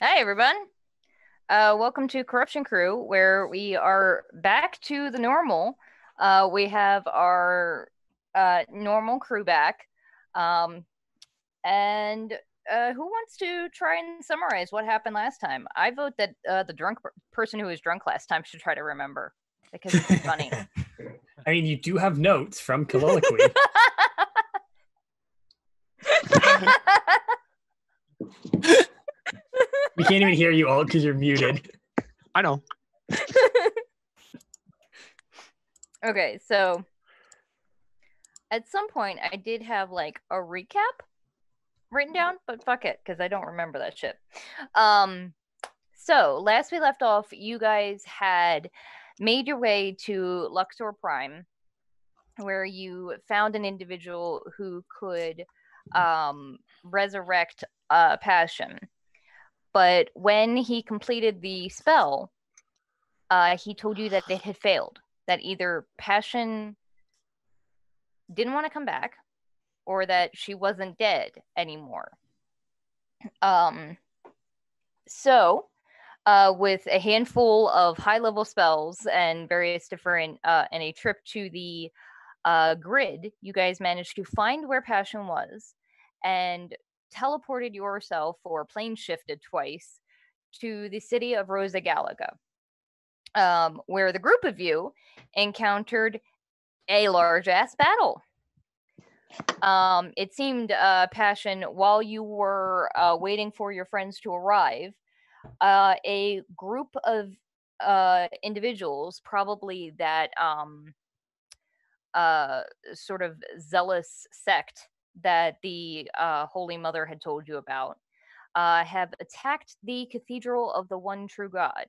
Hi, everyone. Uh, welcome to Corruption Crew, where we are back to the normal. Uh, we have our uh, normal crew back. Um, and uh, who wants to try and summarize what happened last time? I vote that uh, the drunk person who was drunk last time should try to remember because it's funny. I mean, you do have notes from colloquy. we can't even hear you all because you're muted. I know. okay, so at some point I did have like a recap written down, but fuck it, because I don't remember that shit. Um, so last we left off, you guys had made your way to Luxor Prime, where you found an individual who could um, resurrect a passion. But when he completed the spell, uh, he told you that it had failed. That either passion didn't want to come back, or that she wasn't dead anymore. Um, so, uh, with a handful of high level spells and various different, uh, and a trip to the uh, grid, you guys managed to find where Passion was and teleported yourself or plane shifted twice to the city of Rosa Galaga, um, where the group of you encountered a large ass battle. Um, it seemed, uh, Passion, while you were uh, waiting for your friends to arrive, uh, a group of uh, individuals, probably that um, uh, sort of zealous sect that the uh, Holy Mother had told you about, uh, have attacked the Cathedral of the One True God,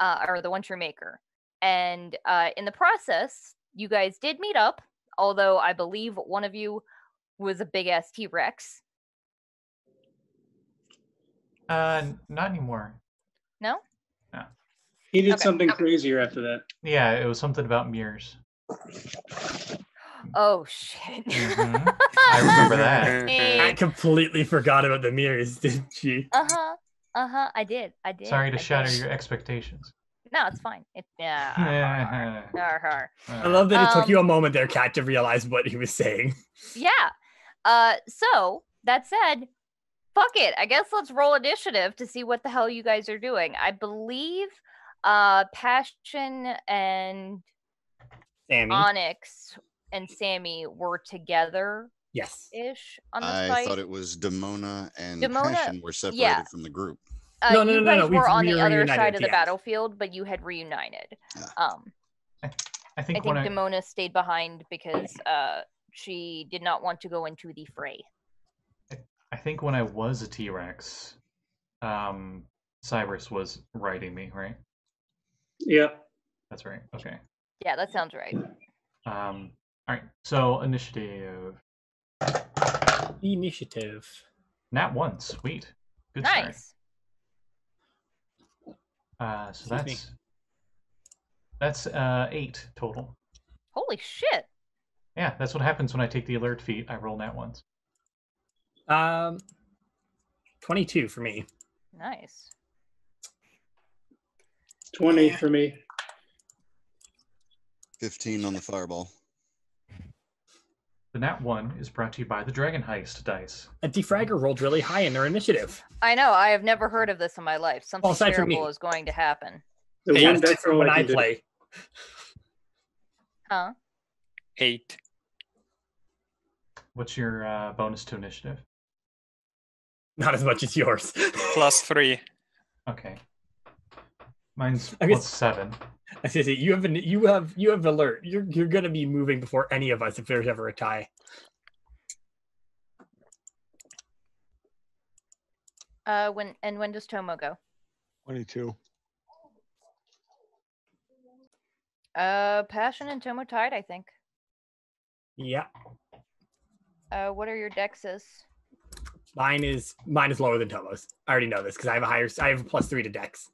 uh, or the One True Maker. And uh, in the process, you guys did meet up, although I believe one of you was a big ass T Rex. Uh, not anymore. No? He did Okay. something crazier after that. Yeah, it was something about mirrors. Oh shit. Mhm. I remember that. I completely forgot about the mirrors, didn't she? Uh huh. Uh huh. I did. I did. Sorry to I shatter did. your expectations. No, it's fine. It, yeah. Yeah. Har, har. I love that it took Um, you a moment there, Kat, to realize what he was saying. Yeah. Uh. So that said, fuck it. I guess let's roll initiative to see what the hell you guys are doing. I believe, uh, Passion and Sammy. Onyx and Sammy were together yes. ish on this I fight. thought it was Demona and Demona- Passion were separated yeah. from the group. uh, No, no, you no, no, guys no, we've were on the other reunited side of the the end. battlefield, but you had reunited. Um. I I think think when I, Demona stayed behind because uh she did not want to go into the fray. I think when I was a T Rex, um, Cyrus was riding me, right? Yeah. That's right. Okay. Yeah, that sounds right. Um, all right. So initiative. Initiative. Nat one. Sweet. Good start. nice. Uh, so Excuse me. that's that's uh eight total. Holy shit. Yeah, that's what happens when I take the alert feat. I roll nat ones. Um, 22 for me. Nice. 20 for me. 15 on the fireball. The nat one is brought to you by the Dragon Heist dice. A defragger rolled really high in their initiative. I know, I have never heard of this in my life. Something aside from terrible me. is going to happen. The Hey, one that's dice roll when I I can do. play. Huh? Eight. What's your uh, bonus to initiative? Not as much as yours. Plus three. Okay. Mine's I guess- plus seven. I say, you have an, you have you have alert. You're you're gonna be moving before any of us if there's ever a tie. Uh when and when does Tomo go? Twenty-two. Uh Passion and Tomo tied, I think. Yeah, Uh what are your dexes? mine is mine is lower than Tomo's. I already know this because I have a higher. I have a plus three to Dex.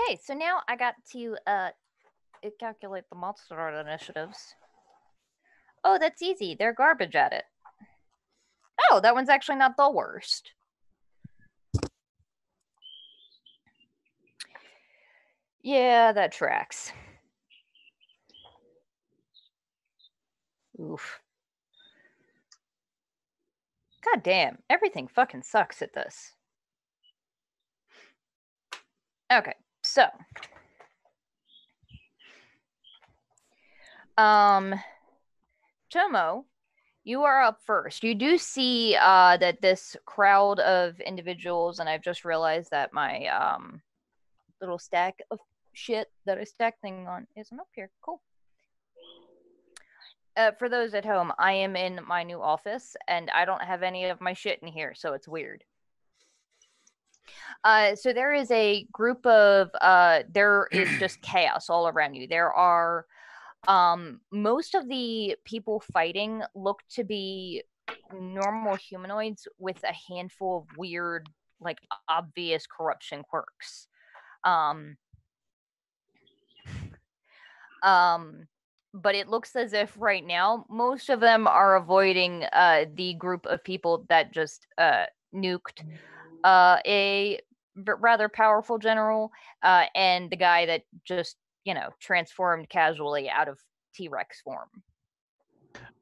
Okay, so now I got to uh calculate the monster art initiatives. Oh, that's easy. They're garbage at it. Oh, that one's actually not the worst. Yeah, that tracks. Oof. God damn, everything fucking sucks at this. Okay, so um Tomo, you are up first. You do see uh that this crowd of individuals, and I've just realized that my um little stack of shit that I stack thing on isn't up here. Cool. Uh, for those at home, I am in my new office and I don't have any of my shit in here, so it's weird. Uh, so there is a group of uh, there is just chaos all around you. There are um, most of the people fighting look to be normal humanoids with a handful of weird, like obvious corruption quirks. Um, um, but it looks as if right now most of them are avoiding uh, the group of people that just uh, nuked uh, a rather powerful general uh, and the guy that just you know transformed casually out of T-Rex form.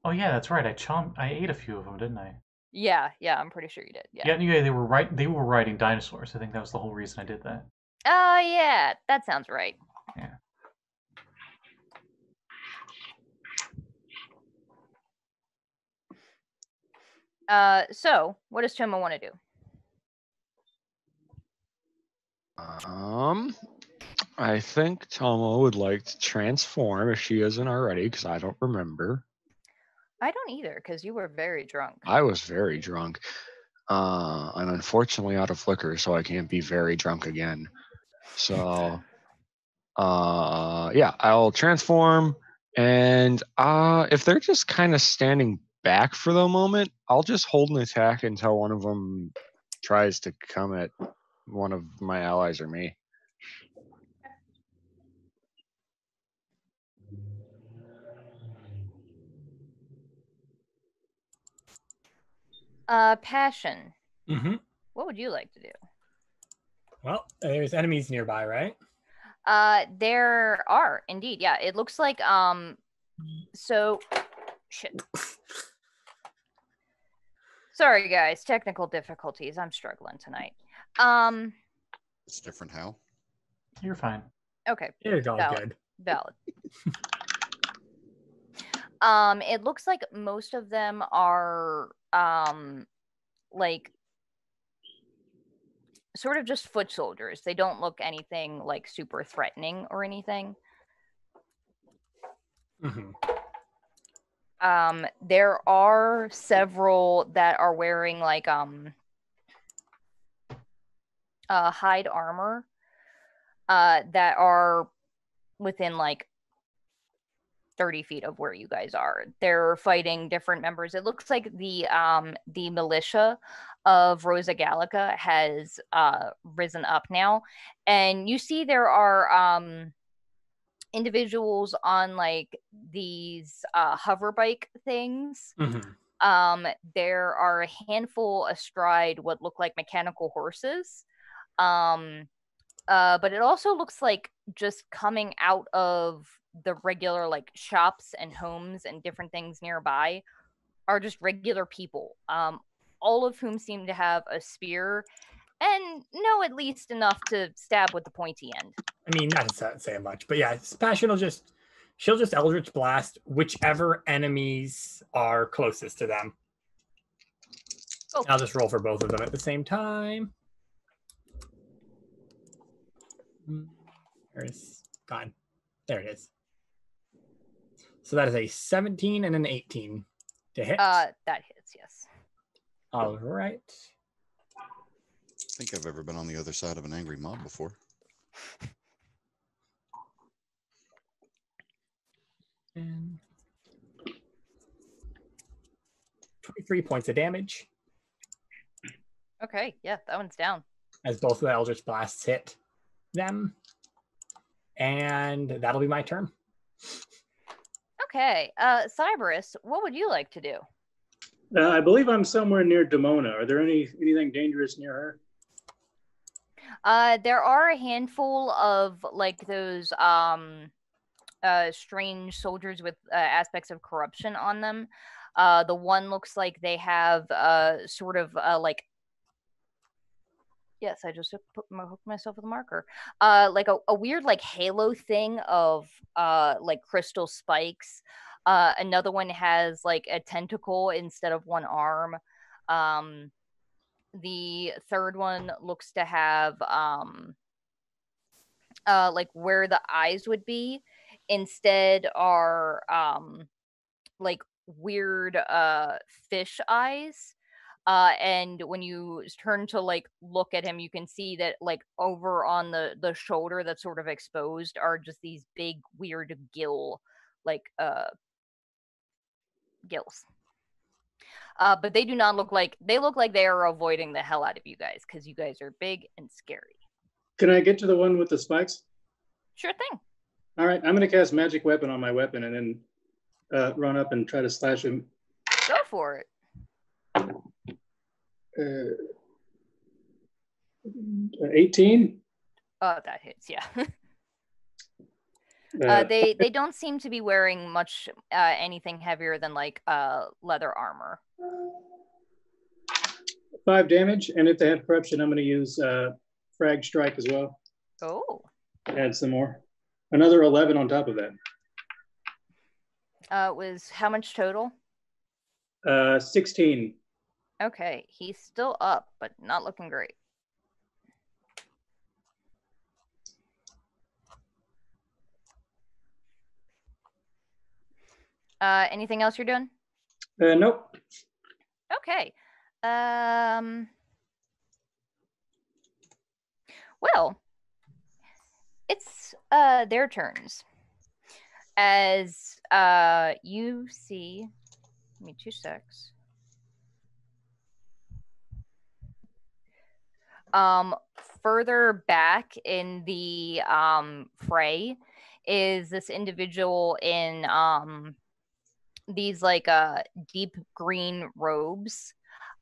Oh yeah, that's right. I chomped. I ate a few of them, didn't I? Yeah, yeah, I'm pretty sure you did. Yeah. Yeah, yeah. They were right. They were riding dinosaurs. I think that was the whole reason I did that. Oh yeah, that sounds right. Yeah. Uh, so what does Tomo want to do? Um, I think Tomo would like to transform if she isn't already, because I don't remember. I don't either, because you were very drunk. I was very drunk. Uh, I'm unfortunately out of liquor, so I can't be very drunk again. So, uh, yeah, I'll transform, and uh, if they're just kind of standing back for the moment, I'll just hold an attack until one of them tries to come at one of my allies or me. Uh, passion. Mm-hmm. What would you like to do? Well, there's enemies nearby, right? Uh, there are indeed. Yeah, it looks like um, so shit. Sorry, guys. Technical difficulties. I'm struggling tonight. Um, It's different how? You're fine. okay, It's all Valid. good. valid. um, it looks like most of them are um, like sort of just foot soldiers. They don't look anything like super threatening or anything. hmm um there are several that are wearing like um uh hide armor uh that are within like 30 feet of where you guys are. They're fighting different members. It looks like the um the militia of rosa gallica has uh risen up now. And you see there are um individuals on like these uh hover bike things. Hmm um there are a handful astride what look like mechanical horses um uh but it also looks like just coming out of the regular like shops and homes and different things nearby are just regular people um all of whom seem to have a spear and know at least enough to stab with the pointy end I mean, not to say much, but yeah, Passion will just she'll just Eldritch Blast whichever enemies are closest to them. Oh. I'll just roll for both of them at the same time. Mm, There's gone. There it is. So that is a 17 and an 18 to hit. uh that hits yes All right. I think I've ever been on the other side of an angry mob before. And 23 points of damage okay yeah that one's down as both of the Eldritch Blasts hit them. And that'll be my turn. Okay, uh, Cyberus, what would you like to do? Uh, I believe I'm somewhere near Demona. Are there any anything dangerous near her? Uh, there are a handful of like those um, uh, strange soldiers with uh, aspects of corruption on them. Uh, the one looks like they have uh, sort of uh, like. Yes, I just hooked- myself with a marker. Uh, like a, a weird like halo thing of uh like crystal spikes. Uh, another one has like a tentacle instead of one arm. Um, the third one looks to have um uh like where the eyes would be instead are um like weird uh fish eyes uh and when you turn to like look at him you can see that like over on the the shoulder that's sort of exposed are just these big weird gill like uh gills uh, but they do not look like they look like they are avoiding the hell out of you guys because you guys are big and scary. Can I get to the one with the spikes? Sure thing. All right, I'm gonna cast magic weapon on my weapon and then uh, run up and try to slash him. Go for it. Uh, 18. Oh, that hits. Yeah. Uh, uh, they they don't seem to be wearing much uh, anything heavier than like uh, leather armor. five damage, and if they have corruption, I'm gonna use uh, frag strike as well. Oh. Add some more. Another 11 on top of that. Uh, was how much total? Uh, 16. Okay, he's still up, but not looking great. Uh, anything else you're doing? Uh, nope. Okay. Um. Well, it's uh their turns. As uh you see, give me two secs. Um, further back in the um fray is this individual in um these like uh deep green robes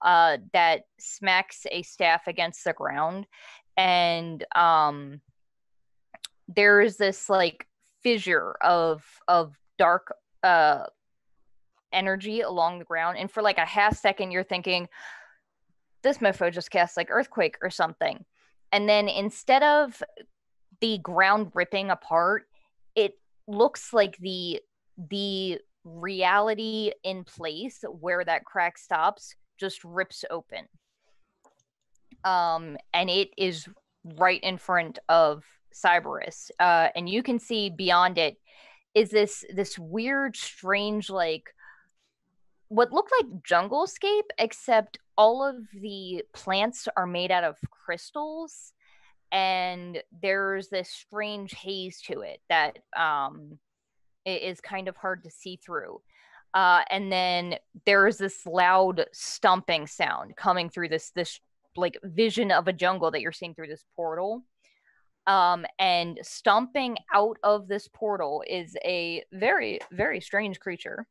uh that smacks a staff against the ground. And um there is this like fissure of of dark uh energy along the ground. And for like a half second you're thinking this mofo just cast like earthquake or something. And then instead of the ground ripping apart it looks like the the reality in place where that crack stops just rips open. Um and it is right in front of Cyberus. Uh and you can see beyond it is this this weird strange like what looked like jungle junglescape except all of the plants are made out of crystals and there's this strange haze to it that um is kind of hard to see through. Uh and then there's this loud stomping sound coming through this this like vision of a jungle that you're seeing through this portal. Um and stomping out of this portal is a very very strange creature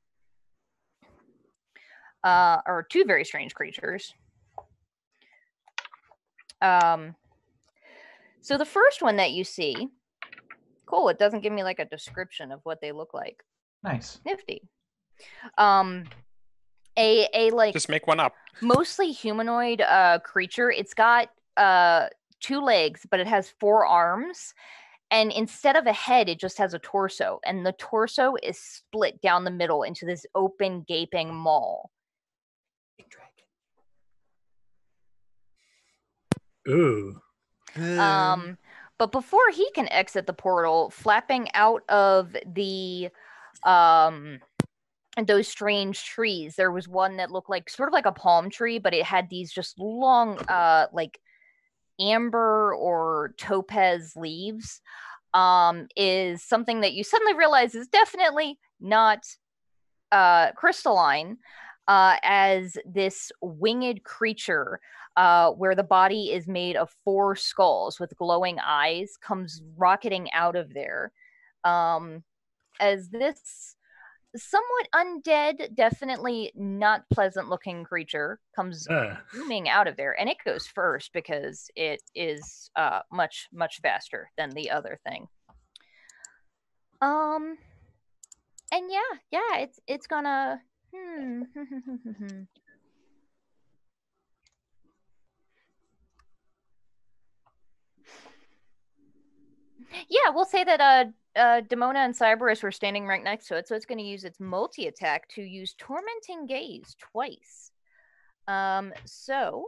uh or two very strange creatures. Um so the first one that you see cool it doesn't give me like a description of what they look like. Nice. nifty. Um a a like Just make one up. mostly humanoid uh creature. It's got uh two legs but it has four arms. And instead of a head it just has a torso. And the torso is split down the middle into this open gaping maw Ooh. um but before he can exit the portal flapping out of the um those strange trees there was one that looked like sort of like a palm tree but it had these just long uh like amber or topaz leaves um is something that you suddenly realize is definitely not uh crystalline uh as this winged creature uh, where the body is made of four skulls with glowing eyes comes rocketing out of there. Um, as this somewhat undead, definitely not pleasant looking creature comes Uh, zooming out of there, and it goes first because it is uh much much faster than the other thing. Um, and yeah, yeah, it's it's gonna. Hmm. yeah, we'll say that uh uh, Demona and Cyberus were standing right next to it, so it's going to use its multi attack to use Tormenting Gaze twice. Um, so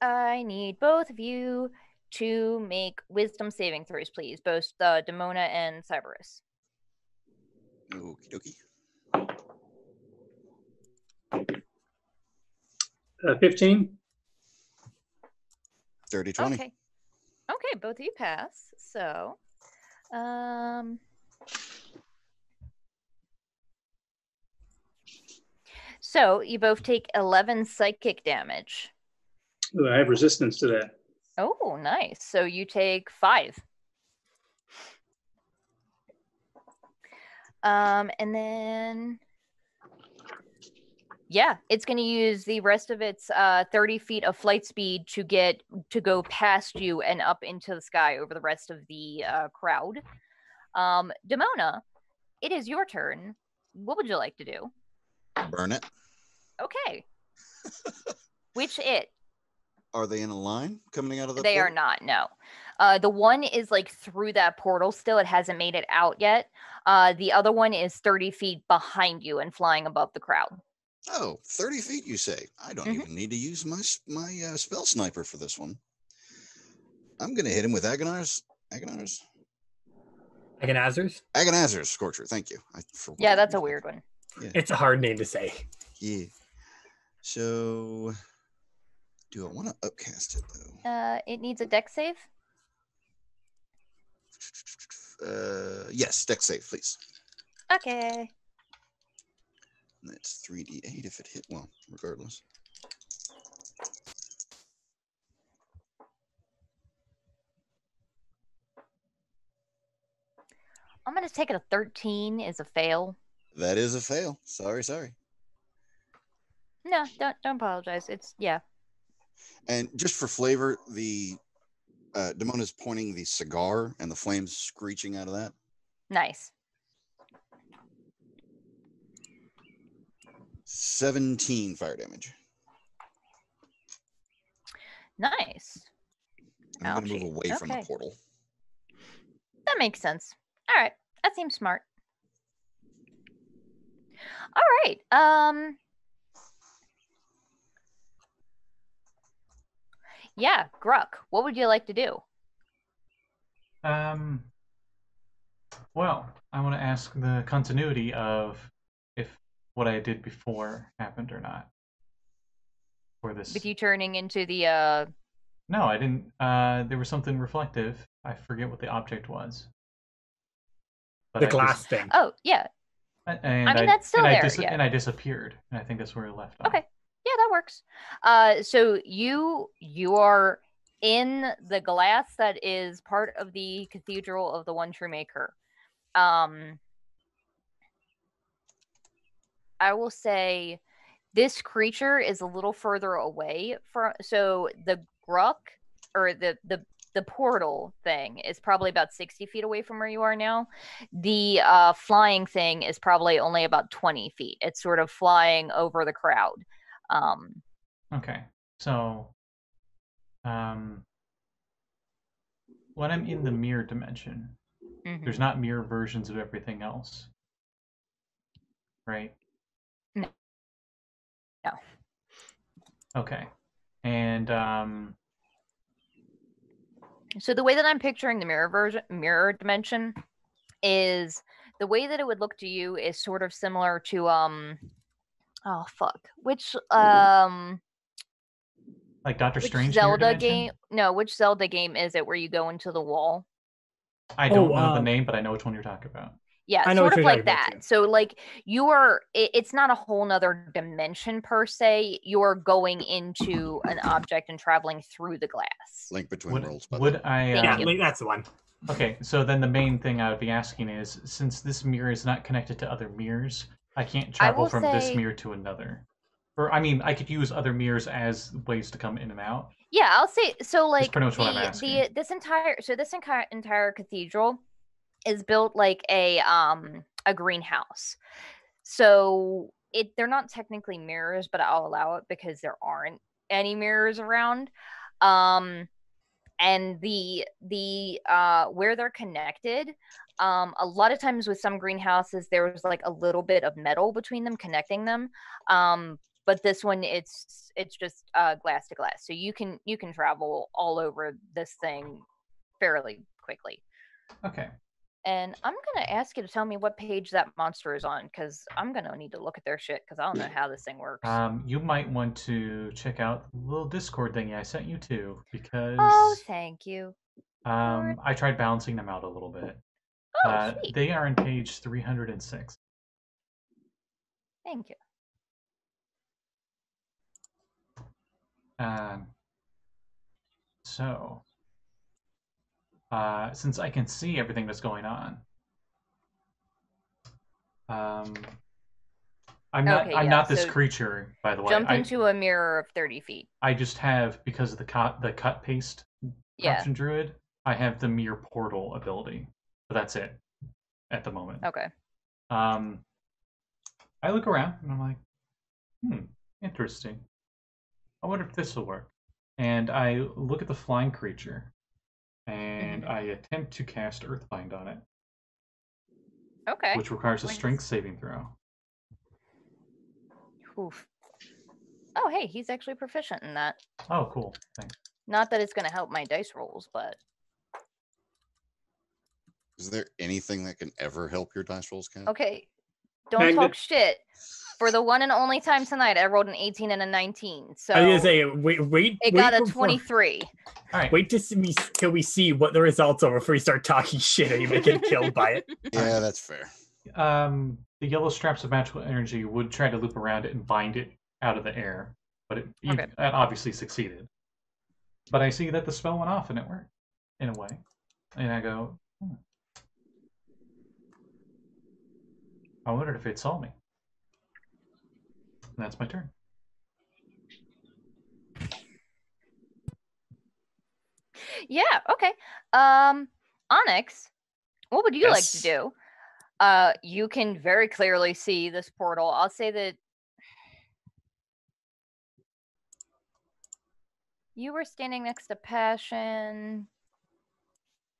I need both of you to make Wisdom saving throws, please, both uh, Demona and Cyberus. Okie dokie. Uh, 15. Dirty 20. Okay. Okay, both of you pass. So, um, so you both take 11 psychic damage. Ooh, I have resistance to that. Oh, nice. So you take five. Um, and then yeah, it's going to use the rest of its uh 30 feet of flight speed to get to go past you and up into the sky over the rest of the uh, crowd. Um, Demona, it is your turn. What would you like to do? Burn it. Okay. Which it? Are they in a line coming out of the They are not. No. Uh, the one is like through that portal still. It hasn't made it out yet. Uh, the other one is 30 feet behind you and flying above the crowd. Oh, 30 feet, you say? I don't Mhm. even need to use my my uh, spell sniper for this one. I'm going to hit him with Agonar's. Agonar's? Agonazers? Aganazzar's Scorcher. Thank you. I, for Yeah, whatever that's a weird one. It's a hard name to say. Yeah. So, do I want to upcast it though? Uh, it needs a deck save. Uh, yes, deck save, please. Okay. That's 3d8 if it hit. Well, regardless. I'm gonna take it a 13 is a fail. That is a fail. Sorry, sorry. No, don't don't apologize. It's yeah. And just for flavor, the uh, Demona's pointing the cigar and the flames screeching out of that. Nice. 17 fire damage. Nice. I'm going to move away from the portal. That makes sense. All right. That seems smart. All right. Um Yeah, Gurk, what would you like to do? Um. Well, I want to ask the continuity of if what I did before happened or not. For this. With you turning into the uh No, I didn't. Uh, there was something reflective. I forget what the object was. But The I glass dis- thing. Oh, yeah. and I mean, that's still and I there, dis- yeah. And I disappeared, and I think that's where I left off. Okay. Yeah, that works. Uh so you you are in the glass that is part of the Cathedral of the One True Maker. Um I will say this creature is a little further away from so the Gurk or the the the portal thing is probably about 60 feet away from where you are now. The uh, flying thing is probably only about 20 feet. It's sort of flying over the crowd. Um, Okay. So, um, when I'm in the mirror dimension, mhm. there's not mirror versions of everything else, right? No. No. Okay. And um, So the way that I'm picturing the mirror version, mirror dimension, is the way that it would look to you is sort of similar to um, oh fuck, which um, like Doctor Strange Zelda game? No, which Zelda game is it where you go into the wall? I Oh, don't know the um, name, but I know which one you're talking about. Yeah, I know sort of like that. So like you are, it, it's not a whole nother dimension per se. You're going into an object and traveling through the glass. Link between Would, worlds. by would way. I? Thank uh, yeah, that's the one. Okay, so then the main thing I would be asking is, since this mirror is not connected to other mirrors, I can't travel will from this mirror to another. Or I mean, I could use other mirrors as ways to come in and out. Yeah, I'll say so. Like pretty much what I'm the, asking. the this entire so this entire entire cathedral is built like a um a greenhouse. So it they're not technically mirrors, but I'll allow it because there aren't any mirrors around. Um, and the the uh where they're connected um a lot of times with some greenhouses there was like a little bit of metal between them connecting them um but this one it's it's just uh glass to glass so you can you can travel all over this thing fairly quickly Okay. And i'm gonna ask you to tell me what page that monster is on because i'm gonna need to look at their shit because i don't know how this thing works. Um, you might want to check out the little Discord thingy I sent you to because oh thank you. Um, I tried balancing them out a little bit. oh uh, sweet. they are on page 306. thank you. Um, so, uh, since I can see everything that's going on, um, I'm not. Okay, I'm yeah, not this so creature, by the way. jump I, into a mirror of 30 feet I just have because of the cut the cut paste yeah corruption druid. I have the mirror portal ability, but that's it at the moment. okay Um, I look around and I'm like, hmm, interesting. I wonder if this will work. And I look at the flying creature, and Mhm. I attempt to cast Earthbind on it, okay which requires a Wait. Strength saving throw. Oof. Oh, hey, he's actually proficient in that. Oh, cool. Thanks. Not that it's going to help my dice rolls, but Is there anything that can ever help your dice rolls, Ken? okay. Don't Magnet- talk shit. For the one and only time tonight, I rolled an 18 and a 19. So I was gonna say, wait, wait, it wait got a before- 23. All right. Wait to see me till we see what the results are before we start talking shit and you may get killed by it. Yeah, that's fair. Um, the yellow straps of magical energy would try to loop around it and bind it out of the air, but it, you- Okay. it obviously succeeded. But I see that the spell went off and it worked in a way, and I go, hmm. I wondered if it saw me. And that's my turn. Yeah, okay. Um Onyx, what would you like to do? Uh you can very clearly see this portal. I'll say that you were standing next to Passion.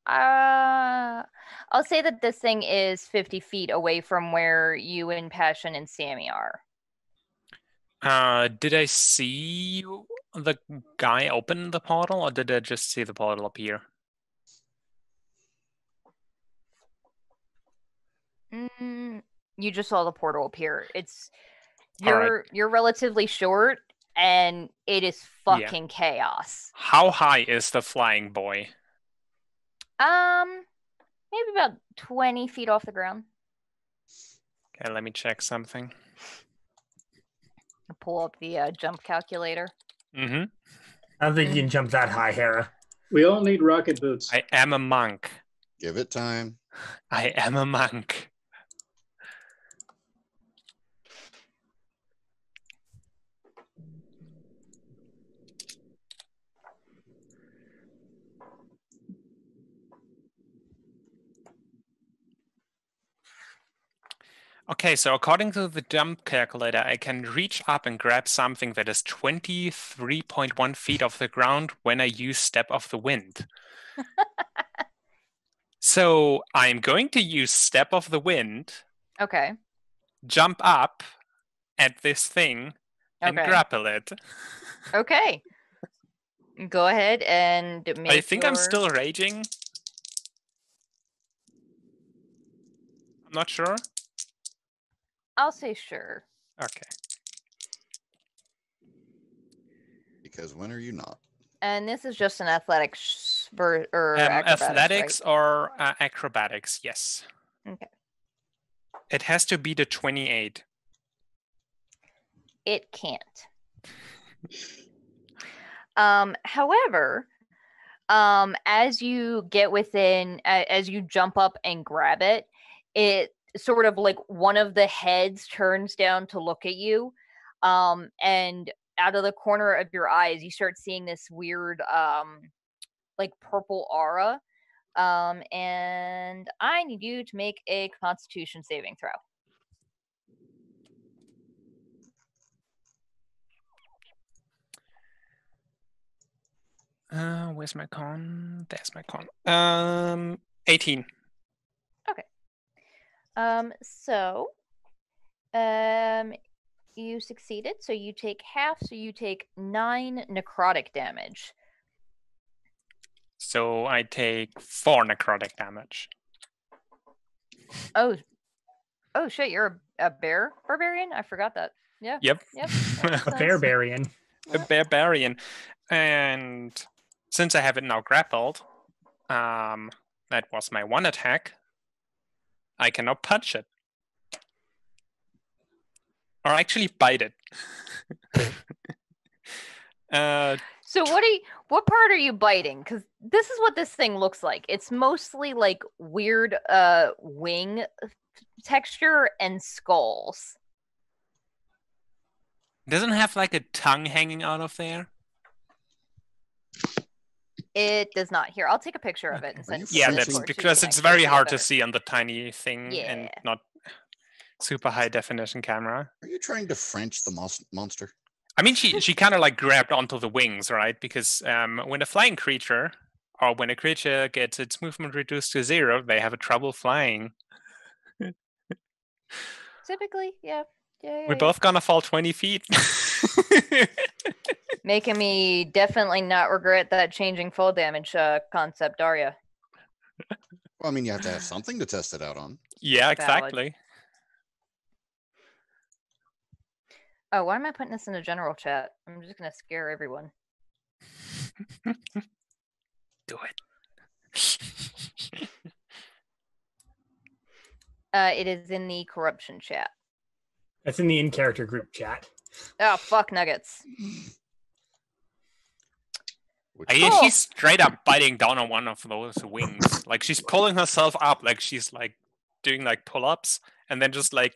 Uh I'll say that this thing is 50 feet away from where you and Passion and Sammy are. Uh, did I see the guy open the portal, or did I just see the portal appear? Mm, you just saw the portal appear. It's you're you're relatively short and it is Yeah. fucking chaos. How high is the flying boy? Um maybe about 20 feet off the ground. Okay, let me check something. I'll pull up the uh, jump calculator. Mm-hmm. I don't think you can jump that high, Hera. We all need rocket boots. I am a monk. Give it time. I am a monk. Okay, so according to the jump calculator, I can reach up and grab something that is 23.1 feet off the ground when I use Step of the Wind. so I'm going to use Step of the Wind, Okay. jump up at this thing, and Okay. grapple it. Okay. Go ahead and make I think I'm still raging. I'm not sure. I'll say sure. Okay. Because when are you not? And this is just an athletics ver- or Um, acrobatics, right? athletics or uh, acrobatics, yes. Okay. It has to be the 28. it can't. um, however, um, as you get within, a- as you jump up and grab it, it sort of like one of the heads turns down to look at you, um, and out of the corner of your eyes, you start seeing this weird, um, like purple aura. Um, and I need you to make a Constitution saving throw. Uh, where's my con? There's my con. Um, 18. Um, so, um, you succeeded. So you take half. So you take nine necrotic damage. So I take four necrotic damage. Oh, oh shit! You're a, a bear barbarian. I forgot that. Yeah. Yep. Yep. A makes barbarian. a barbarian. And since I have it now grappled, um, that was my one attack. I cannot punch it. Or actually bite it. uh, So what are you, what part are you biting? Because this is what this thing looks like. It's mostly like weird uh wing texture and skulls. doesn't have like a tongue hanging out of there. It does not. Here, I'll take a picture of it and send it Yeah, that's Discord so you because it's very hard to see on the tiny thing and not super high definition camera. Are you trying to French the mos- monster? I mean, she she kind of like grabbed onto the wings, right? Because um, when a flying creature or when a creature gets its movement reduced to zero, they have a trouble flying. Typically, yeah. Yeah, yeah, We're both gonna fall twenty feet. making me definitely not regret that changing fall damage uh, concept, Daria. Well, I mean, you have to have something to test it out on. yeah, Valid. exactly. Oh, why am I putting this in the general chat? I'm just gonna scare everyone. Do it. Uh, it is in the corruption chat. That's in the in character group chat. Oh fuck nuggets. I mean, Cool. she's straight up biting down on one of those wings. Like she's pulling herself up, like she's like doing like pull-ups, and then just like.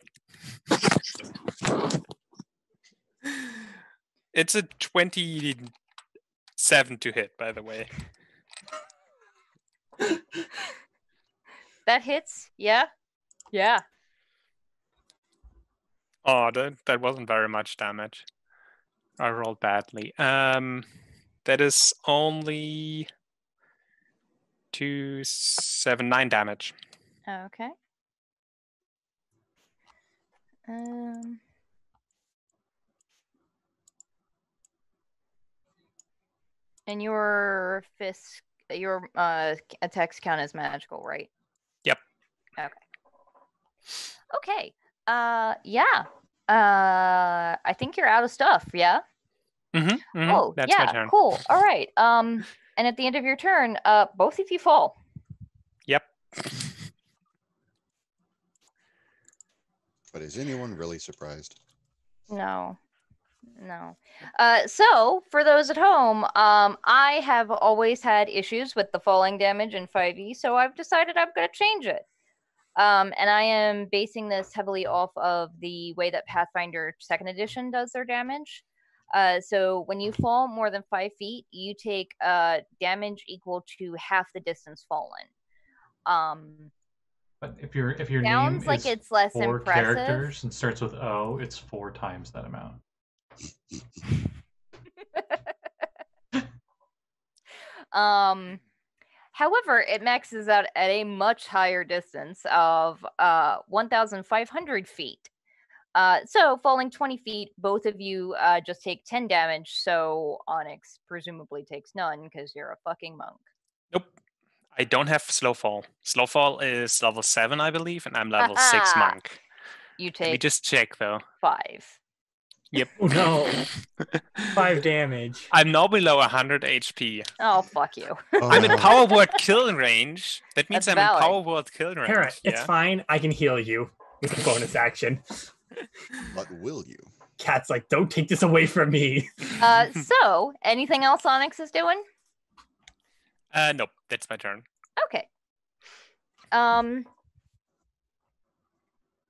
it's a twenty-seven to hit, by the way. That hits. Yeah. Yeah. Oh, that that wasn't very much damage. I rolled badly. Um, that is only two, seven, nine damage. Okay. Um. And your fist, your uh attacks count as magical, right? Yep. Okay. Okay. Uh, yeah. Uh, I think you're out of stuff. Yeah. Mm-hmm, Oh, that's my yeah. turn. Cool. All right. Um, and at the end of your turn, uh, both of you fall. Yep. But is anyone really surprised? No, no. Uh, so for those at home, um, I have always had issues with the falling damage in 5e, so I've decided I'm going to change it. Um, and I am basing this heavily off of the way that Pathfinder Second Edition does their damage. Uh, so when you fall more than five feet, you take uh, damage equal to half the distance fallen. Um, But if your if your sounds name like is it's less four impressive. characters and starts with O, it's four times that amount. Um, however, it maxes out at a much higher distance of uh 1,500 feet. Uh, so falling 20 feet, both of you uh, just take 10 damage. So Onyx presumably takes none because you're a fucking monk. Nope. I don't have slow fall. Slow fall is level seven, I believe, and I'm level six monk. You Let me just check though. five. Yep. Oh no, five damage. I'm now below 100 HP. Oh fuck you. I'm in Oh, power word kill range. That means That's I'm valid. in power word kill range. Kara, it's fine. I can heal you with a bonus action. But will you? Kat's like, don't take this away from me. Uh, so anything else Onyx is doing? Uh, nope, that's my turn. Okay. Um.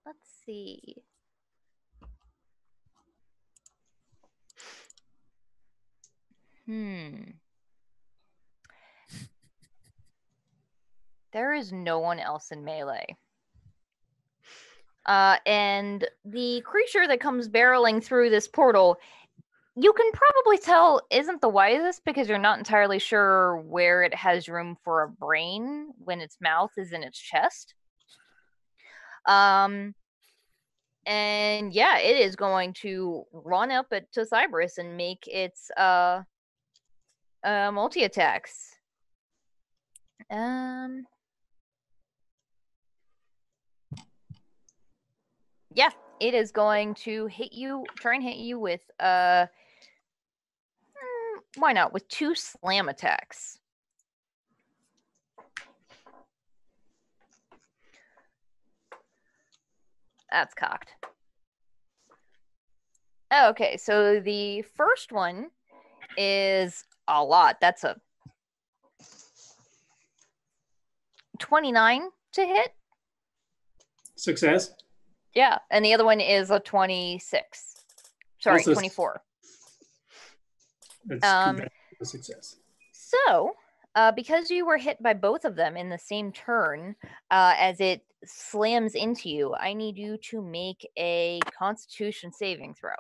Let's see. Hmm. There is no one else in melee. Uh, and the creature that comes barreling through this portal, you can probably tell isn't the wisest because you're not entirely sure where it has room for a brain when its mouth is in its chest. Um, and yeah, it is going to run up at, to Cyberus and make its uh, uh multi attacks. Um. Yeah, it is going to hit you. Try and hit you with uh. mm, Why not? With two slam attacks. That's cocked. Okay, so the first one is a lot. That's a 29 to hit. Success. Yeah, and the other one is a 26. Sorry, Also 24. That's Um, a success. So, uh, because you were hit by both of them in the same turn, uh, as it slams into you, I need you to make a Constitution saving throw.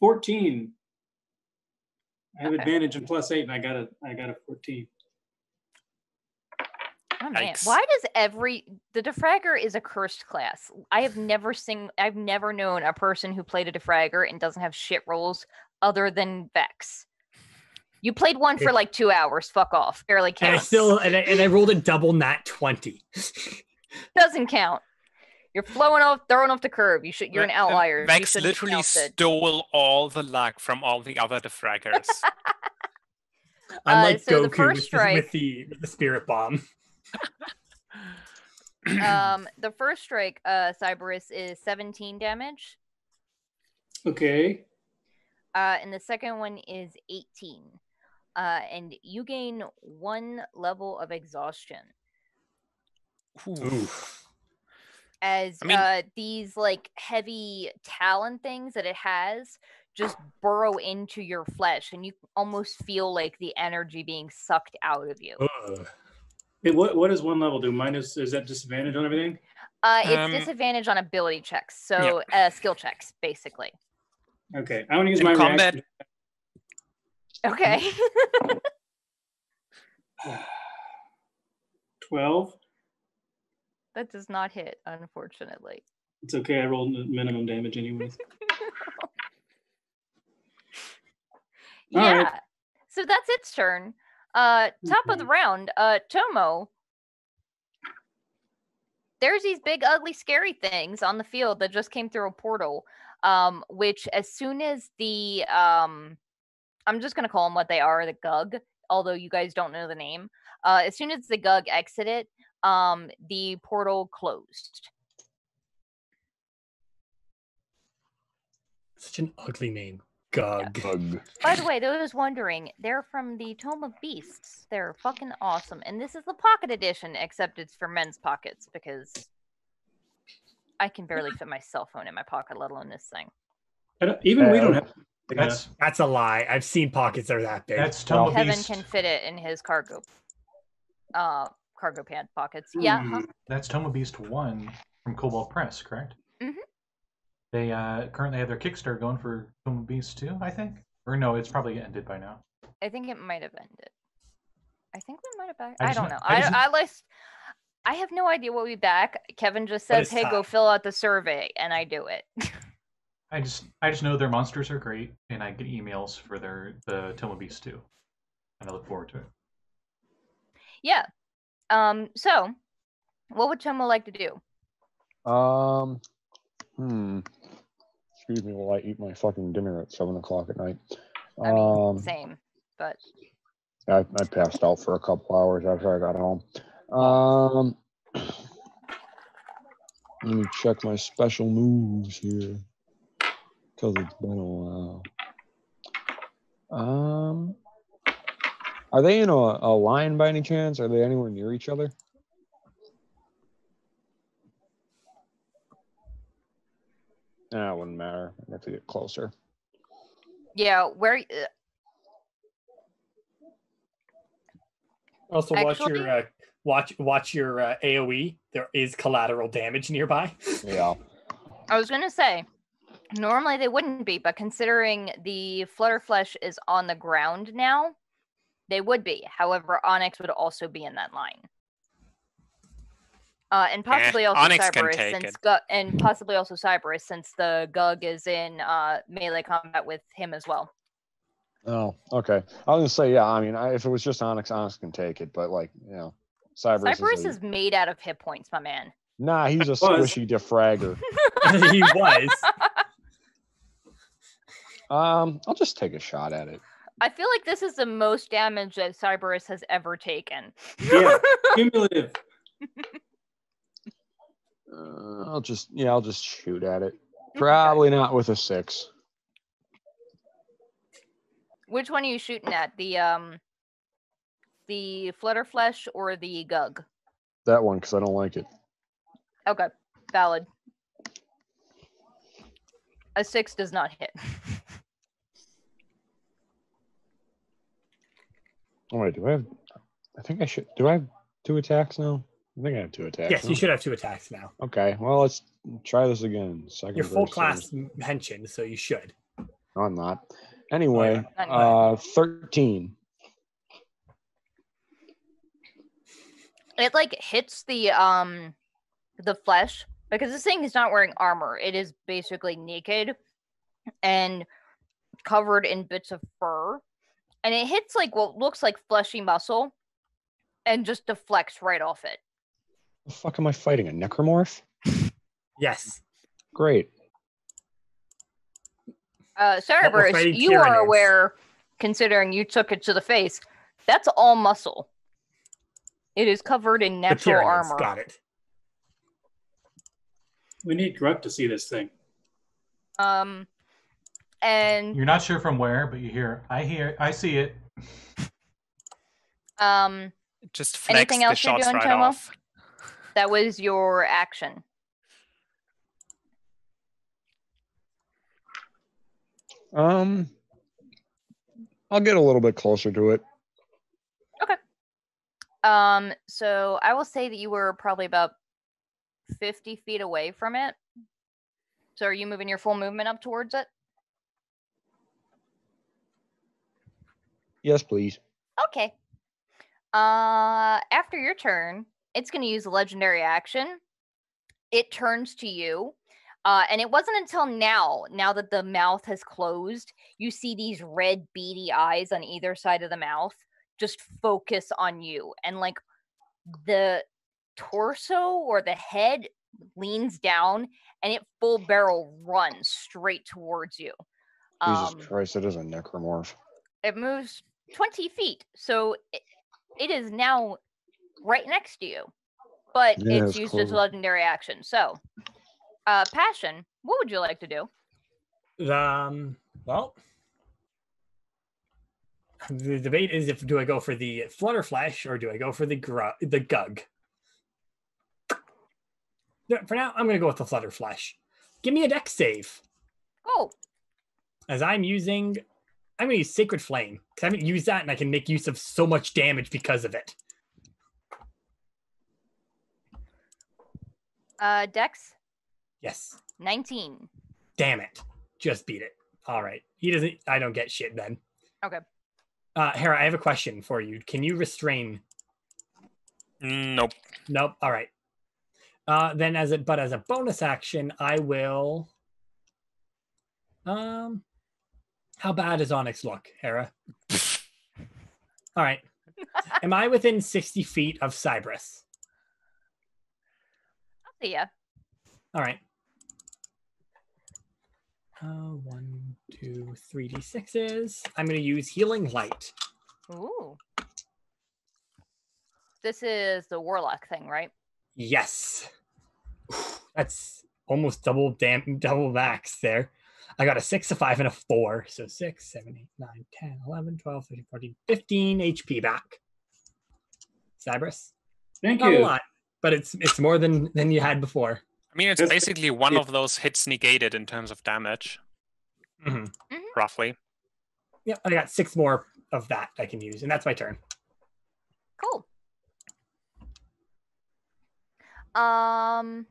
Fourteen. I have Okay. advantage and plus eight, and I got a I got a fourteen. Oh man, Yikes. why does every the defragger is a cursed class? I have never seen, I've never known a person who played a defragger and doesn't have shit rolls other than Vex. You played one for like two hours. Fuck off. Barely And I still and I, and I rolled a double nat twenty. doesn't count. You're flowing off, throwing off the curve. You should. You're an uh, outlier. You Vex literally stole all the luck from all the other defraggers. I'm Uh, like so the Goku first with, the, strike- with the with the spirit bomb. um, the first strike, uh, Cyberus is 17 damage, Okay. uh, and the second one is 18. Uh, and you gain one level of exhaustion Oof. As I mean- uh, these like heavy talon things that it has just burrow into your flesh, and you almost feel like the energy being sucked out of you. Ugh. Hey, what what does one level do? Minus is that disadvantage on everything? Uh, it's Um, disadvantage on ability checks, so uh, skill checks, basically. Okay, I want to use In my combat- reaction. Okay. Twelve. That does not hit, unfortunately. It's okay. I rolled minimum damage anyways. Yeah. right. So that's its turn. Uh top of the round, uh Tomo. There's these big ugly scary things on the field that just came through a portal. Um, which as soon as the um I'm just gonna call them what they are, the Gug, although you guys don't know the name. Uh as soon as the Gug exited, um, the portal closed. Such an ugly name. Gug. Bug. By the way, those wondering, they're from the Tome of Beasts. They're fucking awesome. And this is the pocket edition, except it's for men's pockets because I can barely fit my cell phone in my pocket, let alone this thing. I don't, even we Uh, don't have. like a- That's That's a lie. I've seen pockets that are that big. that's Well, Tome of Kevin Beast. can fit it in his cargo uh cargo pant pockets. Yeah. That's Tome of Beast one from Kobold Press, correct? Mm-hmm. They uh, currently have their Kickstarter going for Tome of Beast two, I think. Or no, it's probably ended by now. I think it might have ended. I think we might have back. I I, don't kn- know. I I, just- I, list. I have no idea what we back. Kevin just says, "Hey, go fill out the survey," and I do it. I just I just know their monsters are great, and I get emails for their the Tome of Beast two, and I look forward to it. yeah. Um. So, what would Tomo like to do? Um, hmm. Excuse me while I eat my fucking dinner at seven o'clock at night. I mean, Um, same, but I, I passed out for a couple hours after I got home. Um, let me check my special moves here. Because it's been a while. Um, are they in a, a line by any chance? Are they anywhere near each other? Nah, it wouldn't matter. I have to get closer. Yeah, where? uh, Also, watch Actually- your uh, watch watch your uh, AOE. There is collateral damage nearby. Yeah. I was gonna say, normally they wouldn't be, but considering the Flutterflesh is on the ground now, they would be. However, Onyx would also be in that line. Uh, and possibly also Onyx can Cyberus, since. Gu- and possibly also Cyberus, since the Gug is in uh, melee combat with him as well. Oh, okay. I was gonna say, yeah. I mean, I, if it was just Onyx, Onyx can take it, but like, you know, Cyberus, Cyberus is, a- is made out of hit points, my man. nah. He's a squishy defragger. he was. Um, I'll just take a shot at it. I feel like this is the most damage that Cyberus has ever taken. Yeah. Cumulative. Uh, I'll just, yeah, I'll just shoot at it. Probably not with a six. Which one are you shooting at? The um the Flutterflesh or the Gug? That one, because I don't like it. Okay, valid. A six does not hit. Oh wait, do I have? I think I should. Do I have two attacks now? I think I have two attacks. yes, now. you should have two attacks now. Okay, well let's try this again. Second. You're full versus- class mentioned, so you should. No, I'm not. Anyway, Not uh, thirteen. It like hits the um the flesh because this thing is not wearing armor. It is basically naked and covered in bits of fur. And it hits like what looks like fleshy muscle and just deflects right off it. The fuck am I fighting? A necromorph? Yes. Great. Uh, we're Cyberus, fighting you are aware, considering you took it to the face, that's all muscle. It is covered in The natural armor. Got it. We need Gurk to see this thing. Um, and You're not sure from where, but you hear. I hear. I see it. um, Just flex Anything the else you're shots doing, right Tomo? off. that was your action. Um, I'll get a little bit closer to it. Okay. Um, so I will say that you were probably about 50 feet away from it. So are you moving your full movement up towards it? Yes, please. Okay. Uh, after your turn, it's going to use a legendary action. It turns to you. Uh, and it wasn't until now, now that the mouth has closed, you see these red beady eyes on either side of the mouth just focus on you. And like the torso or the head leans down and it full barrel runs straight towards you. Jesus Um, Christ, it is a necromorph. it moves 20 feet so it, it is now right next to you but Yeah, it's it's used as a legendary action so uh passion what would you like to do Um. Well, the debate is if do I go for the Flutterflesh or do I go for the gru- the Gug? For now, I'm going to go with the Flutterflesh. Give me a dex save, oh as I'm using. I'm going to use Sacred Flame because I haven't used that, and I can make use of so much damage because of it. uh dex Yes. 19 Damn it. Just beat it. All right. He doesn't. I don't get shit then. Okay. Uh, Hera, I have a question for you. Can you restrain Nope. Nope. All right. Uh, then as a but as a bonus action, I will. Um, how bad is Onyx look, Hera? All right. Am I within sixty feet of Cyberus? i'll see ya All right. Uh, one, two, three d sixes. I'm going to use healing light. ooh this is the warlock thing right Yes. That's almost double dam double max there. I got a six, a five, and a four. So six, seven, eight, nine, 10, 11, 12, 13, 14, 15 HP back. Cyberus. Thank Not a lot, but it's it's more than than you had before. I mean, it's That's- basically one yeah. of those hits negated in terms of damage, mm-hmm roughly. Yep, I got six more of that I can use, and that's my turn. Cool. Um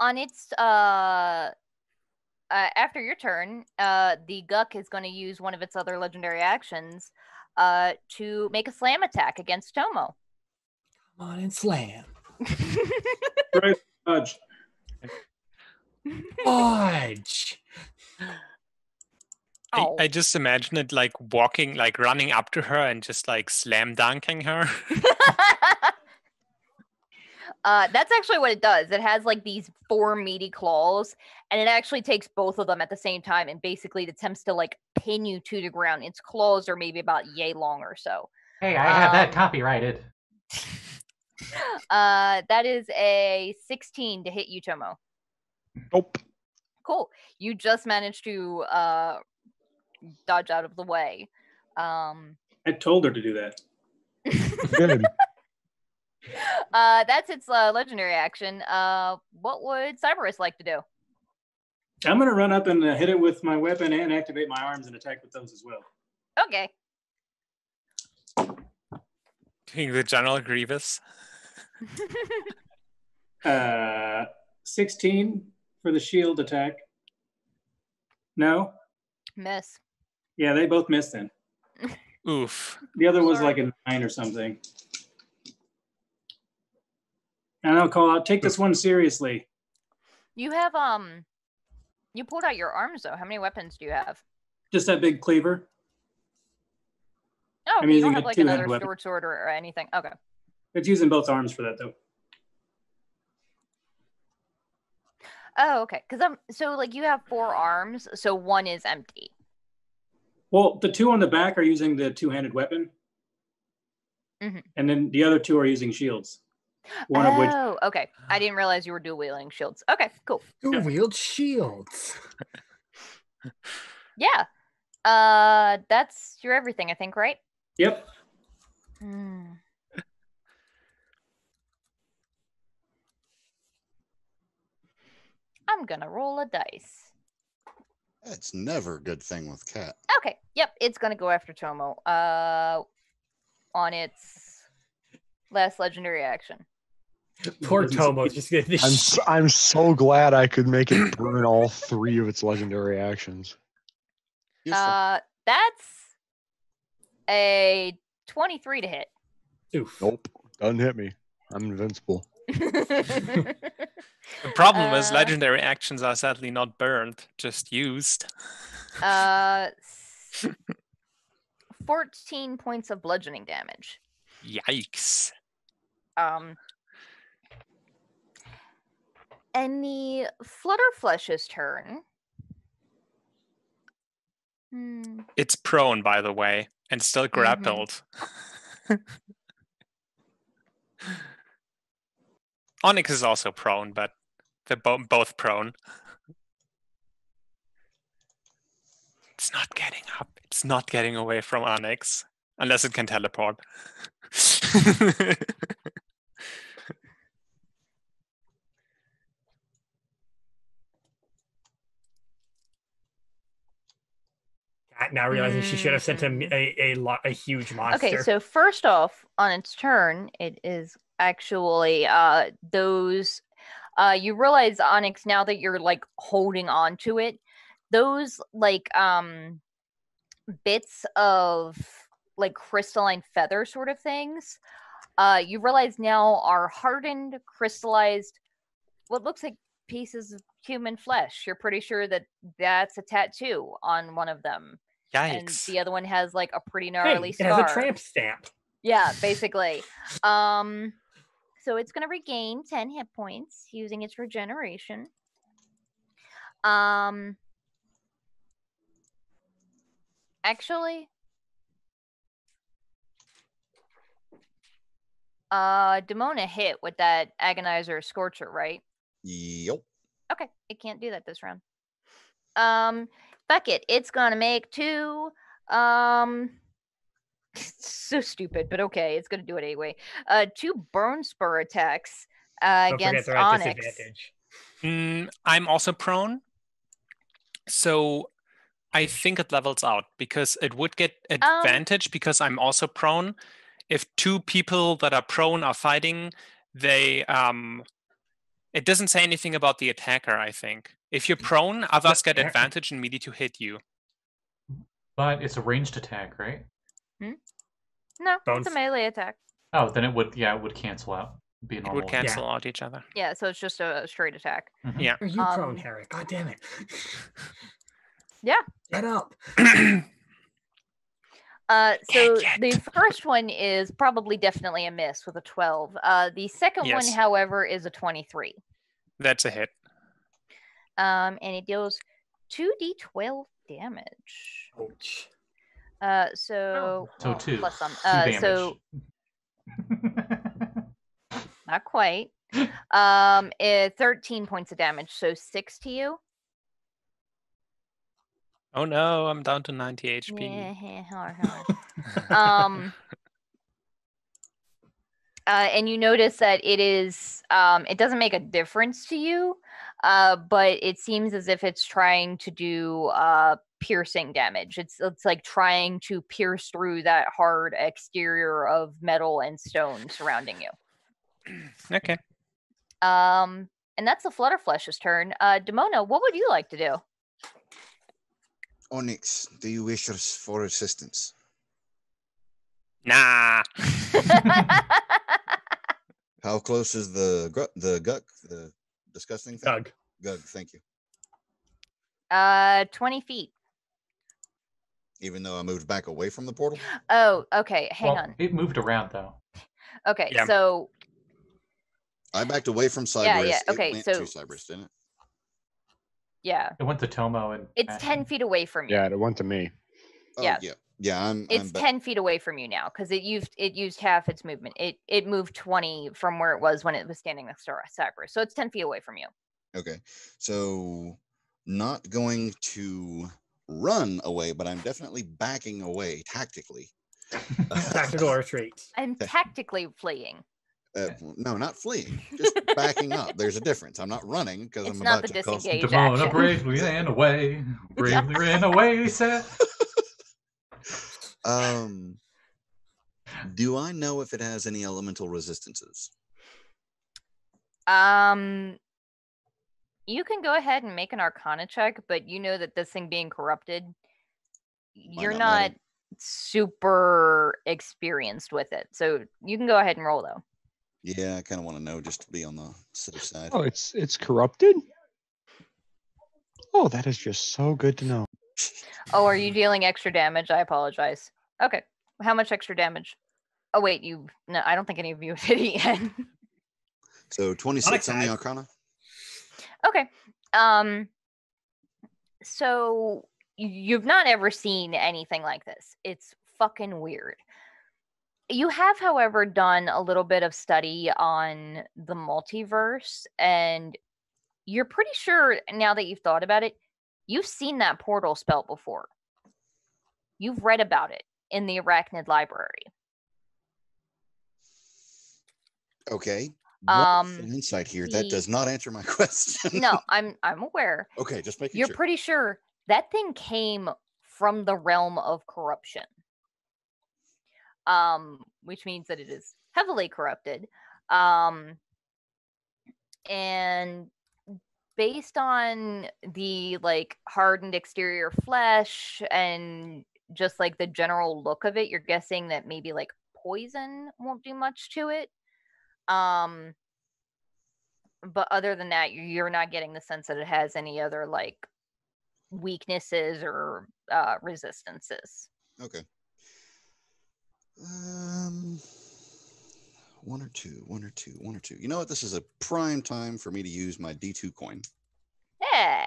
on its uh uh, after your turn, uh, the Gug is going to use one of its other legendary actions uh, to make a slam attack against Tomo. Come on and slam. Right, Fudge. Fudge. I, Oh. I just imagine it like walking, like running up to her and just like slam dunking her. uh, that's actually what it does. It has like these four meaty claws, and it actually takes both of them at the same time and basically attempts to like pin you to the ground. Its claws are maybe about yay long or so. Hey, I have that Um, copyrighted. Uh, that is a 16 to hit you, Tomo. Nope. Cool. You just managed to uh, dodge out of the way. Um, I told her to do that. Good. uh, that's its uh, legendary action. Uh, what would Cyberus like to do? I'm gonna run up and uh, hit it with my weapon and activate my arms and attack with those as well. Okay. Doing the General Grievous. Uh, 16 for the shield attack. No, Miss. yeah, they both missed then. Oof. The other was like a nine or something. And I'll call out, take this one seriously. You have um, you pulled out your arms though. How many weapons do you have? Just that big cleaver. Oh, I'm you using don't have like another weapon. short sword or, or anything. Okay. It's using both arms for that though. Oh, okay. Because I'm so like you have four arms, so one is empty. Well, the two on the back are using the two-handed weapon. Mhm. And then the other two are using shields. One of which Oh, okay. I didn't realize you were dual wielding shields. Okay, cool. Dual wield shields? Yeah. Uh, that's your everything, I think, right? Yep. Hmm. I'm gonna roll a dice. That's never a good thing with Kat. Okay. Yep, it's gonna go after Tomo. Uh, on its last legendary action. Poor Tomo just get this. I'm so, I'm so glad I could make it burn all three of its legendary actions. Uh, that's a twenty-three to hit. Oof. Nope, doesn't hit me. I'm invincible. The problem is Uh, legendary actions are sadly not burned, just used. uh, fourteen points of bludgeoning damage. Yikes. Um, and the Flutterflesh's turn. Hmm. It's prone, by the way, and still grappled. Onyx is also prone, but they're bo- both prone. It's not getting up. It's not getting away from Onyx. Unless it can teleport. now realizing she should have sent him a a, lo- a huge monster. Okay, so first off, on its turn, it is actually uh those uh you realize Onyx now that you're like holding on to it, those like um bits of like crystalline feather sort of things, uh you realize now are hardened, crystallized, what looks like pieces of human flesh. You're pretty sure that that's a tattoo on one of them. And the other one has like a pretty hey, gnarly it scar. has a tramp stamp. Yeah, basically. um, so it's gonna regain ten hit points using its regeneration. Um, actually, uh, Demona hit with that Aganazzar's Scorcher, right? Yep. Okay, it can't do that this round. Um, fuck it. It's gonna make two. Um, so stupid, but okay, it's gonna do it anyway. Uh, two burn spur attacks uh, against Onyx. Mm, I'm also prone. So I think it levels out because it would get Um, advantage because I'm also prone. If two people that are prone are fighting, they um it doesn't say anything about the attacker, I think. If you're prone, others get advantage and melee to hit you. But it's a ranged attack, right? No, Bones. it's a melee attack. Oh, then it would yeah, it would cancel out. Be a It normal. would cancel out each other. Yeah, so it's just a, a straight attack. Mhm. Yeah. Are you prone, Um, Hera? God damn it. Yeah. Get up. Uh, so the first one is probably definitely a miss with a 12. Uh, the second one, however, is a 23. That's a hit. Um, and it deals 2d12 damage. Ouch. Uh, so So well, two. plus some. Uh, damage. so not quite. Um, eh, 13 points of damage, so six to you. Oh no, I'm down to 90 HP. Yeah, hard, hard. um uh, and you notice that it is um it doesn't make a difference to you uh but it seems as if it's trying to do uh piercing damage it's it's like trying to pierce through that hard exterior of metal and stone surrounding you Okay. um and that's the flutterflesh's turn uh demona what would you like to do Onyx, do you wish us for assistance? Nah. How close is the gru- the guck, the disgusting thing? Doug. Gug, thank you. uh 20 feet Even though I moved back away from the portal. oh okay hang Well, on It moved around though. okay Yeah. so I backed away from Cyberus. Yeah, yeah, it okay, went so- to Cyberus, didn't it? yeah It went to Tomo and it's 10 feet away from you Yeah, it went to me. Oh, Yeah. yeah. Yeah, I'm. I'm it's 10 feet away from you now because it used it used half its movement it it moved 20 from where it was when it was standing next to Cyberus so it's 10 feet away from you Okay. So not going to run away, but I'm definitely backing away tactically. Tactical retreat. i'm tactically fleeing Uh, no, not fleeing, just backing up. There's a difference. I'm not running because I'm not about the to cause some disengage Demona action. bravely ran away. Bravely ran away, he said. Um, do I know if it has any elemental resistances? um you can go ahead and make an arcana check but you know that this thing being corrupted you're not not super experienced with it so you can go ahead and roll though Yeah, I kind of want to know just to be on the safe side. Oh, it's it's corrupted. Oh, that is just so good to know. Oh, are you dealing extra damage? I apologize. Okay. How much extra damage? Oh wait, you no, I don't think any of you have hit it yet. So 26 on the has. Arcana. okay. Um so you've not ever seen anything like this. It's fucking weird. You have, however, done a little bit of study on the multiverse, and you're pretty sure now that you've thought about it, you've seen that portal spell before. You've read about it in the Arachnid Library. Okay. Um, insight here. That does not answer my question. No, I'm I'm aware. okay, just making You're sure. pretty sure that thing came from the realm of corruption. Um, which means that it is heavily corrupted. Um, and based on the like hardened exterior flesh and just like the general look of it, you're guessing that maybe like poison won't do much to it. Um, but other than that, you- you're not getting the sense that it has any other like weaknesses or uh, resistances. Okay. Um, one or two, one or two, one or two. You know what? This is a prime time for me to use my D2 coin. Yeah,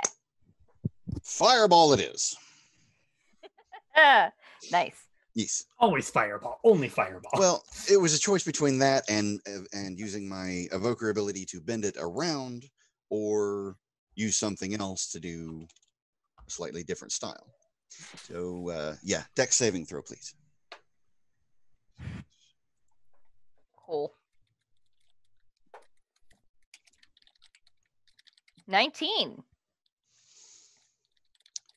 Fireball it is. Ah, nice. Yes. Always fireball. Only fireball. Well, it was a choice between that and uh, and using my evoker ability to bend it around or use something else to do a slightly different style. So uh, yeah, dex saving throw, please. Cool. 19.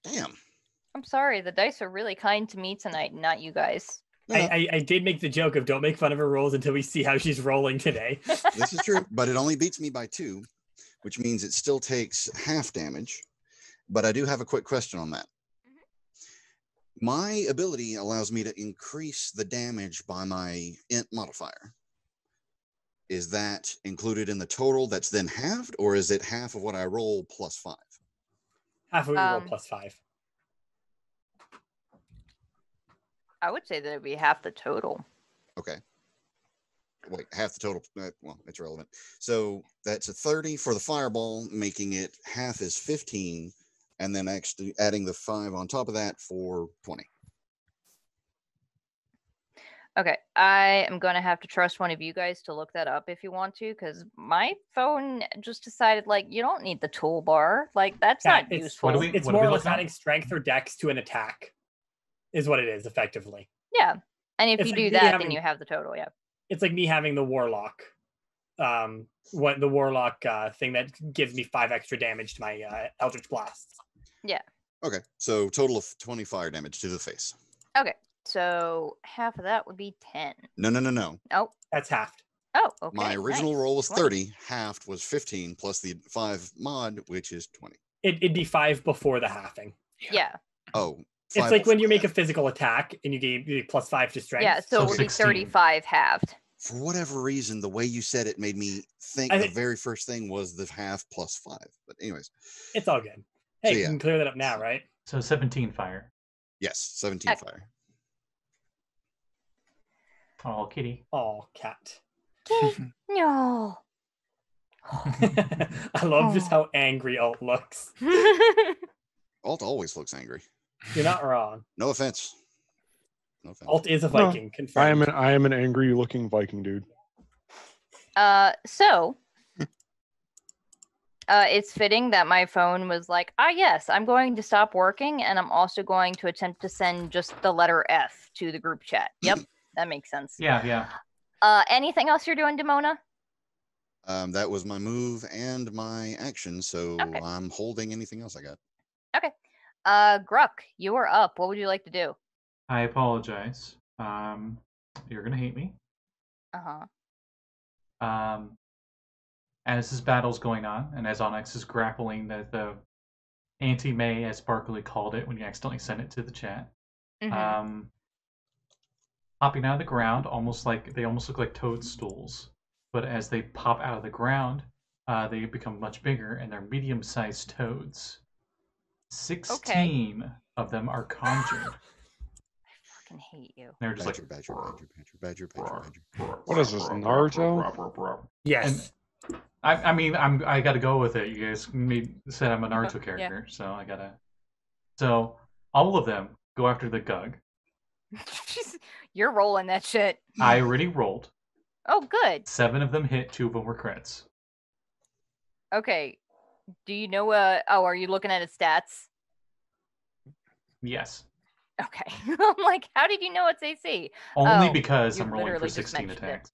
Damn. I'm sorry, the dice are really kind to me tonight, not you guys. No, I, no, I, I did make the joke of don't make fun of her rolls until we see how she's rolling today. this is true, but it only beats me by two, which means it still takes half damage. But I do have a quick question on that. Mm-hmm. My ability allows me to increase the damage by my int modifier. Is that included in the total that's then halved, or is it half of what I roll plus five? Half of it roll Um, plus five. I would say that it'd be half the total. Okay. Wait, half the total. uh, Well, it's relevant. So that's a 30 for the fireball, making it half is 15, and then actually adding the five on top of that for 20. Okay, I am going to have to trust one of you guys to look that up if you want to, because my phone just decided, like, you don't need the toolbar. Like, that's Yeah, not it's- useful. What do we- It's what more we or look less at? adding strength or dex to an attack, is what it is effectively. Yeah. And if It's you like do me that, then you have the total. Yeah. It's like me having the warlock, um, what the warlock uh, thing that gives me five extra damage to my uh, eldritch blasts. Yeah. Okay. So total of 20 fire damage to the face. Okay. So half of that would be 10. No, no, no, no. Oh, That's halved. oh, okay. My original nice. roll was 20. 30, halved was 15, plus the five mod, which is 20. It, it'd be five before the halving. Yeah. Oh, It's five like when you make a physical attack and you gave you plus five to strength. Yeah. So, So it would be 35 halved. For whatever reason, the way you said it made me think I the think- very first thing was the half plus five. But anyways, it's all good. Hey, you yeah. can clear that up now, right? So 17 fire. yes, 17 Ec- fire. Oh, kitty. Oh, cat. No. I love just how angry Alt looks. Alt always looks angry. You're not wrong. No offense. No offense. Alt is a No, Viking. I am an I am an angry looking Viking dude. uh, so uh, it's fitting that my phone was like, ah, yes, I'm going to stop working, and I'm also going to attempt to send just the letter F to the group chat. Yep, that makes sense. Yeah, yeah. Uh, anything else you're doing, Demona? Um, that was my move and my action, so Okay. I'm holding anything else I got. Okay. Uh, Gurk, you are up. What would you like to do? I apologize. Um, you're gonna hate me. Uh huh. Um, as this battle's going on, and as Onyx is grappling the, the anti-May, as Barkley called it when you accidentally sent it to the chat, Mhm. um, popping out of the ground, almost like they almost look like toadstools. But as they pop out of the ground, uh, they become much bigger, and they're medium-sized toads. Sixteen of them are conjured. I fucking hate you. They're just Badger, like badger, badger, badger, badger, badger. What is this, Naruto? Yes. I, I mean, I'm I got to go with it. You guys made, said I'm a Naruto Yeah. character, so I gotta. So all of them go after the Gug. You're rolling that shit. I already rolled. Oh, good. Seven of them hit. Two of them were crits. Okay. Do you know? Uh, oh, are you looking at his stats? Yes, Okay. I'm like, how did you know it's AC? only Oh, because I'm rolling for 16 mentioned it. attacks.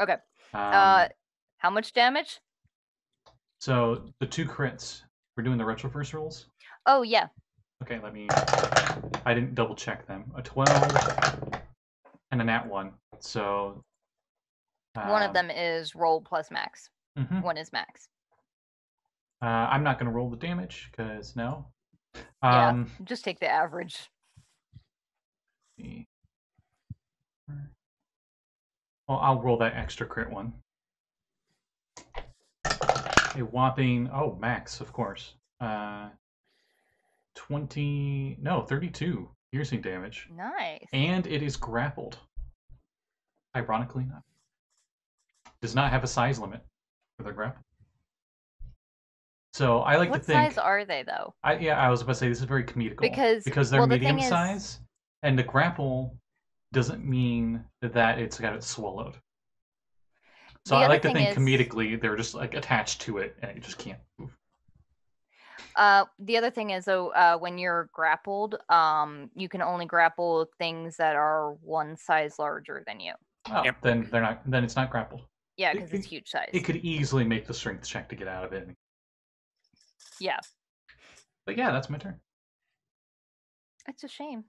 Okay. Um, uh, how much damage? so the two crits. We're doing the retroverse rolls. Oh yeah. Okay, let me. I didn't double check them. A 12 and a nat one. So. One of um, them is roll plus max. mhm. One is max. Uh, I'm not going to roll the damage because no. Yeah. Um, Just take the average. see. Well, I'll roll that extra crit one. A whopping oh max, of course. Uh, twenty no thirty-two piercing damage, Nice. and it is grappled. Ironically, not does not have a size limit for their grapple. So I like what to think. What size are they though? I yeah, I was about to say this is very comedical Because- because they're well, the medium is- size, and the grapple doesn't mean that it's got it swallowed. So The I like to think is- comedically they're just like attached to it and it just can't move. Uh, the other thing is though, uh, when you're grappled, um, you can only grapple things that are one size larger than you. Oh, Yep. then they're not. Then it's not grappled. Yeah, It- because it's huge size. It could easily make the strength check to get out of it. Yeah, But yeah, that's my turn. it's a shame.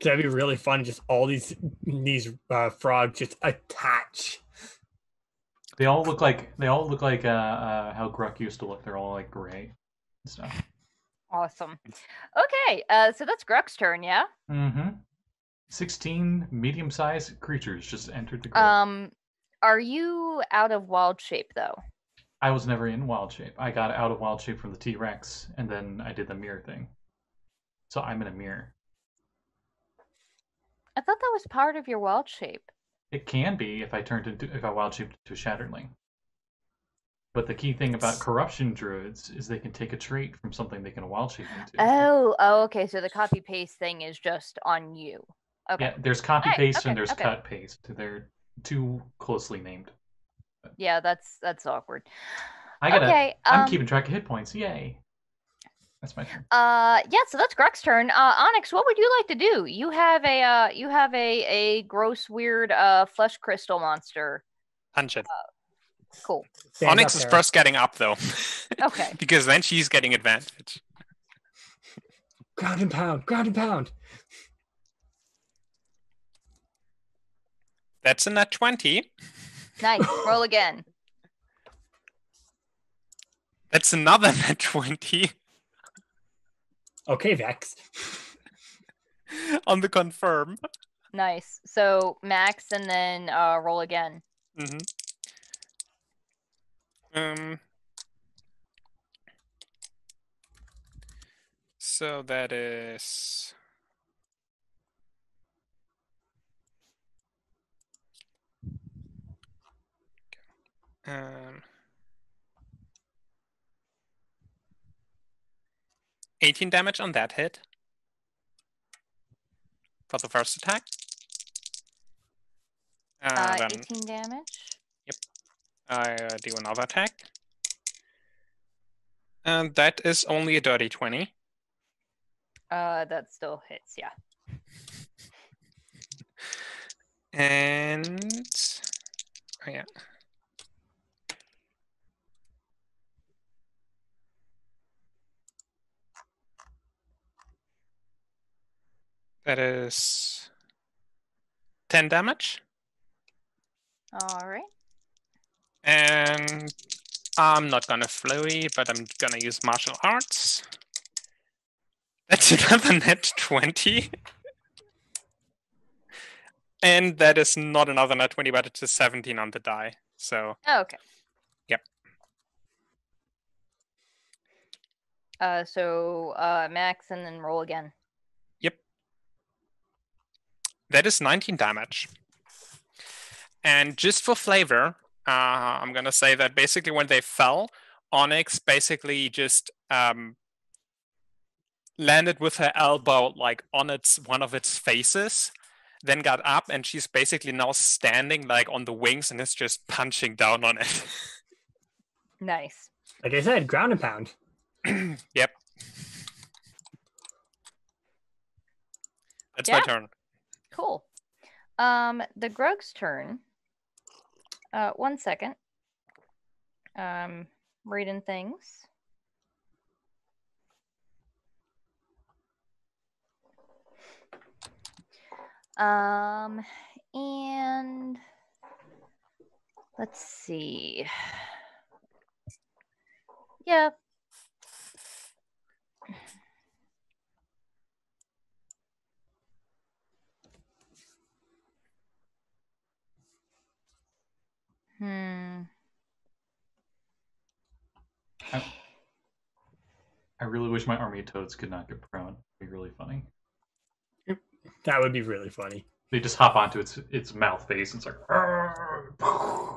That'd be really fun. Just all these these uh, frogs just attach. They all look like they all look like uh, uh, how Gurk used to look. They're all like gray and stuff. Awesome. Okay, uh, so that's Gurk's turn, yeah. Mm-hmm. Sixteen medium-sized creatures just entered the group. Um, are you out of wild shape though? I was never in wild shape. I got out of wild shape from the T Rex, and then I did the mirror thing. So I'm in a mirror. I thought that was part of your wild shape. It can be if I turned into if I wild shaped to a Shatterling. But the key thing about corruption druids is they can take a trait from something they can wild shape into. Oh, oh, okay. So the copy paste thing is just on you. Okay. Yeah, there's copy Alright, paste okay, and there's okay. cut paste. They're too closely named. Yeah, that's that's awkward. I gotta. okay. I'm um, keeping track of hit points. Yay! That's my turn. Uh, yeah. So that's Gurk's turn. Uh, Onyx, what would you like to do? You have a uh, you have a a gross, weird uh flesh crystal monster. Punch it. Cool. Stand Onyx is first getting up though. Okay. because then she's getting advantage. Ground and pound. Ground and pound. That's a nat 20. Nice. Roll again. That's another nat 20 Okay, Vex. on the confirm. Nice. So max, and then uh, roll again. hmm Um. So that is. Um. 18 damage on that hit. For the first attack. Uh, Uh, 18 damage. I uh, do another attack. And that is only a dirty 20. Uh, that still hits. Yeah. And. Oh, yeah. That is 10 damage. All right. And I'm not gonna flurry, but I'm gonna use martial arts. That's another nat 20. and that is not another nat 20, but it's a 17 on the die. So Oh, okay. Yep. Uh, so uh, max, and then roll again. Yep. That is 19 damage. And just for flavor, uh, I'm gonna say that basically when they fell, Onyx basically just um, landed with her elbow like on its one of its faces, then got up, and she's basically now standing like on the wings and is just punching down on it. Nice. Like I said, ground and pound. yep. That's Yeah. my turn. Cool. Um, the Grog's turn. Uh, one second. Um, reading things. Um, and let's see. Yeah. Hmm. I I really wish my army of toads could not get prone. It'd be really funny. That would be really funny. They just hop onto its its mouth face and it's like.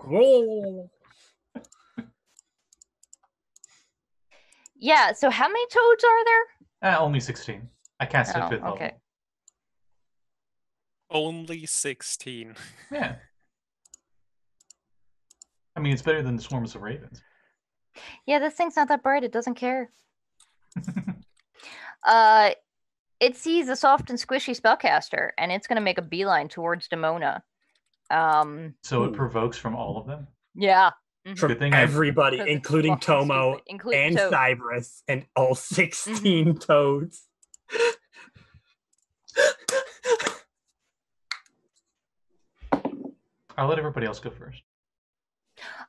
Whoa. Yeah. So how many toads are there? Ah, only sixteen. I cast it Oh, fifth okay. level. Only 16. Yeah. Mean, it's better than the swarms of ravens. Yeah, this thing's not that bright. It doesn't care. Uh, it sees a soft and squishy spellcaster, and it's gonna make a beeline towards Demona. Um, so it provokes from all of them. yeah. Mhm. From Good thing I- everybody, 'Cause it's including fucking Tomo stupid. Include and Toad. Cyberus and all 16 Mm-hmm. toads. I'll let everybody else go first.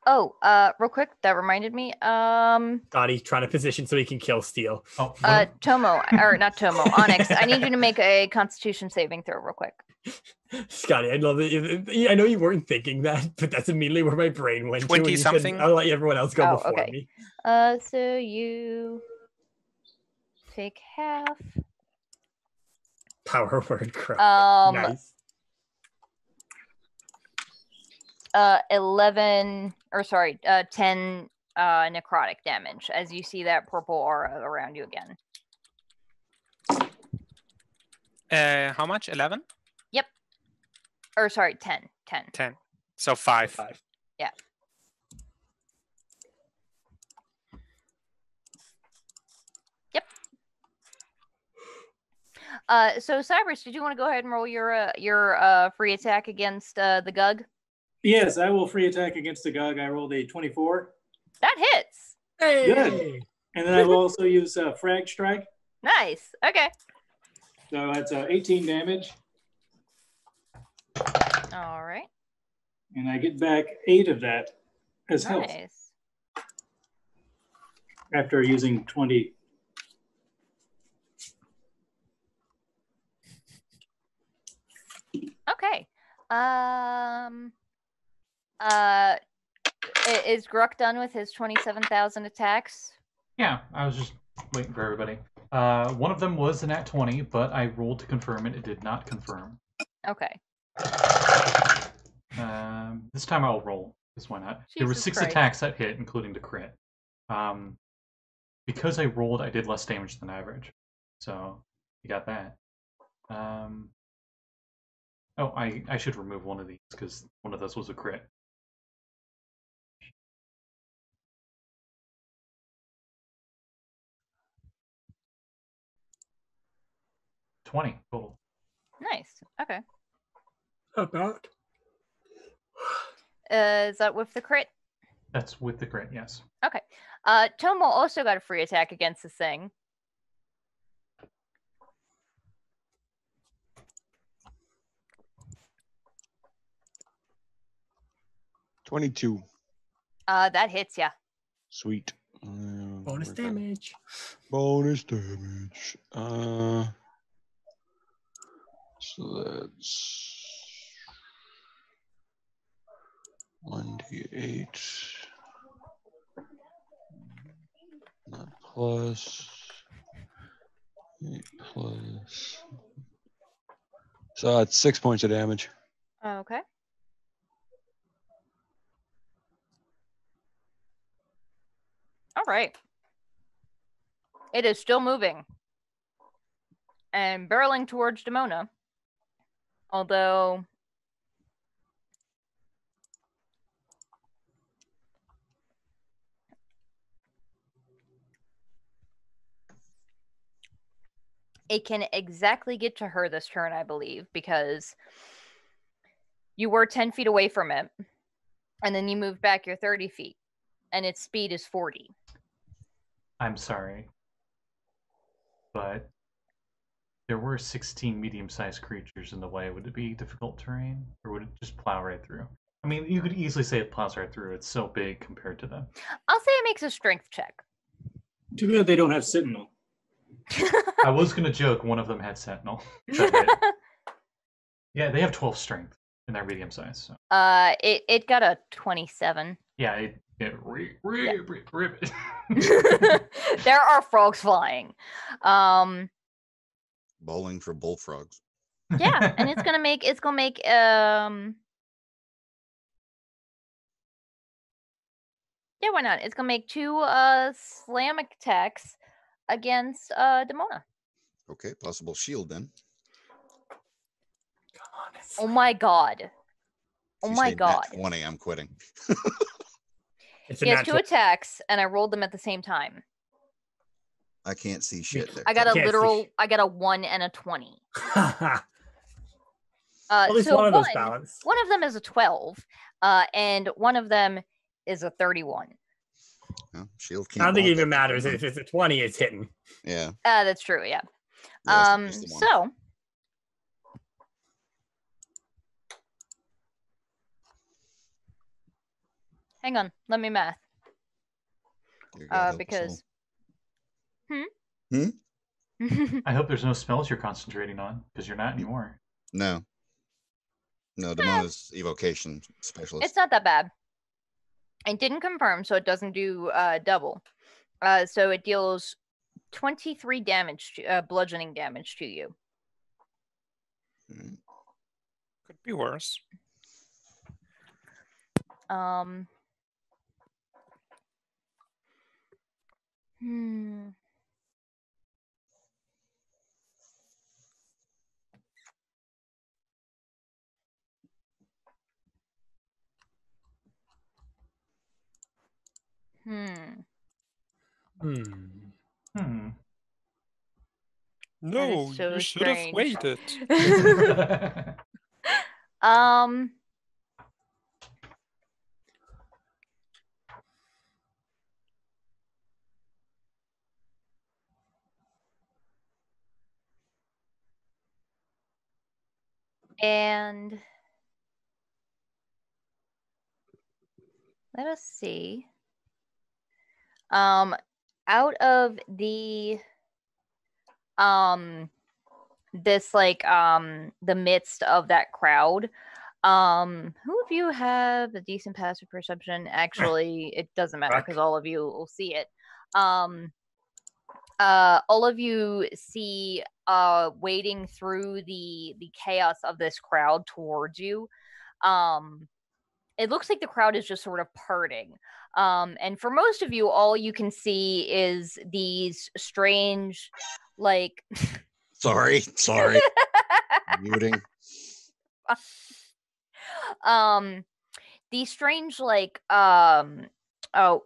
Oh, uh, real quick, that reminded me. Um, Scotty trying to position so he can kill Steel. Oh, one uh, Tomo or not Tomo, Onyx. I need you to make a Constitution saving throw, real quick. Scotty, I love it. I know you weren't thinking that, but that's immediately where my brain went. to when 20 you said, something? I'll let everyone else go Oh, before okay. me. Uh, so you take half. Power word crap. Um, nice. uh 11 or sorry uh 10 uh necrotic damage as you see that purple aura around you again Uh, how much? 11? Yep. or sorry 10 10 10. So 5. Five. Yeah. uh so Cyberus did you want to go ahead and roll your uh, your uh free attack against uh the gug Yes, I will free attack against the Gug. I rolled a 24. that hits Hey! And then I will also use uh, Frag Strike. nice okay So that's uh, 18 damage. all right And I get back eight of that as health nice after using 20. okay um uh is Gurk done with his 27,000 attacks? Yeah, I was just waiting for everybody. Uh, one of them was a nat 20, but I rolled to confirm it. It did not confirm. Okay. Um, this time I'll roll, because why not? there were six Christ. attacks that hit, including the crit. Um, because I rolled, I did less damage than average. So, you got that. Um, oh, I, I should remove one of these, because one of those was a crit. Twenty total. Nice. Okay. About. Uh, is that with the crit? That's with the crit, yes. Okay. Uh, Tomo also got a free attack against this thing. Twenty-two. Uh, that hits yeah. Sweet. Uh, Bonus damage. Bonus damage. Uh, so that's one d eight. Not plus. Eight plus. So it's six points of damage. Okay. All right. It is still moving and barreling towards Demona. Although it can exactly get to her this turn, I believe, because you were 10 feet away from it and then you moved back your 30 feet and its speed is 40 I'm sorry. But there were 16 medium sized creatures in the way. Would it be difficult terrain? Or would it just plow right through? I mean, you could easily say it plows right through. It's so big compared to them. i'll say it makes a strength check Too bad they don't have Sentinel. I was going to joke one of them had Sentinel. Yeah, they have 12 strength in they're medium size. So. uh it, it got a 27 Yeah, it, it rip, rip, rip, rip. there are frogs flying um Bowling for bullfrogs. yeah and it's gonna make it's gonna make um yeah why not it's gonna make two uh slam attacks against uh demona Okay, possible shield then. Come on. oh my god oh She my god 20, I'm quitting. It's a He has two attacks, and I rolled them at the same time. I can't see shit. there. I got a Can't literal. I got a one and a twenty. At Uh, least so one of those balanced. one of them is a twelve, uh, and one of them is a thirty-one. Well, shield I can't. don't think it even matters. If it's a 20, it's hitting. Yeah. Uh, that's true. Yeah. yeah, so um. it's the one. So. Hang on. Let me math. Uh, because. All. Hmm. I hope there's no spells you're concentrating on because you're not anymore. no. No, Demona's evocation specialist. It's not that bad. It didn't confirm, so it doesn't do uh, double. Uh, so it deals 23 damage, to, uh, bludgeoning damage to you. Mm, Could be worse. Um. Hmm. Hmm. Hmm. Hmm. No, so you should have strange. waited. um. And let us see. Um, out of the um this like um the midst of that crowd um who of you have a decent passive perception? Actually it doesn't matter because all of you will see it. Um uh all of you see uh wading through the the chaos of this crowd towards you. Um it looks like the crowd is just sort of parting um and for most of you all you can see is these strange like Sorry, sorry. Muting. um these strange like um oh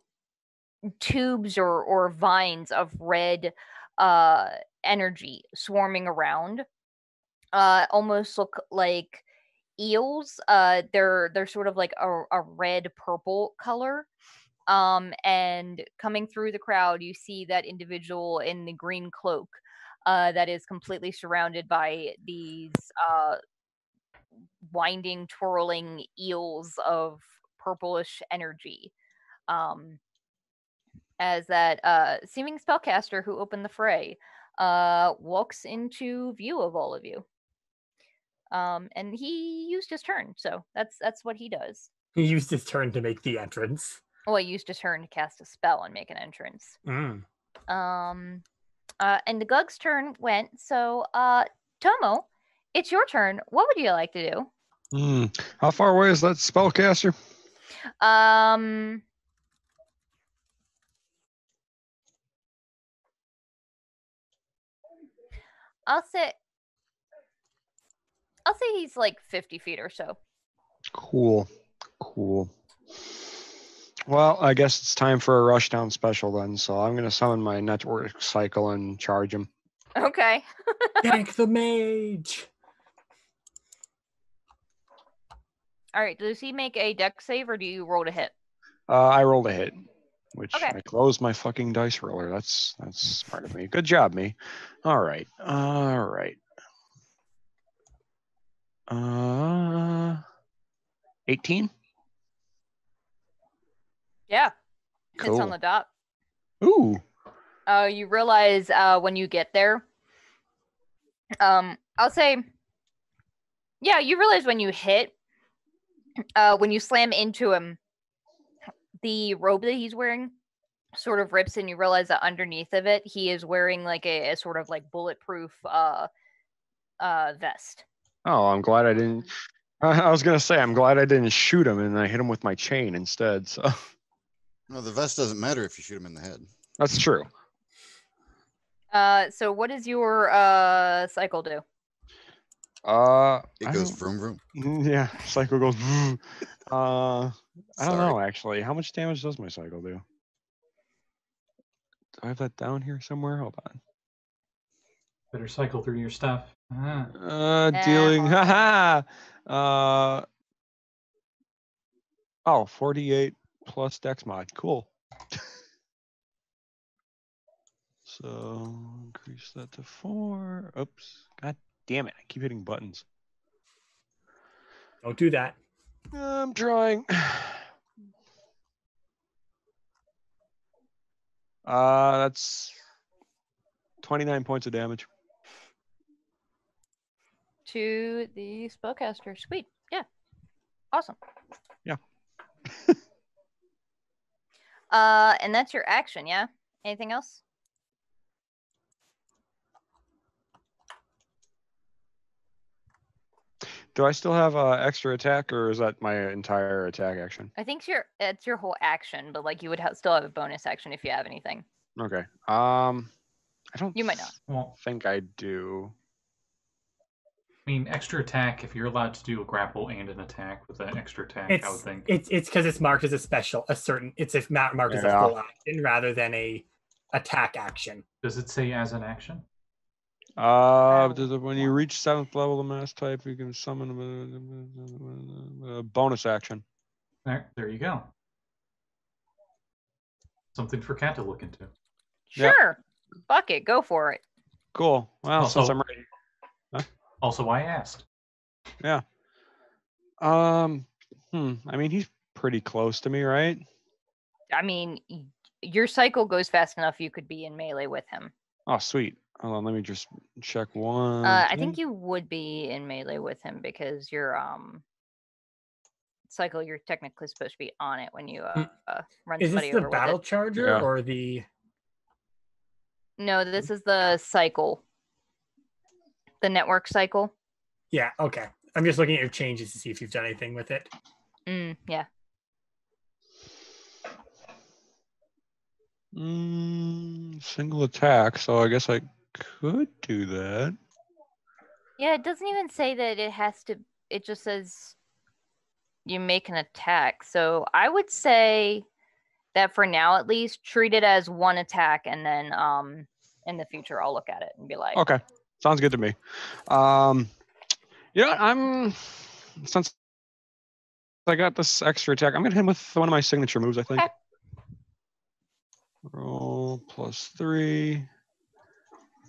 tubes or or vines of red uh energy swarming around uh almost look like eels uh they're they're sort of like a, a red purple color um and coming through the crowd you see that individual in the green cloak uh that is completely surrounded by these uh winding twirling eels of purplish energy um as that uh seeming spellcaster who opened the fray uh walks into view of all of you um and he used his turn so that's that's what he does He used his turn to make the entrance. well he used his turn to cast a spell and make an entrance Mm. um uh and the gug's turn went so uh tomo it's your turn what would you like to do Hmm. How far away is that spellcaster? Um. I'll say. I'll say he's like fifty feet or so. Cool. Cool. Well, I guess it's time for a rushdown special then. So I'm going to summon my network cycle and charge him. Okay. Thank the mage. All right. Does he make a dex save or do you roll to hit? Uh, I rolled a hit, which Okay. I closed my fucking dice roller. That's that's smart of me. Good job, me. All right. All right. Uh, 18. Yeah. it's on the dot. Ooh. Uh, you realize uh when you get there. Um, I'll say. Yeah, you realize when you hit. Uh, when you slam into him, the robe that he's wearing sort of rips, and you realize that underneath of it, he is wearing like a, a sort of like bulletproof uh uh vest. Oh, I'm glad I didn't. I I was gonna say I'm glad I didn't shoot him and I hit him with my chain instead. So No, the vest doesn't matter if you shoot him in the head. that's true. Uh, so what does your uh cycle do? Uh, It I goes don't- vroom vroom. Mm, Yeah, cycle goes. vroom. Uh, I don't Sorry. know actually. How much damage does my cycle do? Do I have that down here somewhere? Hold on. Better cycle through your stuff. Ah, Uh, Eh, dealing. hold on. Haha. Uh. Oh, 48 plus dex mod. Cool. so increase that to four. Oops. God damn it. I keep hitting buttons. Don't do that. I'm trying. Uh, that's 29 points of damage. To the spellcaster. Sweet. Yeah. Awesome. Yeah. uh, and that's your action, yeah? Anything else? Do I still have uh, extra attack, or is that my entire attack action? I think your it's your whole action, but like you would ha- still have a bonus action if you have anything. Okay. Um, I don't. You might not. well, think I do. I mean, extra attack. If you're allowed to do a grapple and an attack with an extra attack, I would It's think. it's it's because it's marked as a special, a certain. It's if ma- marked as a full action rather than a attack action. Does it say as an action? Uh, does when you reach seventh level of mass type, you can summon a, a bonus action. There, there you go. Something for Kat to look into. Yeah. Sure. Fuck it. Go for it. Cool. Well, since Also- I'm ready. Also, I asked. Yeah. Um, hmm. I mean, he's pretty close to me, right? I mean, your cycle goes fast enough you could be in melee with him. Oh, sweet. Hold on, let me just check one. Uh, I think you would be in melee with him because your um cycle you're technically supposed to be on it when you uh, Mm. uh run Is this the over battle with it. charger Yeah. or the? No, this is the cycle. The network cycle. Yeah. Okay. I'm just looking at your changes to see if you've done anything with it. Mm, yeah. Mm, single attack, so I guess I could do that. Yeah, it doesn't even say that it has to it just says you make an attack. So I would say that for now at least treat it as one attack and then um in the future I'll look at it and be like Okay, sounds good to me. Um, you know what? I'm since I got this extra attack, I'm gonna hit him with one of my signature moves. I think. Okay. Roll plus three.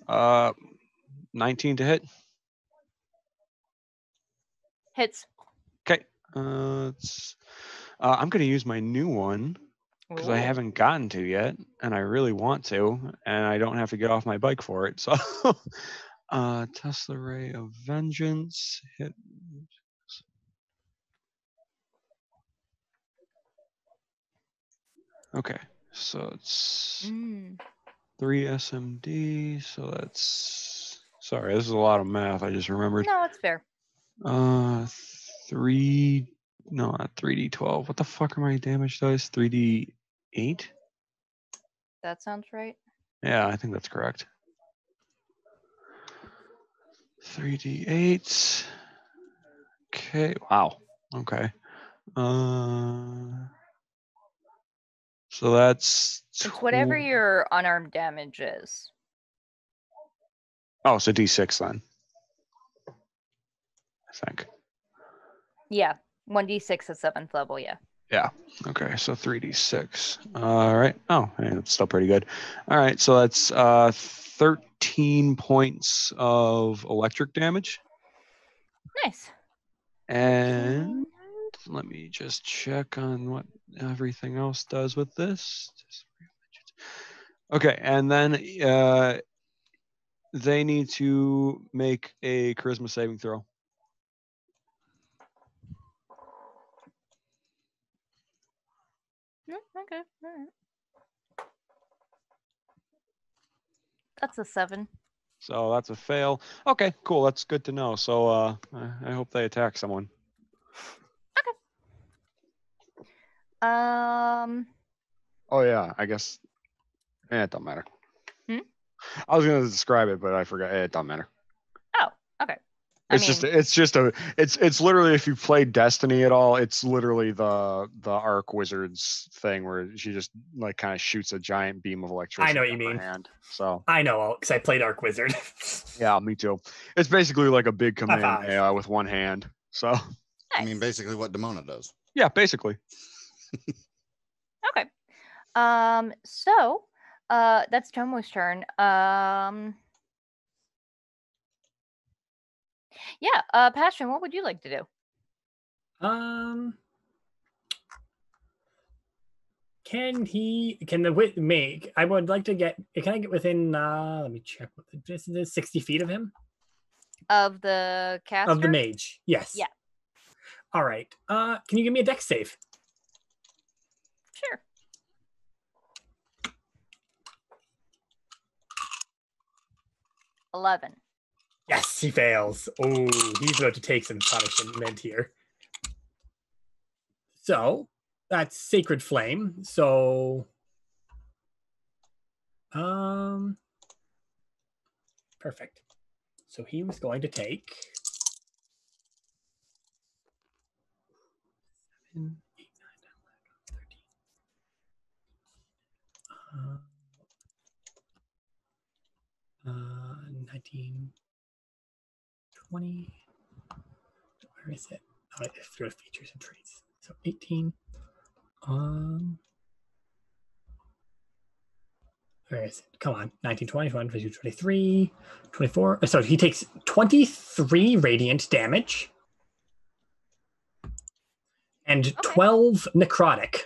Uh, 19 to hit. hits. Okay. Uh, it's, uh, I'm gonna use my new one because I haven't gotten to yet, and I really want to, and I don't have to get off my bike for it. So, uh, Tesla Ray of Vengeance hit. Okay, so it's Mm. three SMD. So that's sorry, this is a lot of math. I just remembered. No, it's fair. Uh, three. No, not three D twelve. What the fuck are my damage dice? Three D eight. That sounds right. Yeah, I think that's correct. 3d8. Okay, wow. Okay. Uh So that's It's whatever your unarmed damage is. Oh, so d6 then. I think. Yeah. 1d6 at seventh level, Yeah. yeah. Okay, so 3d6. All right. Oh, hey, that's still pretty good. All right, so that's uh 13 points of electric damage. Nice. And let me just check on what everything else does with this. Okay, and then uh, they need to make a charisma saving throw. Mm, okay. All right. That's a seven. So that's a fail. Okay, cool. That's good to know. So uh, I I hope they attack someone. Okay. Um. Oh yeah, I guess. Eh, it don't matter. Hmm? I was gonna describe it, but I forgot. Eh, it don't matter. Oh, okay. I It's just it's just a it's it's literally if you play Destiny at all, it's literally the the Arc Wizards thing where she just like kind of shoots a giant beam of electricity. I know what you mean. Hand. So I know because I played Arc Wizard. yeah, me too. It's basically like a big command. AI with one hand. So I mean, basically what Demona does. yeah, basically. Okay. Um. So, uh, that's Tomo's turn. Um. Yeah. Uh, Passion. What would you like to do? Um, can he? Can the wit make? I would like to get. Can I get within? uh Let me check. What the, distance is sixty feet of him Of the caster. of the mage. Yes. Yeah. All right. Uh, can you give me a dex save? Sure. Eleven. Yes, he fails. Oh, he's about to take some punishment here. So that's sacred flame. So, um, perfect. So he was going to take seven, eight, nine, 10, 11, 13. Uh, uh, 19, 20. Where is it? Oh, through features and traits. So 18. Um, where is it? Come on. 19, 20, 21, 22, 23, 24. So he takes 23 radiant damage and 12 necrotic.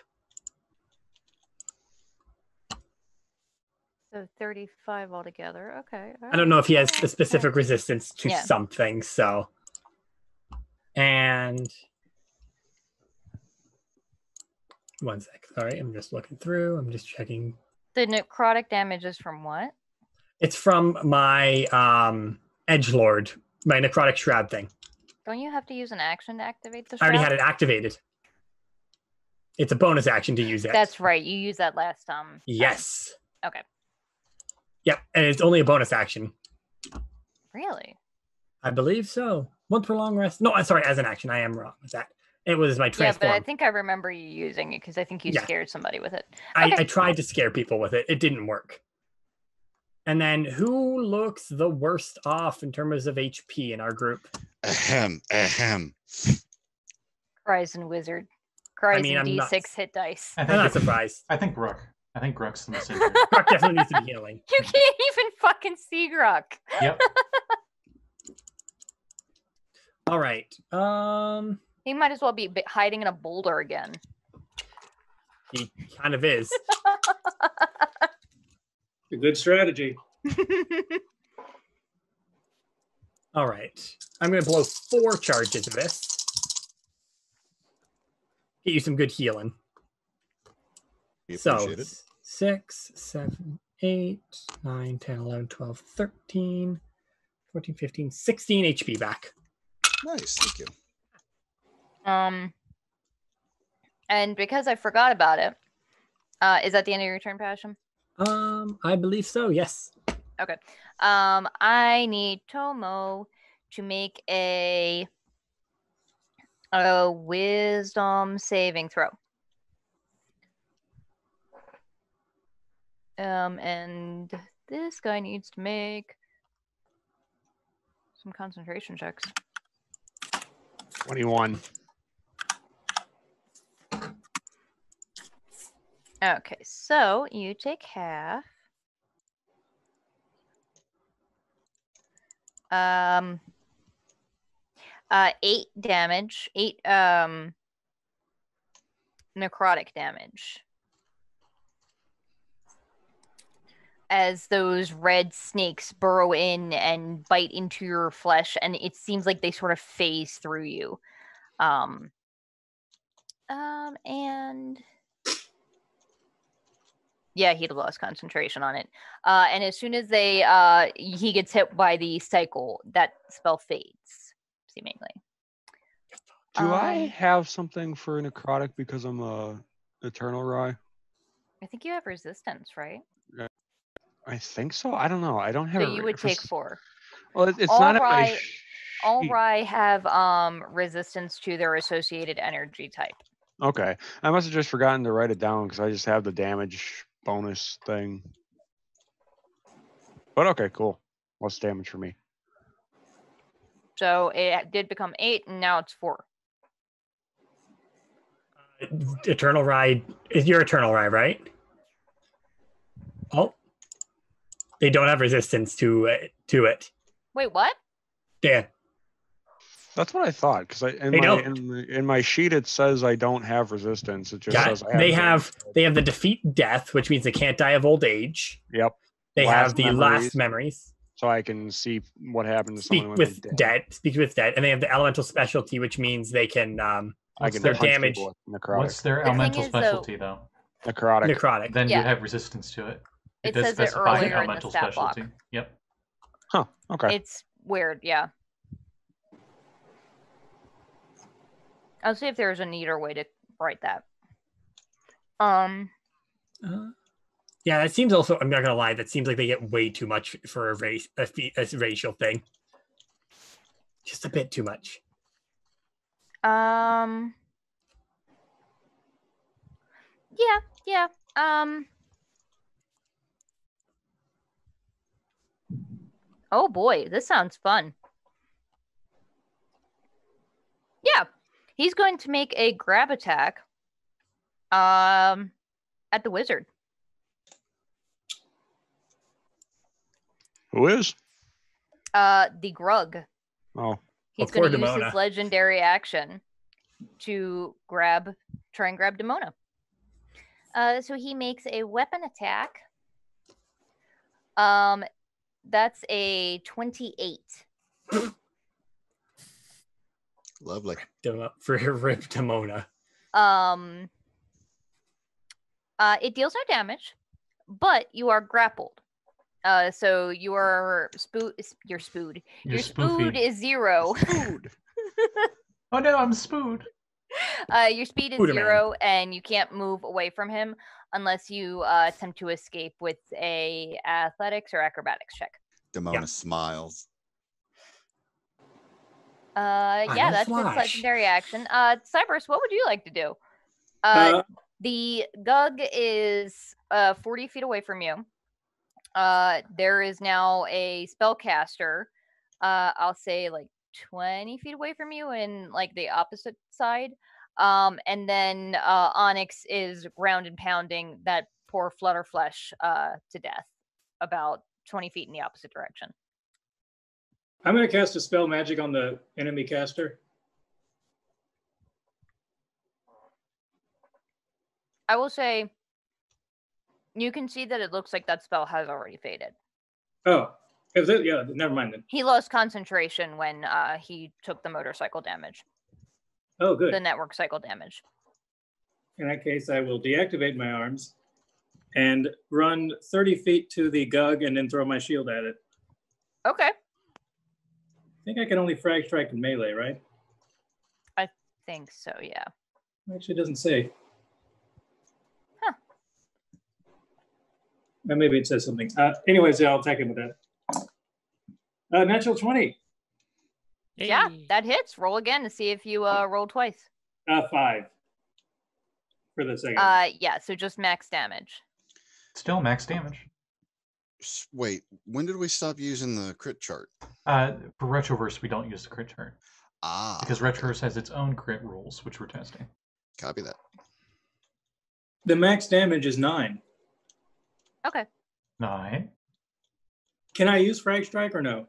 So thirty-five altogether. Okay. I don't know if he has a specific resistance to Yeah. something, so. And one sec. Sorry, I'm just looking through. I'm just checking. The necrotic damage is from what? It's from my um Edge Lord, my necrotic shroud thing. Don't you have to use an action to activate the? I already shroud? had it activated. It's a bonus action to use it. That's right. You used that last um. time. yes. Okay. Yep, and it's only a bonus action. Really? I believe so. One per long rest. No, I'm sorry, as an action. I am wrong with that. It was my Yeah, but I think I remember you using it because I think you Yeah. scared somebody with it. I, Okay. I tried to scare people with it. It didn't work. And then who looks the worst off in terms of HP in our group? Ahem, ahem. Horizon Wizard. Horizon mean, I'm D6 not- hit dice. I I'm not surprised. I think Rook. I think Rook's the most injured. Brock definitely needs to be healing. You can't even fucking see Gurk. Yep. All right. Um, He might as well be hiding in a boulder again. he kind of is. A good strategy. All right. I'm going to blow four charges of this. Get you some good healing. We So appreciate it. six, seven, eight, nine, 10, 11, 12, 13, 14, 15, 16 HP back. Nice, thank you. um, and because I forgot about it, uh, is that the end of your turn, Passion? Um, I believe so. Yes. Okay. Um, I need Tomo to make a a wisdom saving throw. Um, and this guy needs to make some concentration checks. 21. Okay, so you take half. Um, uh, eight damage, eight um, necrotic damage. As those red snakes burrow in and bite into your flesh, and it seems like they sort of phase through you. Um, um, and yeah, he'd lost concentration on it. Uh, and as soon as they uh, he gets hit by the cycle, that spell fades seemingly. Do I Um, have something for necrotic because I'm a eternal Rai? I think you have resistance, right? I think so. I don't know. I don't have. So it you would for take four. Well, it- it's not in my Alright. all Rai have um resistance to their associated energy type. Okay. I must have just forgotten to write it down because I just have the damage bonus thing. But okay, cool. What's damage for me? So it did become eight, and now it's four. Eternal Ride is your Eternal Ride, right? Oh, they don't have resistance to it. To it. Wait, what? Yeah, That's what I thought because I in They my don't. in, my- in my sheet it says I don't have resistance. It just yeah. says I They damage. have they have the defeat death, which means they can't die of old age. Yep. They Last have the memories. last memories. So I can see what happened to Speak someone when with they're dead. Speak with dead, and they have the elemental specialty, which means they can um I What's can their punch damage- with necrotic. What's their The thing elemental is, though- specialty though? necrotic? necrotic. Then Yeah. you have resistance to it. It, It does says it specify earlier in the elemental stat block. specialty. Yep. Huh. Okay. It's weird, yeah. I'll see if there's a neater way to write that. Um, Uh, yeah, that seems also. I'm not gonna lie. That seems like they get way too much for a race, a, fe- a racial thing. Just a bit too much. um, yeah, yeah. Um, oh boy, this sounds fun. Yeah, he's going to make a grab attack. Um, at the wizard. Who is? Uh, the Gug. Oh, He's going to use Demona. his legendary action to grab, try and grab Demona. Uh, so he makes a weapon attack. Um, that's a twenty-eight. Lovely. Dem- For your Rip Demona. Um, uh, it deals no damage, but you are grappled. Uh, so you are spoo. You're spood. You're Your spood is zero. food. Oh no, I'm spood. Uh, your speed is Spooderman. zero, and you can't move away from him unless you uh, attempt to escape with a athletics or acrobatics check. Demona smiles. Uh, yeah, that's its flash. legendary action. Uh, Cyberus, what would you like to do? Uh, Uh, the Gug is uh 40 feet away from you. Uh, there is now a spellcaster. Uh, I'll say like 20 feet away from you, and like the opposite side. Um, and then uh, Onyx is ground and pounding that poor Flutterflesh uh to death, about 20 feet in the opposite direction. I'm going to cast a spell magic on the enemy caster. I will say you can see that it looks like that spell has already faded. Oh, it? Yeah, never mind then. He lost concentration when uh, he took the motorcycle damage, Oh, good. the network cycle damage. In that case, I will deactivate my arms and run 30 feet to the Gug and then throw my shield at it. Okay. I think I can only frag strike in melee, right? I think so, yeah. Actually, it doesn't say. Huh. Uh, maybe it says something. Uh, anyways, yeah, I'll attack him with that. Uh, natural 20, Yeah, that hits. Roll again to see if you uh, roll twice. uh, five for the second. Uh, yeah, so just max damage. Still max damage. S- Wait, when did we stop using the crit chart? Uh, for Retroverse, we don't use the crit chart Ah, because Retroverse has its own crit rules, which we're testing. copy that. the max damage is nine. Okay. Nine. Can I use frag strike or no?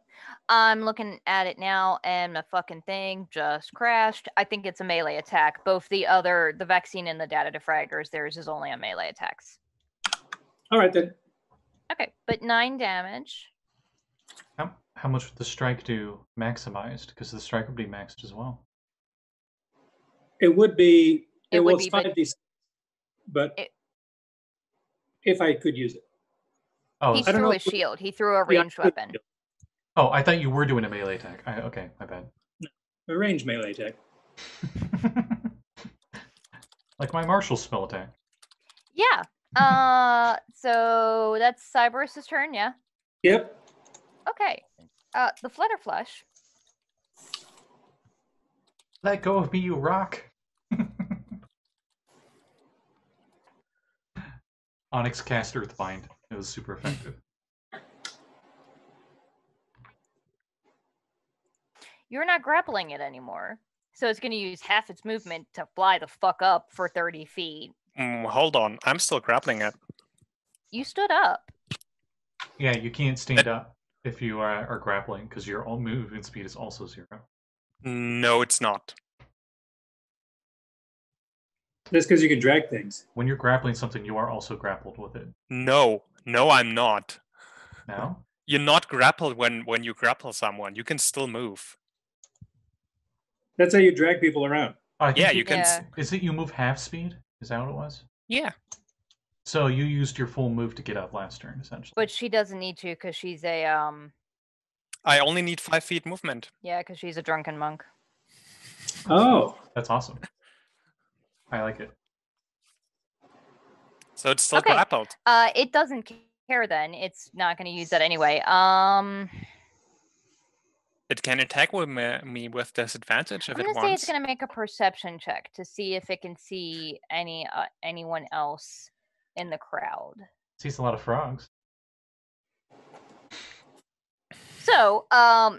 I'm looking at it now, and the fucking thing just crashed. I think it's a melee attack. Both the other, the vaccine and the data defraggers, theirs is only on melee attacks. All right, then. Okay, but nine damage. How, how much would the strike do maximized? Because the strike would be maxed as well. It would be, It it, would was be, but- 5d, but It- if I could use it. Oh, he I threw a shield. He threw a ranged could weapon. oh, I thought you were doing a melee attack. I, okay, my bad. A range melee attack. like my martial spell attack. Yeah. Uh, so that's Cyberus's turn. Yeah. Yep. Okay. Uh, the Flutterflesh. Let go of me, you rock. Onyx cast Earthbind. It was super effective. You're not grappling it anymore. So it's going to use half its movement to fly the fuck up for 30 feet. Mm, hold on, I'm still grappling it. You stood up. Yeah, you can't stand up if you are, are grappling because your own movement speed is also zero. No, it's not. That's because you can drag things. When you're grappling something, you are also grappled with it. No, no, I'm not. Now, You're not grappled when when you grapple someone. You can still move. That's how you drag people around. Oh, Yeah, you can. Yeah. Is it you move half speed? Is that what it was? Yeah. So you used your full move to get up last turn, essentially. But she doesn't need to because she's a, um, I only need five feet movement. yeah, because she's a drunken monk. Oh, That's awesome. I like it. So it's still Okay. grappled. Uh, it doesn't care then. It's not going to use that anyway. Um, It can attack with me, me with disadvantage if I'm it gonna say wants. it's gonna make a perception check to see if it can see any uh, anyone else in the crowd. Sees a lot of frogs. So, um,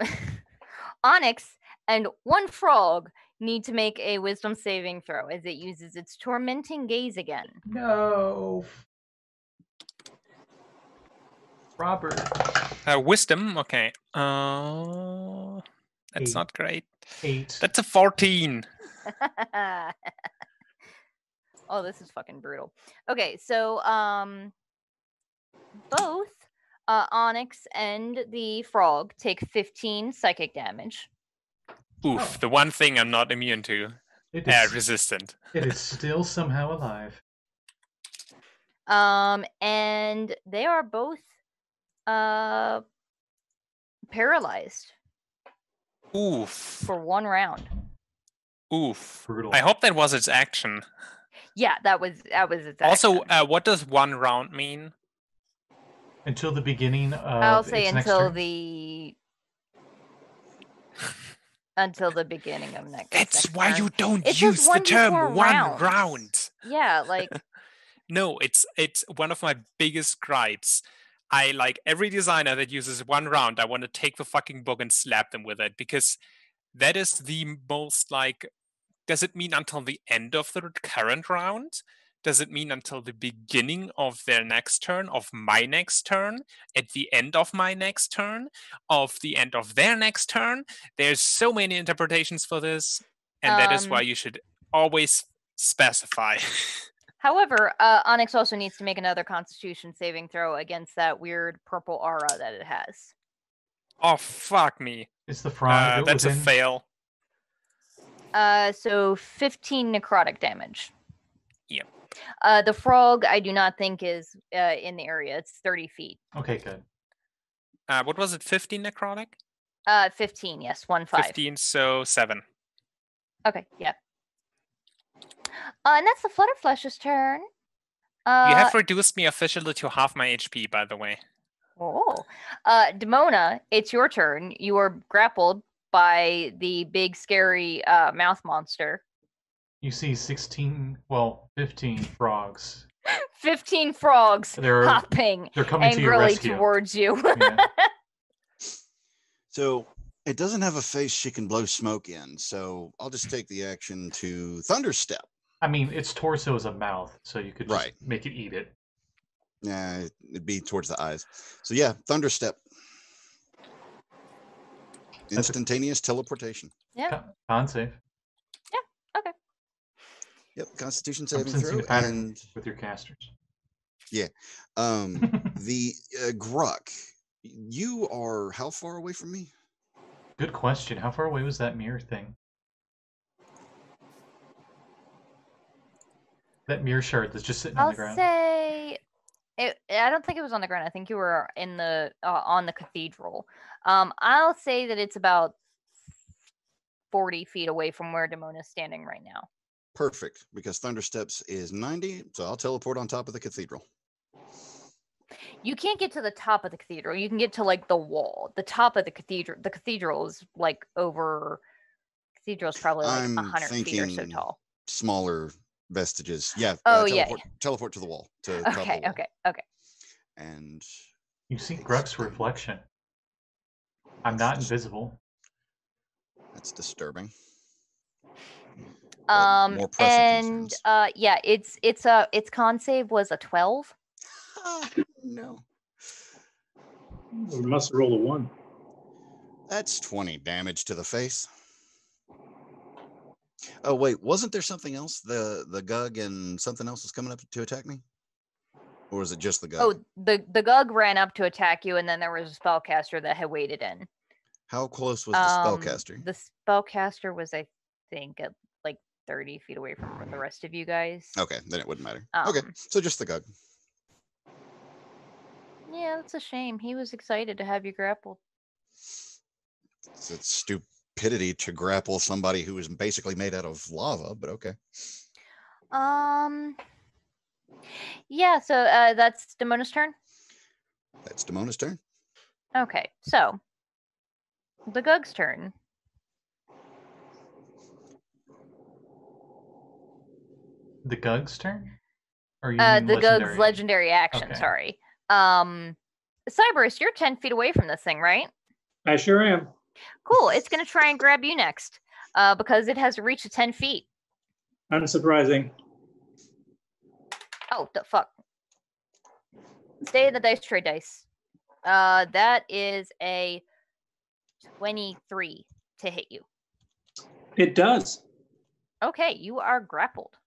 Onyx and one frog need to make a Wisdom saving throw as it uses its tormenting gaze again. No. Robert. Uh, wisdom, okay. Uh, that's Eight. not great. Eight. That's a 14. oh, this is fucking brutal. Okay, so um, both uh, Onyx and the frog take 15 psychic damage. Oof, Oh. the one thing I'm not immune to. It Air resistant. it is still somehow alive. Um, and they are both uh paralyzed Oof. for one round. Oof. Brutal. I hope that was its action. Yeah, that was that was its Also, action. uh, what does one round mean? Until the beginning of I'll say its next until turn. the until the beginning of next. That's next why turn. you don't It's use the term one rounds. round. Yeah, like No, it's it's one of my biggest gripes. I like every designer that uses one round. I want to take the fucking book and slap them with it because that is the most like. Does it mean until the end of the current round? Does it mean until the beginning of their next turn, of my next turn, at the end of my next turn, of the end of their next turn? There's so many interpretations for this, and that is why Um, you should always specify. However, uh, Onyx also needs to make another Constitution saving throw against that weird purple aura that it has. oh fuck me! It's the frog Uh, that's was a in? fail. Uh, so 15 necrotic damage. Yep. Uh, the frog, I do not think is uh, in the area. It's 30 feet. Okay, good. Uh, what was it? 15 necrotic? Uh, 15, yes, one five. 15, so 7. Okay, yeah. Uh, and that's the Flutterflesh's turn. Uh, you have reduced me officially to half my HP, by the way. Oh, uh, Demona, it's your turn. You are grappled by the big, scary uh, mouth monster. You see 16, well, 15 frogs. 15 frogs They're hopping they're coming to your angrily rescue. towards you. Yeah. So it doesn't have a face she can blow smoke in. So I'll just take the action to Thunderstep. I mean, its torso is a mouth, so you could just Right. make it eat it. Yeah, it'd be towards the eyes. So yeah, Thunderstep. a- Instantaneous teleportation. yeah. Con- Con save. Yep, Constitution saving sensing throw. And with your casters. Yeah, um, the uh, Gurk, you are how far away from me? Good question. How far away was that mirror thing? That mirror shard that's just sitting on I'll the ground. say it, I don't think it was on the ground. I think you were in the uh, on the cathedral. Um, I'll say that it's about forty feet away from where Demona's standing right now. Perfect, because Thundersteps is 90, so I'll teleport on top of the cathedral. You can't get to the top of the cathedral. You can get to like the wall. The top of the cathedral. The cathedral is like over Cathedral's probably like I'm 100 feet or so tall. Smaller vestiges. Yeah. Oh, uh, yeah. teleport, Teleport to the wall. To top Okay, wall. okay, okay. And You see Gurk's reflection. I'm not invisible. that's disturbing. But Um, more and concerns. uh, yeah, it's it's a its con save was a 12. Ah, no. We must roll a one. That's 20 damage to the face. Oh wait, wasn't there something else? The the Gug and something else was coming up to attack me? Or was it just the Gug? Oh, the the Gug ran up to attack you, and then there was a spellcaster that had waited in. How close was the Um, spellcaster? The spellcaster was, I think, at like 30 feet away from the rest of you guys. Okay, then it wouldn't matter. okay, um, so just the Gug. Yeah, that's a shame. He was excited to have you grappled. It's, it's stupidity to grapple somebody who is basically made out of lava, but okay. Um. Yeah, so uh, that's Demona's turn. That's Demona's turn. Okay, so the Gug's turn. The Gug's turn? Or you Uh, mean the Gug's legendary? legendary action. Okay. Sorry. Um, Cyberus, you're ten feet away from this thing, right? I sure am. Cool. It's gonna try and grab you next, uh, because it has a reach of ten feet. Unsurprising. Oh, the fuck. Stay in the dice tray dice. Uh, that is a twenty-three to hit you. It does. Okay, you are grappled.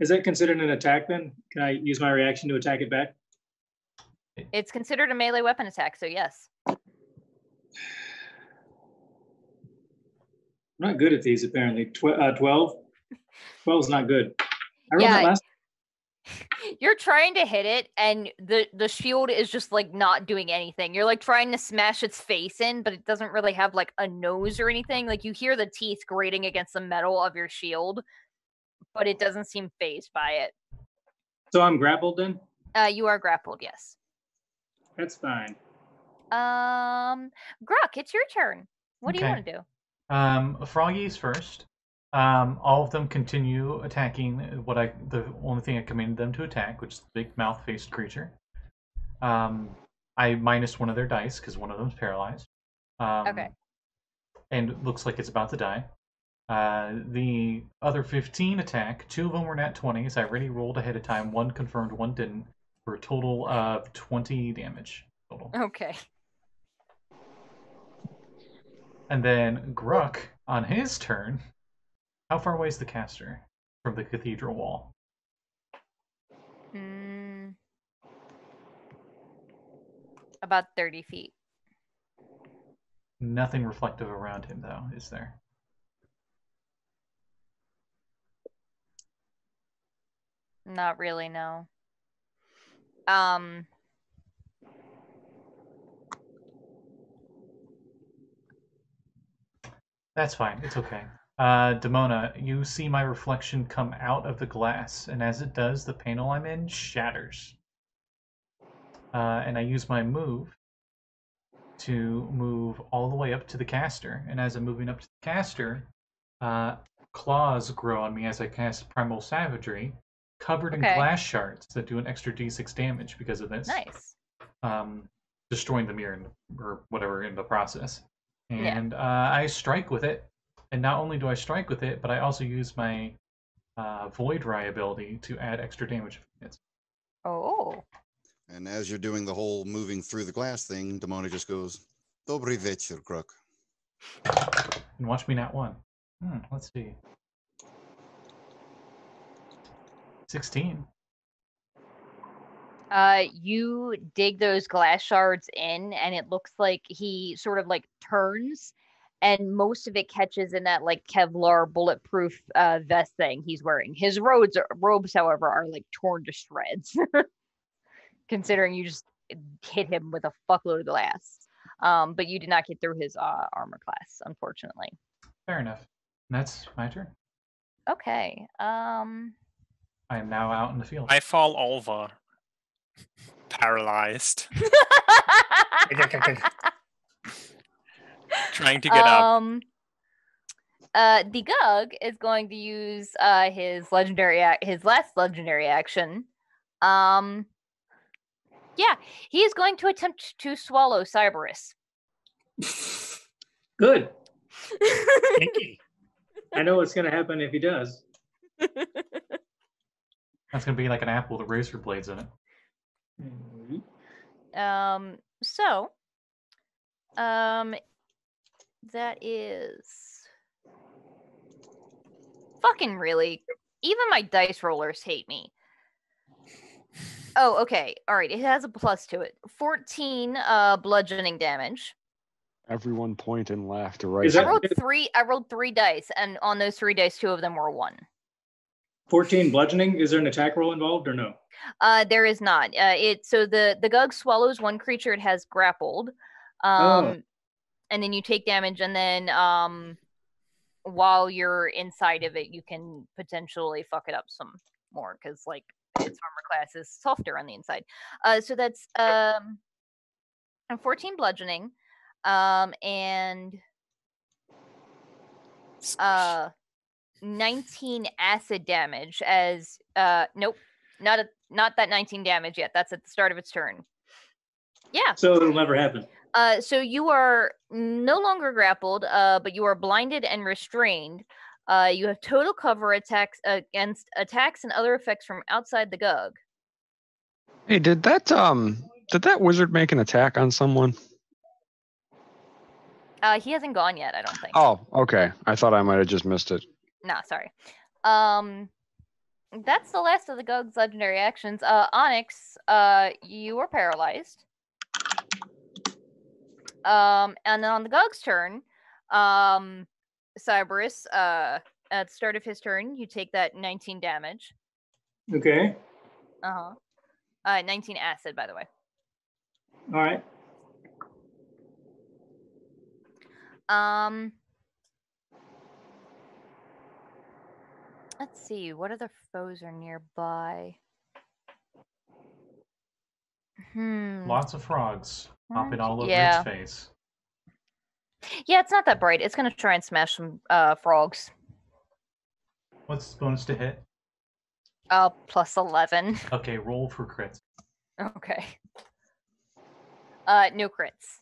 Is that considered an attack then? Can I use my reaction to attack it back? It's considered a melee weapon attack, so yes. I'm not good at these apparently. Tw- uh, 12? 12 is not good. I rolled that Yeah, last. You're trying to hit it, and the the shield is just like not doing anything. You're like trying to smash its face in, but it doesn't really have like a nose or anything. Like you hear the teeth grating against the metal of your shield, but it doesn't seem phased by it. So I'm grappled then? Uh, you are grappled, yes. That's fine. Um, Gurk, it's your turn. What do you Okay. want to do? Um, Froggy's first. Um, all of them continue attacking what I the only thing I commanded them to attack, which is the big mouth faced creature. Um, I minus one of their dice because one of them's paralyzed. Um, Okay. And it looks like it's about to die. Uh, the other 15 attack, two of them were nat 20s. I already rolled ahead of time. One confirmed, one didn't, for a total of 20 damage total. Okay. And then Gurk, on his turn, how far away is the caster from the cathedral wall? Mm, about 30 feet. Nothing reflective around him, though, is there? Not really, no. Um, That's fine. It's okay. Uh, Demona, you see my reflection come out of the glass, and as it does, the panel I'm in shatters. Uh, and I use my move to move all the way up to the caster. And as I'm moving up to the caster, uh, claws grow on me as I cast Primal Savagery, covered in glass shards that do an extra d6 damage because of this. nice. um, destroying the mirror in- or whatever in the process. Yeah. And uh, I strike with it, and not only do I strike with it, but I also use my uh, Void Rai ability to add extra damage. It's Oh, And as you're doing the whole moving through the glass thing, Demona just goes, Dobry večer, Kruk. and watch me not one. Hmm, let's see. Sixteen. uh, you dig those glass shards in, and it looks like he sort of like turns, and most of it catches in that like Kevlar bulletproof uh, vest thing he's wearing. His robes, are, robes, however, are like torn to shreds, considering you just hit him with a fuckload of glass. Um, but you did not get through his uh, armor class, unfortunately. Fair enough. That's my turn. Okay. Um. I am now out in the field. I fall over, paralyzed, trying to get up. Um. uh, the Gug is going to use uh, his legendary ac- his last legendary action. Um, yeah, he is going to attempt to swallow Cyberus. Good. Kinky. I know what's going to happen if he does. That's gonna be like an apple with razor blades in it. Um, so, um, that is fucking really. Even my dice rollers hate me. Oh, okay. All right. It has a plus to it. 14 uh bludgeoning damage. Everyone point and laugh to right. I rolled three I rolled three dice, and on those three dice, two of them were one. 14 bludgeoning. Is there an attack roll involved or no? Uh, there is not. Uh, it so the the gug swallows one creature it has grappled, um, and then you take damage, and then um, while you're inside of it, you can potentially fuck it up some more because like its armor class is softer on the inside. Uh, so that's um, a 14 bludgeoning, um, and uh 19 acid damage as uh nope not a, not that 19 damage yet that's at the start of its turn yeah So it'll never happen. uh so you are no longer grappled uh but you are blinded and restrained uh you have total cover attacks against attacks and other effects from outside the gug Hey, did that um did that wizard make an attack on someone? uh he hasn't gone yet i don't think Oh, okay. I thought I might have just missed it. Nah, sorry. Um, that's the last of the Gug's legendary actions. Uh, Onyx, uh, you are paralyzed. Um, and then on the Gug's turn, um, Cyberus, uh, at the start of his turn, you take that 19 damage. Okay. Uh-huh. Uh, 19 acid, by the way. All right. Um, let's see, what other foes are nearby? Hmm. Lots of frogs hopping Orange- all over yeah. its face. Yeah, it's not that bright. It's gonna try and smash some uh frogs. What's the bonus to hit? Uh, plus eleven. Okay, roll for crits. Okay. Uh, no crits.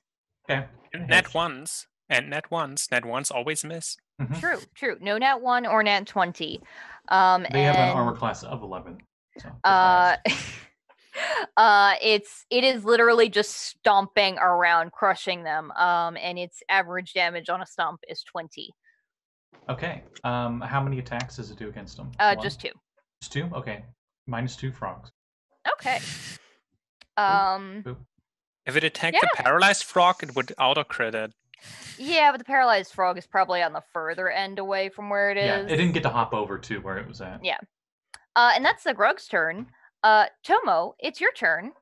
Okay. Nat ones. And nat ones. Nat ones always miss. Mhm. True, true. No nat one or nat twenty. Um, They have an armor class of 11. So they're Uh, uh, it's it is literally just stomping around, crushing them. Um, and its average damage on a stomp is twenty. okay. Um, how many attacks does it do against them? Uh, One? just two. Just two? Okay. Minus two frogs. Okay. Um, If it attacked the paralyzed frog, it would auto crit it. Yeah, but the paralyzed frog is probably on the further end away from where it is. Yeah, it didn't get to hop over to where it was at. Yeah. Uh, and that's the Gug's turn. Uh, Tomo, it's your turn.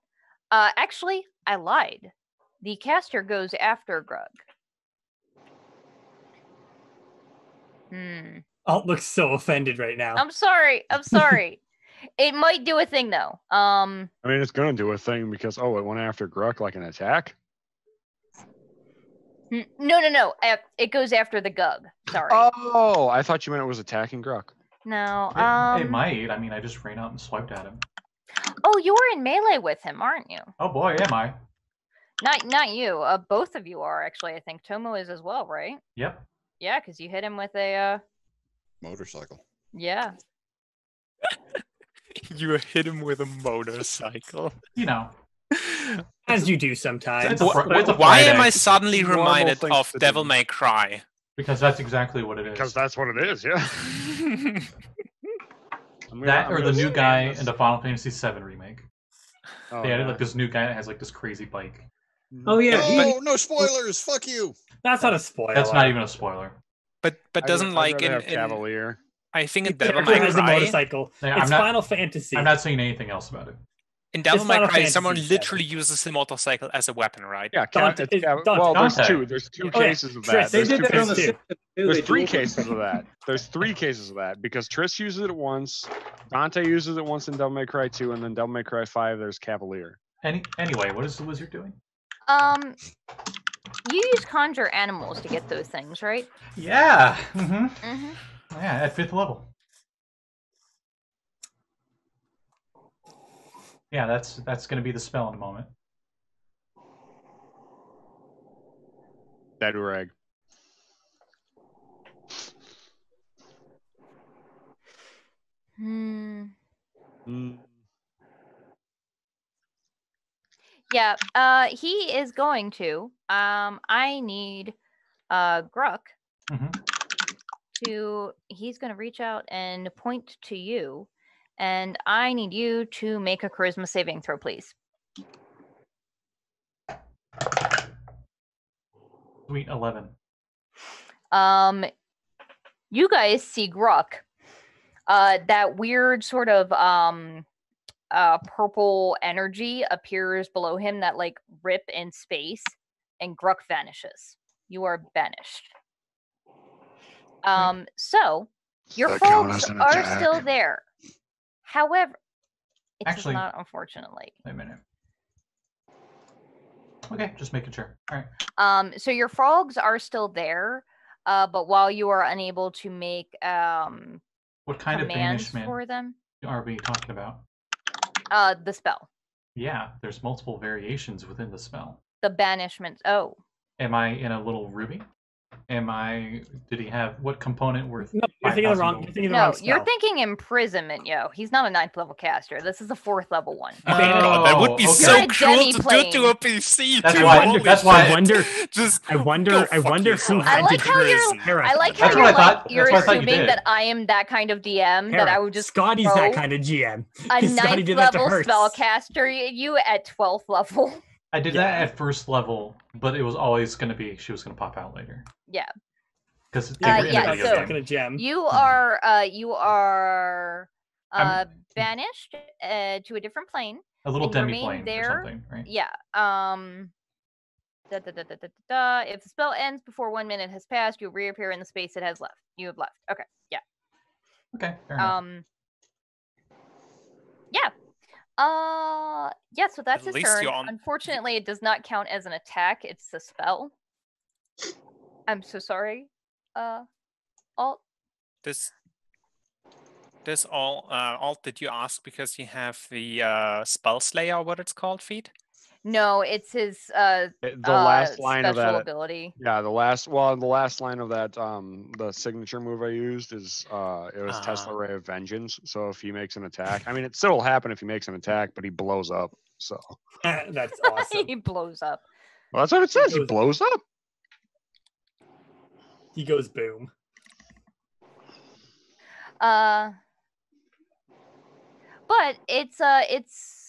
Uh, actually, I lied. The caster goes after Gug. Hmm. Alt looks so offended right now. I'm sorry. I'm sorry. it might do a thing though. Um. I mean, it's gonna do a thing because oh, it went after Gurk like an attack. N- No, no, no. It goes after the Gug. Sorry. Oh, I thought you meant it was attacking Gurk. no. It, Um. it might. I mean, I just ran out and swiped at him. Oh, you were in melee with him, aren't you? Oh boy, am I. Not, not you. Uh, both of you are actually. I think Tomo is as well, right? Yep. Yeah, because you hit him with a. uh Motorcycle. Yeah. You hit him with a motorcycle. You know. As you do sometimes. Fr- Wh- it's a Why am I suddenly Normal reminded things of to Devil do. May Cry? Because that's exactly what it is. Because that's what it is, yeah. I'm gonna- that I'm or the gonna new scan guy this. in the Final Fantasy VII remake. Oh, they added yeah. like this new guy that has like this crazy bike. Mm-hmm. Oh yeah. he- Oh, no spoilers. Fuck you. That's not a spoiler. That's not even a spoiler. but but I'd doesn't I'd like rather in, have in Cavalier. I think in The Devil character May has a Cry motorcycle. Yeah, it's I'm not- Final Fantasy. I'm not saying anything else about it. In Devil It's May Cry someone Fantasy VII. literally uses the motorcycle as a weapon, right? Yeah, Dante- Cav- it's it's Dante. well, there's two. There's two Oh, yeah. cases of that. They There's did two that on the cases. There's three cases of that. There's three cases of that because Trish uses it once, Dante uses it once in Devil May Cry 2, and then Devil May Cry 5, there's Cavalier. Any anyway, what is the wizard doing? Um. you use conjure animals to get those things, right? Yeah. Mm-hmm. Mm-hmm. Yeah, at fifth level. Yeah, that's that's gonna be the spell in a moment. Dead rag. Hmm. Mm, Yeah. Uh, he is going to. Um, I need, uh, Gurk hmm to. He's going to reach out and point to you, and I need you to make a charisma saving throw, please. Sweet eleven. um you guys see Gurk. Uh that weird sort of um uh purple energy appears below him that like rip in space and Gurk vanishes. You are banished. Um so your that folks are attack? still there. However, it Actually- not unfortunately. Wait a minute. Okay, just making sure. All right. Um, so your frogs are still there, uh, but while you are unable to make um What kind of banishment for them, are we talking about? uh, the spell, Yeah, there's multiple variations within the spell. the banishment. Oh, Am I in a little ruby? Am I? Did he have what component worth? No, you're thinking the wrong. You're thinking the no, wrong you're thinking imprisonment, yo. He's not a ninth level caster. This is a fourth level one. Oh, that would be okay. so You're cruel to do to a PC. That's too. why- Holy that's why- I wonder- Just I wonder. I wonder who yourself. I had like to how do you're- Hera I like how That's you're like you're that's what I you assuming that I am that kind of DM that I would just Scotty's that kind of GM. a ninth did that to level spellcaster you at twelfth level. I did Yeah. that at first level, but it was always going to be she was going to pop out later. Yeah. Because Uh, in yeah, a Scotty's video so- in a gem. You are uh you are I'm- uh banished uh to a different plane. a little and you remain demi plane or there. something, right? Yeah. Um da, da, da, da, da, da, da. If the spell ends before one minute has passed, you'll reappear in the space it has left. You have left. Okay. Yeah. Okay, fair enough. Um Yeah. Uh yeah, so that's his least turn. on- Unfortunately, it does not count as an attack. It's a spell. I'm so sorry. Uh alt this this all uh, alt did you ask because you have the uh, spell slayer what it's called feat? No, it's his uh, The uh last line of that. ability. Yeah, the last well, the last line of that um the signature move I used is uh it was Tesla Ah. Ray of Vengeance. So if he makes an attack, I mean it still will happen if he makes an attack, but he blows up. So That's awesome. he blows up. well, that's what it says. He goes- blows up. He goes boom. Uh but it's uh it's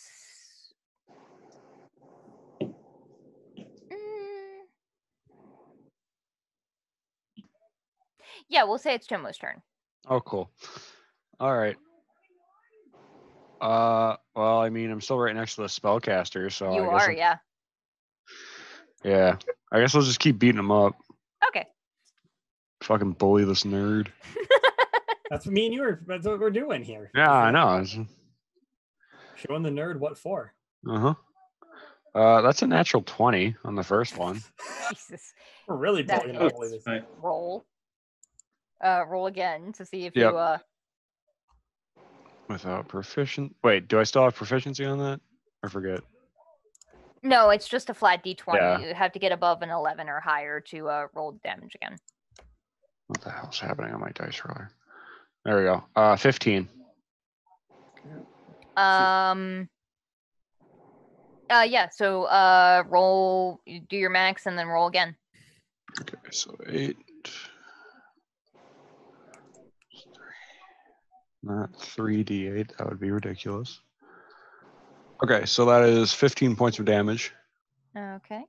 Yeah, we'll say it's Tomo's turn. Oh, cool. All right. Uh, well, I mean, I'm still right next to the spellcaster, so you I guess are, I'm- yeah. yeah. I guess I'll just keep beating him up. Okay. Fucking bully this nerd. That's what me and you are. That's what we're doing here. Yeah, I know. Showing the nerd what for. Uh huh. Uh, that's a natural twenty on the first one. Jesus. We're really That bullying hits. bully this. Right. Roll. Uh roll again to see if Yep. you uh Without proficient. Wait, do I still have proficiency on that? I forget. No, it's just a flat D twenty. Yeah. You have to get above an eleven or higher to uh roll damage again. What the hell's happening on my dice roller? There we go. Uh, fifteen. Um. Uh, yeah. So, uh, roll. you Do your max and then roll again. Okay, so eight. Not three d eight. That would be ridiculous. Okay, so that is fifteen points of damage. Okay.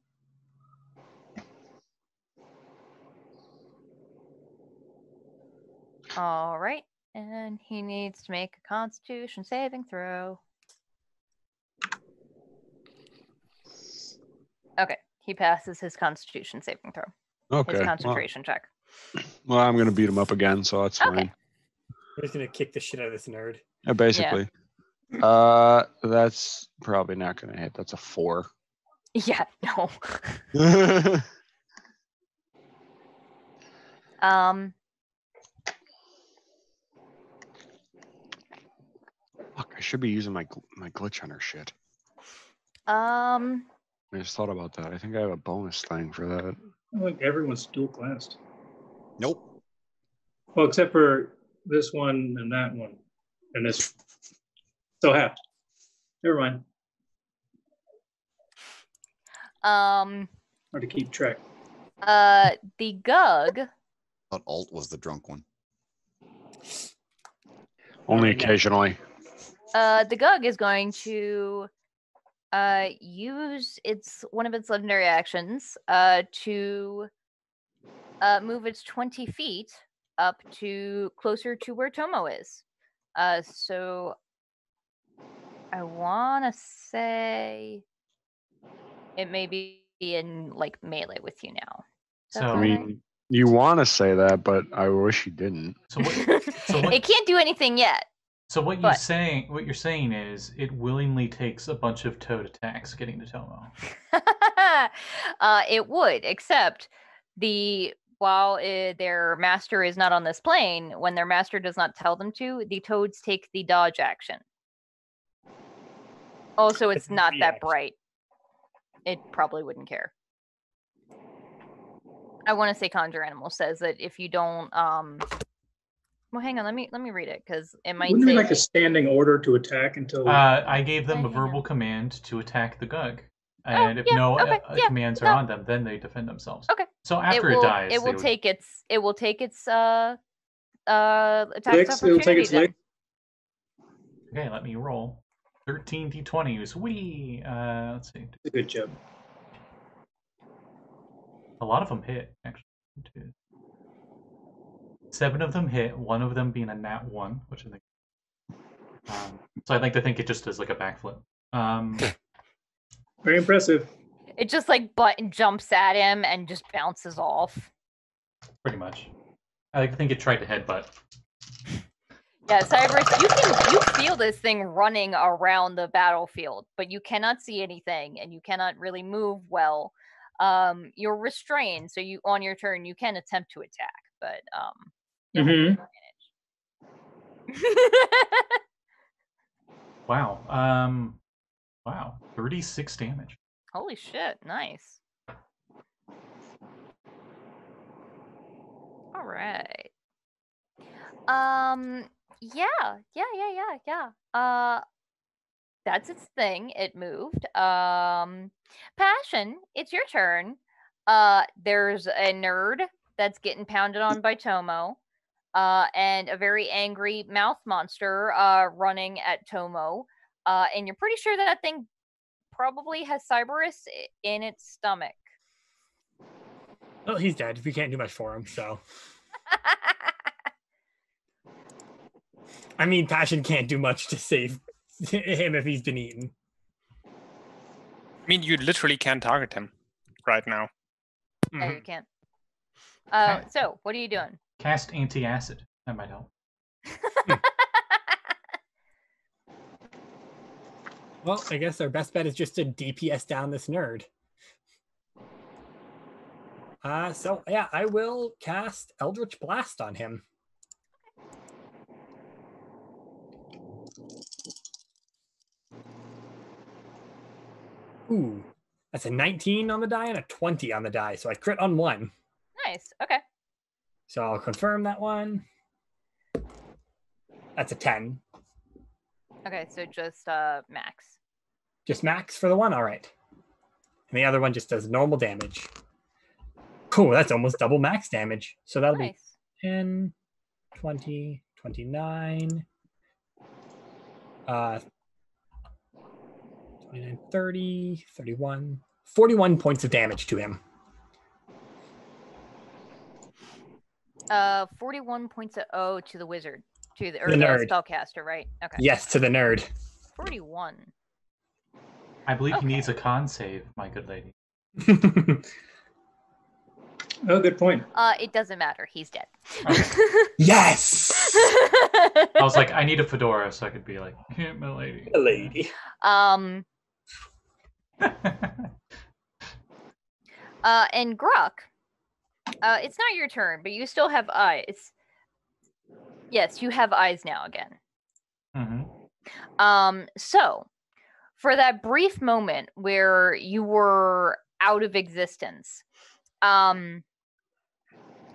All right, and he needs to make a Constitution saving throw. Okay, he passes his Constitution saving throw. Okay. His well- concentration check. Well, I'm gonna beat him up again, so that's Okay. fine. We're just gonna kick the shit out of this nerd. Yeah, basically. Uh, that's probably not gonna hit. That's a four. Yeah. No. Um, Fuck, I should be using my my glitch hunter shit. um, I just thought about that. I think I have a bonus thing for that. I think everyone's dual classed. Nope. Well, except for this one and that one, and this. So half. Never mind. um, Hard to keep track. uh, the Gug. Thought Alt was the drunk one. Only occasionally. Uh, the Gug is going to uh use its one of its legendary actions uh to uh move its 20 feet up to closer to where Tomo is. Uh so I want to say it may be in like melee with you now. So- I sound right? mean, you want to say that, but I wish you didn't. So what? so what- it can't do anything yet. So what you're saying? What you're saying is it willingly takes a bunch of toad attacks getting to Tomo. uh, it would, except the while uh, their master is not on this plane, when their master does not tell them to, the toads take the dodge action. Also, it's It's not that bright. It probably wouldn't care. I want to say conjure animal says that if you don't um well hang on let me let me read it because it might Wouldn't say it be like a standing order to attack until? Uh, I gave them a hang on. verbal command to attack the Gug, and if yeah, no okay, uh, yeah, commands are no. on them, then they defend themselves. Okay. So it after will it, dies, it will would- take its it will take its uh uh attack Licks, it'll take its then. lick. Okay, let me roll. 13 d20s. Wee. Uh, let's see. Good job. A lot of them hit, actually. Two. Seven of them hit, one of them being a nat 1, which I think. Um, so I'd like to think it just does like a backflip. Um, Very impressive. It just like button jumps at him and just bounces off. pretty much. I think it tried to headbutt. Yeah, Cyberus, you can you feel this thing running around the battlefield, but you cannot see anything and you cannot really move well. Um, you're restrained, so you on your turn you can attempt to attack, but um, you have Mhm. Wow. Um, wow. 36 damage. Holy shit! Nice. All right. Um. Yeah. Yeah. Yeah. Yeah. Yeah. Uh. That's its thing. It moved. Um. Passion. It's your turn. Uh. There's a nerd that's getting pounded on by Tomo. Uh, and a very angry mouth monster uh, running at Tomo. Uh, and you're pretty sure that, that thing probably has Cyberus in its stomach. Well, he's dead. We can't do much for him. So, I mean, Passion can't do much to save him if he's been eaten. I mean, you literally can't target him right now. No, Mhm. you can't. Uh, so, what are you doing? Cast anti acid. That might help. Well, I guess our best bet is just to DPS down this nerd. Uh, so yeah, I will cast Eldritch Blast on him. Ooh, that's a 19 on the die and a 20 on the die. So I crit on one. nice. Okay. So I'll confirm that one. That's a 10. Okay. So just uh, max. Just max for the one? All right. And the other one just does normal damage. Cool, that's almost double max damage. So that'll be Nice. 10, 20, 29, uh, 29, 30, 31, 41 points of damage to him. Uh, forty-one points of O to the wizard, to the or The the, nerd. spellcaster, right? Okay. Yes, to the nerd. Forty-one. I believe Okay. he needs a con save, my good lady. Oh, good point. Uh, it doesn't matter. He's dead. yes! I was like, I need a fedora so I could be like, "Yeah, my lady. My lady. um, uh, and Gurk, Uh, it's not your turn, but you still have eyes. Yes, you have eyes now again. hmm Um, so for that brief moment where you were out of existence, um,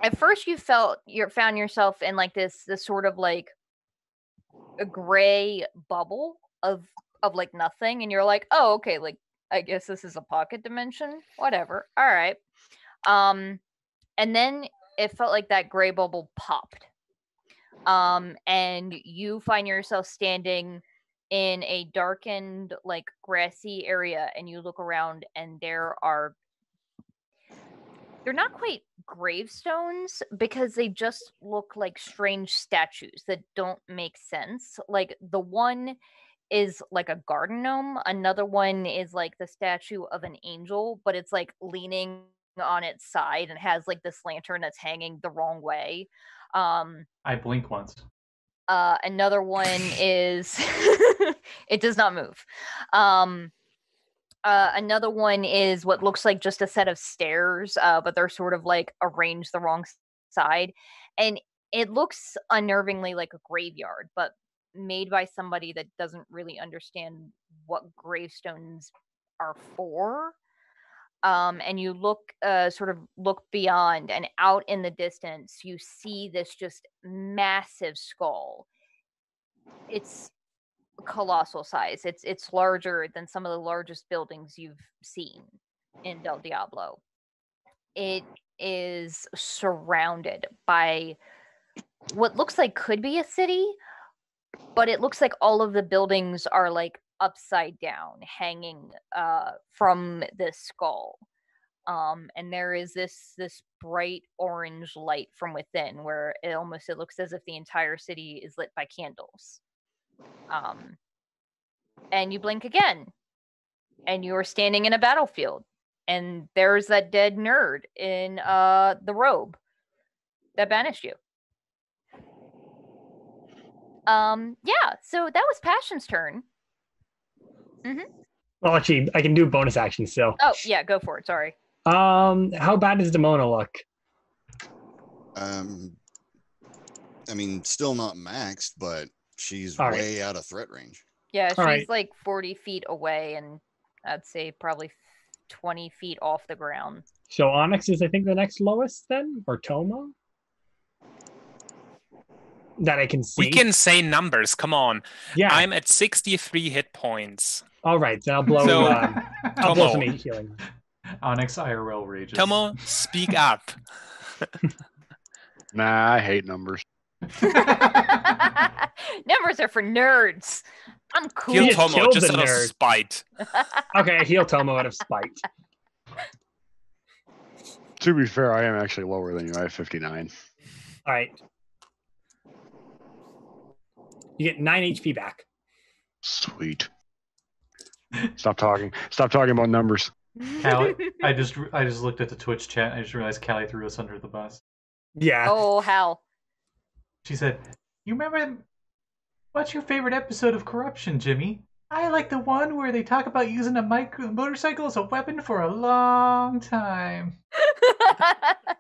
at first you felt you found yourself in like this this sort of like a gray bubble of of like nothing, and you're like, oh, okay, like I guess this is a pocket dimension, whatever. All right. Um, and then it felt like that gray bubble popped. Um, and you find yourself standing in a darkened, like grassy area, and you look around, and there are they're not quite gravestones because they just look like strange statues that don't make sense. Like the one is like a garden gnome, another one is like the statue of an angel, but it's like leaning on its side and has like this lantern that's hanging the wrong way. Um I blink once. uh, another one is it does not move. Um, uh, another one is what looks like just a set of stairs, uh, but they're sort of like arranged the wrong side, and it looks unnervingly like a graveyard, but made by somebody that doesn't really understand what gravestones are for um, and you look uh, sort of look beyond and out in the distance you see this just massive skull. It's colossal size. It's it's larger than some of the largest buildings you've seen in del diablo. It is surrounded by what looks like could be a city but it looks like all of the buildings are like upside down hanging uh from this skull um and there is this this bright orange light from within where it almost it looks as if the entire city is lit by candles um and you blink again and you're standing in a battlefield and there's that dead nerd in uh the robe that banished you. Um yeah so that was passion's turn Well, actually, I can do bonus action still. oh yeah go for it sorry Um, how bad does Demona look? Um, I mean, still not maxed, but she's All right. way out of threat range. Yeah, she's All right. like 40 feet away and I'd say probably 20 feet off the ground. So Onyx is, I think, the next lowest then, or Tomo. That I can see. We can say numbers. Come on. Yeah. I'm at 63 hit points. All right, then I'll blow. So- um, I'll blow Tomo. some heat healing. Onyx IRL rages. Tomo, speak up. Nah, I hate numbers. Numbers are for nerds. I'm cool. Heal just Tomo killed just the out of spite. Okay, I heal Tomo out of spite. To be fair, I am actually lower than you. I have 59. All right. You get nine HP back. Sweet. Stop talking. Stop talking about numbers. Callie, I just I just looked at the Twitch chat. And I just realized Callie threw us under the bus. Yeah. oh, Hal. She said, "You remember what's your favorite episode of Corruption, Jimmy? I like the one where they talk about using a micro motorcycle as a weapon for a long time."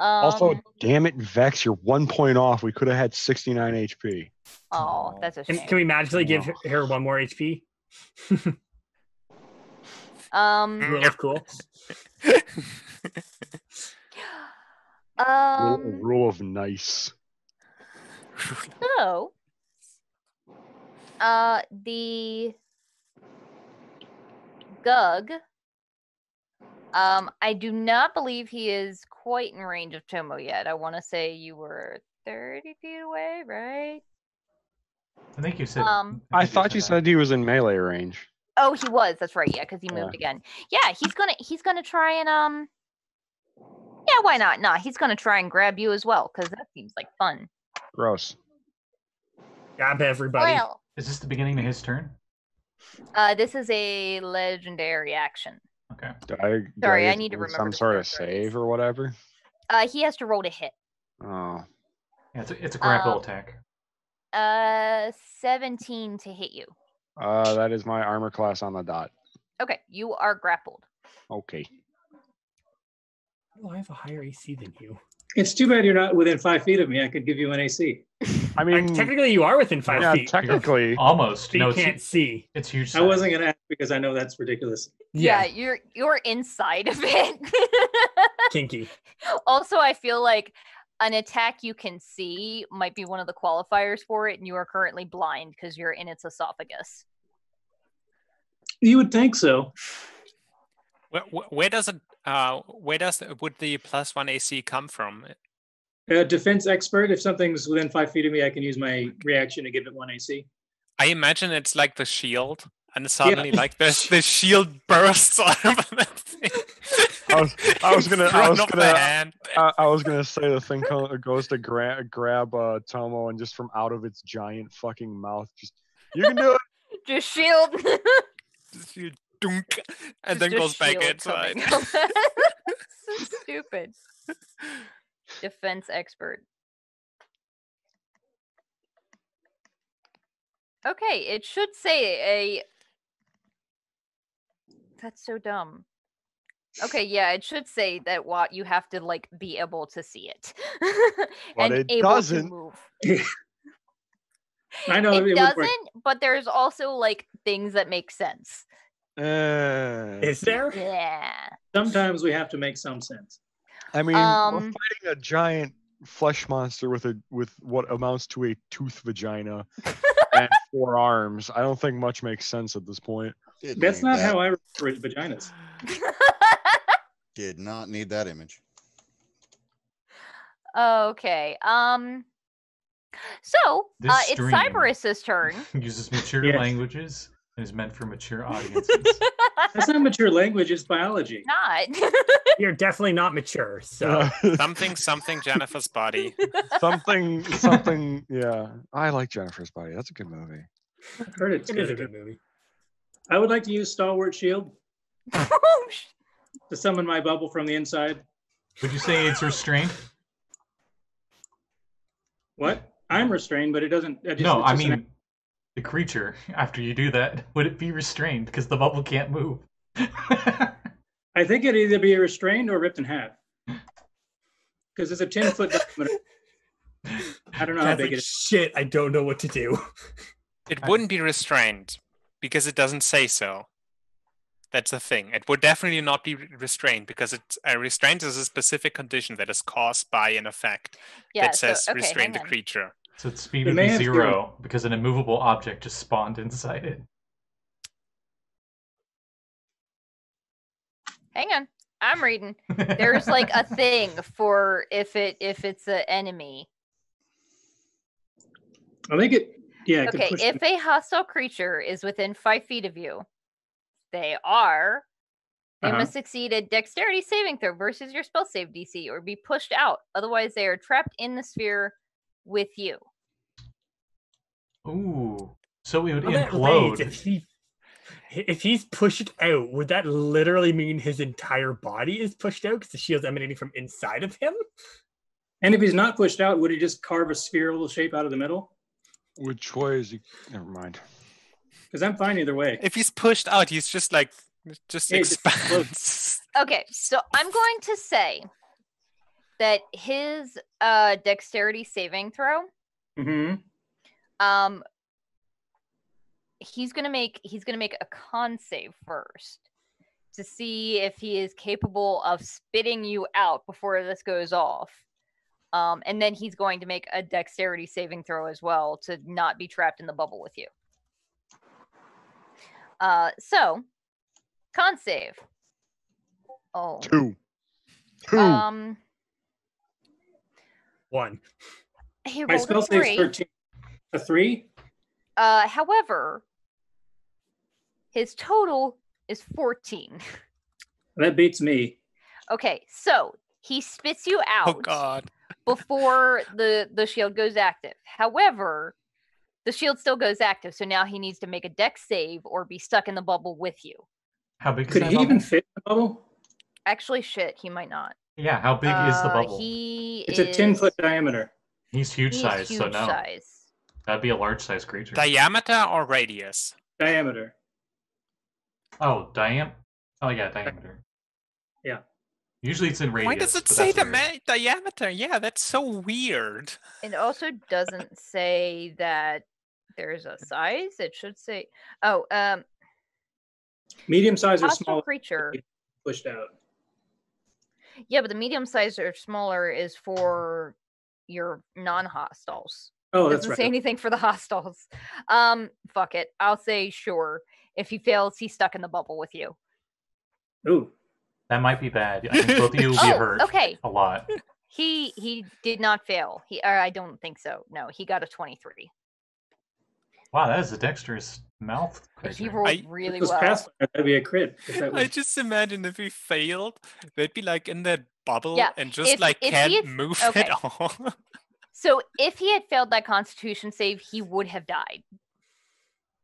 also, Um, damn it, Vex, you're one point off. We could have had 69 HP. Oh, that's a Can, shame. can we magically give Wow. her one more HP? Um, Rule of cool. Rule, um, rule of nice. so, uh, the Gug, um, I do not believe he is quite in range of Tomo yet. I want to say you were 30 feet away, right? I think you said. Um, I think thought you that. said he was in melee range. Oh, he was. That's right. Yeah, because he moved again. Yeah, he's gonna he's gonna try and um. Yeah, why not? Nah, he's gonna try and grab you as well because that seems like fun. Gross. Grab everybody. Well, Is this the beginning of his turn? uh, this is a legendary action. Okay. Do I, do Sorry, I get need to remember some sort of save or whatever. Uh, he has to roll to hit. Oh, Yeah, it's a, it's a grapple Um, attack. Uh, seventeen to hit you. uh, that is my armor class on the dot. Okay, you are grappled. Okay. Why I have a higher AC than you? It's too bad you're not within five feet of me. I could give you an AC. I I- mean, technically, you are within five yeah, feet. technically. Almost. but no, you it's, can't see. it's huge. I size. wasn't gonna ask because I know that's ridiculous. Yeah, Yeah, you're you're inside of it. kinky. also, I feel like an attack you can see might be one of the qualifiers for it, and you are currently blind because you're in its esophagus. You would think so. Where, where- where does it? Uh, where does would the plus one AC come from? Uh, defense expert. If something's within five feet of me, I can use my reaction to give it one AC. I imagine it's like the shield, and suddenly like this the shield bursts out of that thing. I was- I was gonna- I was gonna- I, I was gonna say the thing goes to gra- grab uh, Tomo and just from out of its giant fucking mouth, just you can do it. Just shield. Just you dunk, and Just then a goes back shield inside. so stupid. Defense expert. Okay, it should say a. That's so dumb. Okay, yeah, it should say that what you have to like be able to see it But and it able doesn't. to move. I know it it, doesn't, but there's also like things that make sense. Eh. Is there? Yeah. Sometimes we have to make some sense. I mean, we're Um, fighting a giant flesh monster with a with what amounts to a tooth vagina and four arms. I don't think much makes sense at this point. Didn't That's not that. how I refer to vaginas. Did not need that image. okay. Um. So This uh, it's stream- Cyberus's turn. uses mature Yes. languages and is meant for mature audiences. That's not mature language. It's biology. Not. You're definitely not mature. So something, something. Jennifer's body. something, something. Yeah, I like Jennifer's Body. That's a good movie. I've heard it's it is a good. good movie. I would like to use Stalwart Shield Oh, sh- to summon my bubble from the inside. Would you say it's restrained? What? I'm restrained, but it doesn't. I just, No, I just an- mean the creature. After you do that, would it be restrained because the bubble can't move? I think it'd either be restrained or ripped in half. Because it's a 10 foot diameter. I don't know how That's big like, it is. shit, I don't know what to do. It wouldn't be restrained because it doesn't say so. That's the thing. It would definitely not be restrained because it's a restraint is a specific condition that is caused by an effect yeah. that so, says okay, restrain the creature. so its speed It would be have zero because an immovable object just spawned inside it. Hang on. I'm reading. There's like a thing for if it if it's an enemy. I think it, yeah. It Okay, push if a hostile creature is within five feet of you, they are. They Uh-huh. must succeed a dexterity saving throw versus your spell save DC or be pushed out. Otherwise, they are trapped in the sphere with you. Ooh. So it would Well, that implode. rage, if he if he's pushed out, would that literally mean his entire body is pushed out because the shield's emanating from inside of him? And if he's not pushed out, would he just carve a spherical shape out of the middle? Which way is he? Never mind. Because I'm fine either way. If he's pushed out, he's just like just Yeah, expands. Okay, so I'm going to say that his uh dexterity saving throw hmm um he's gonna make he's gonna make a con save first to see if he is capable of spitting you out before this goes off um and then he's going to make a dexterity saving throw as well to not be trapped in the bubble with you uh so con save oh Two. Two. um One. he My rolled spell a save's three. 13. A three? Uh, however, his total is 14. That beats me. Okay, so he spits you out oh god. before the the shield goes active. However, the shield still goes active, so now he needs to make a dex save or be stuck in the bubble with you. How big Could that he bubble? even fit in the bubble? Actually, shit, he might not. Yeah, how big is the Uh, bubble? He It's a 10 foot diameter. He's huge he is size, so no. size. That'd be a large size creature. Diameter or radius? Diameter. oh, diam. Oh yeah, diameter. Yeah. Usually it's in radius. Why does it say the ma- diameter? Yeah, that's so weird. It also doesn't say that there's a size. It should say, oh, um, Medium size or small creature. pushed out. Yeah, but the medium size or smaller is for your non-hostiles. Oh, It that's doesn't right. say anything for the hostiles. Um, fuck it. I'll say sure. If he fails, he's stuck in the bubble with you. Ooh, That might be bad. I think both of you will be Oh, hurt okay. a lot. He he did not fail. He or I don't think so. No, he got a twenty-three. Wow, that is a dexterous mouth. But He creature. rolled I- really this well. Pathfinder. That'd be a crit. If that I just imagine if he failed, they'd be like in that bubble Yeah, and just if- like if can't had- move okay. at all. So if he had failed that Constitution save, he would have died.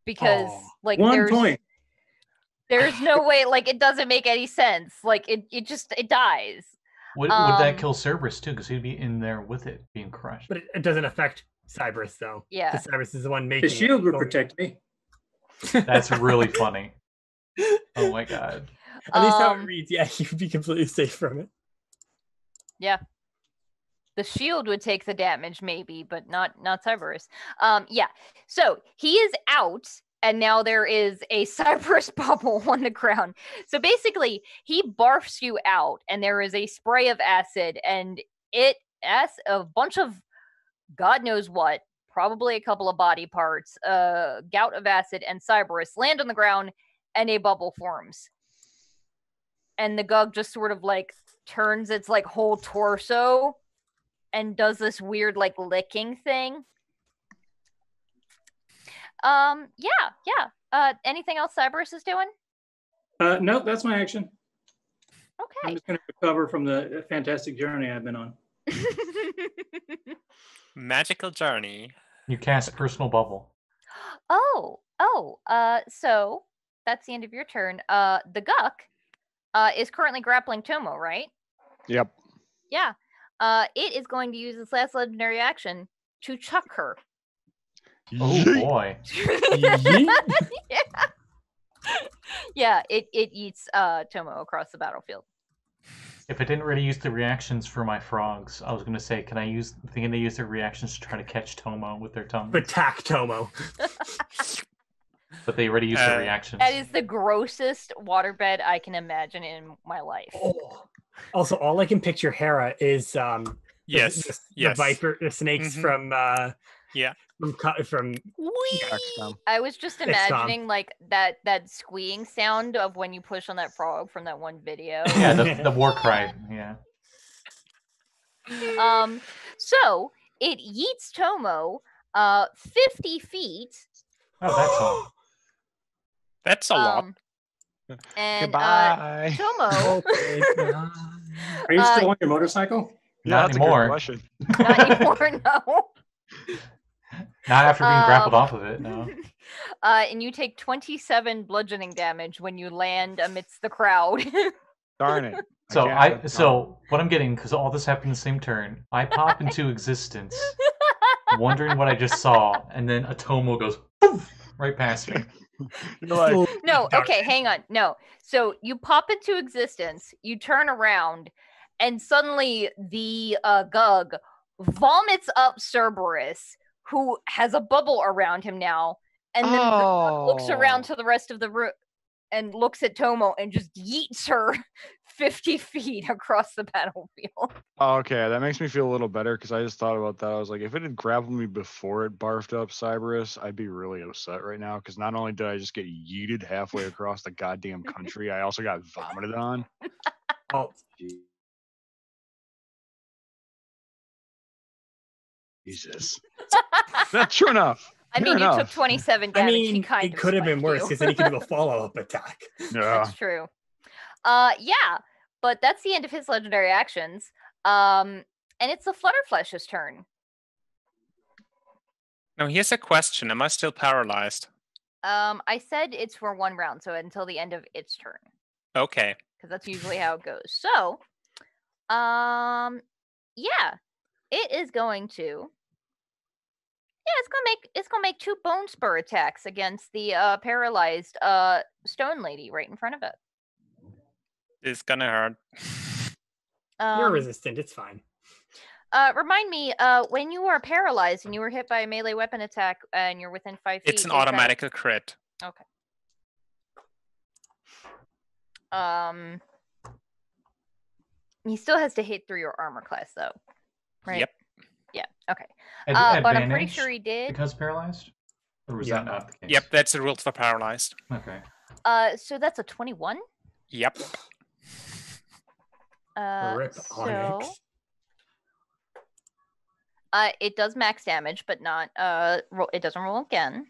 Because Aw. like one there's point. there's no way like it doesn't make any sense. Like it it just it dies. Would, would that um, kill Cyberus too? Because he'd be in there with it, being crushed. But it, it doesn't affect Cyberus though. Yeah. Because Cyberus is the one making The it. shield would So- protect me. That's really funny. Oh my god. At least how it Um, reads, yeah, you'd be completely safe from it. Yeah. The shield would take the damage maybe but not not Cyberus. um yeah so he is out and now there is a Cyberus bubble on the ground so basically he barfs you out and there is a spray of acid and it as a bunch of god knows what probably a couple of body parts a gout of acid and Cyberus land on the ground and a bubble forms and the gug just sort of like turns its like whole torso and does this weird like licking thing. Um, yeah, yeah. Uh, anything else Cyberus is doing? Uh, no, that's my action. Okay. I'm just going to recover from the fantastic journey I've been on. Magical journey. You cast personal bubble. oh, oh. Uh, so that's the end of your turn. Uh, the Gug, uh, is currently grappling Tomo, right? Yep. Yeah. Uh, it is going to use its last legendary action to chuck her. Oh Yeet. boy. Yeet. yeah. yeah, it it eats uh Tomo across the battlefield. If I didn't already use the reactions for my frogs, I was gonna say, can I use thinking they use their reactions to try to catch Tomo with their tongue? Attack Tomo. But they already used Uh, their reactions. That is the grossest waterbed I can imagine in my life. Oh. Also, all I can picture Hera is um the- Yes. the, the viper, the snakes Mhm. from uh Yeah. from co- from XCOM. I was just um, imagining like that that squeeing sound of when you push on that frog from that one video. yeah, the, the war cry. Yeah. um so it yeets Tomo uh 50 feet. Oh, that's all. That's a lot. Um, and uh Goodbye. Tomo Okay. Are you Uh, still on your motorcycle? yeah, Not that's a good anymore. not anymore, no. Not after being grappled Um, off of it. No. Uh, and you take 27 bludgeoning damage when you land amidst the crowd. Darn it. So can't I so what I'm getting because all this happened the same turn. I pop into existence, wondering what I just saw, and then a Tomo goes poof, right past me. Like, no, darn okay, it. hang on. No. So you pop into existence, you turn around, and suddenly the uh, Gug vomits up Cyberus, who has a bubble around him now, and then the Gug looks around Oh. to the rest of the room and looks at Tomo and just yeets her 50 feet across the battlefield. Oh, okay, that makes me feel a little better because I just thought about that. I was like, if it had grappled me before it barfed up Cyberus, I'd be really upset right now because not only did I just get yeeted halfway across the goddamn country, I also got vomited on. Oh, Jesus. That's true enough. I Fair mean, you took enough. 27 I damage. he mean, kind it of could have been worse because then he could do a follow up attack. Yeah. That's true. Uh, yeah, but that's the end of his legendary actions. Um, and it's the Flutterflesh's turn. Now here's a question: Am I still paralyzed? Um, I said it's for one round, so until the end of its turn, Okay. because that's usually how it goes. So, um, yeah, it is going to. Yeah, it's gonna make it's gonna make two bone spur attacks against the uh, paralyzed uh, stone lady right in front of it. It's gonna hurt. You're Um, resistant. It's fine. uh, remind me, uh, when you are paralyzed and you were hit by a melee weapon attack and you're within five feet, It's an is that- automatic crit. Okay. Um, he still has to hit through your armor class, though. Right? Yep. Yeah. Okay. Ad- Uh, but I'm pretty sure he did. because paralyzed, or was Yeah. that not the case? Yep, that's the rules for paralyzed. Okay. Uh, so that's a 21. Yep. Uh, Rip so uh, it does max damage, but not uh, roll, it doesn't roll again.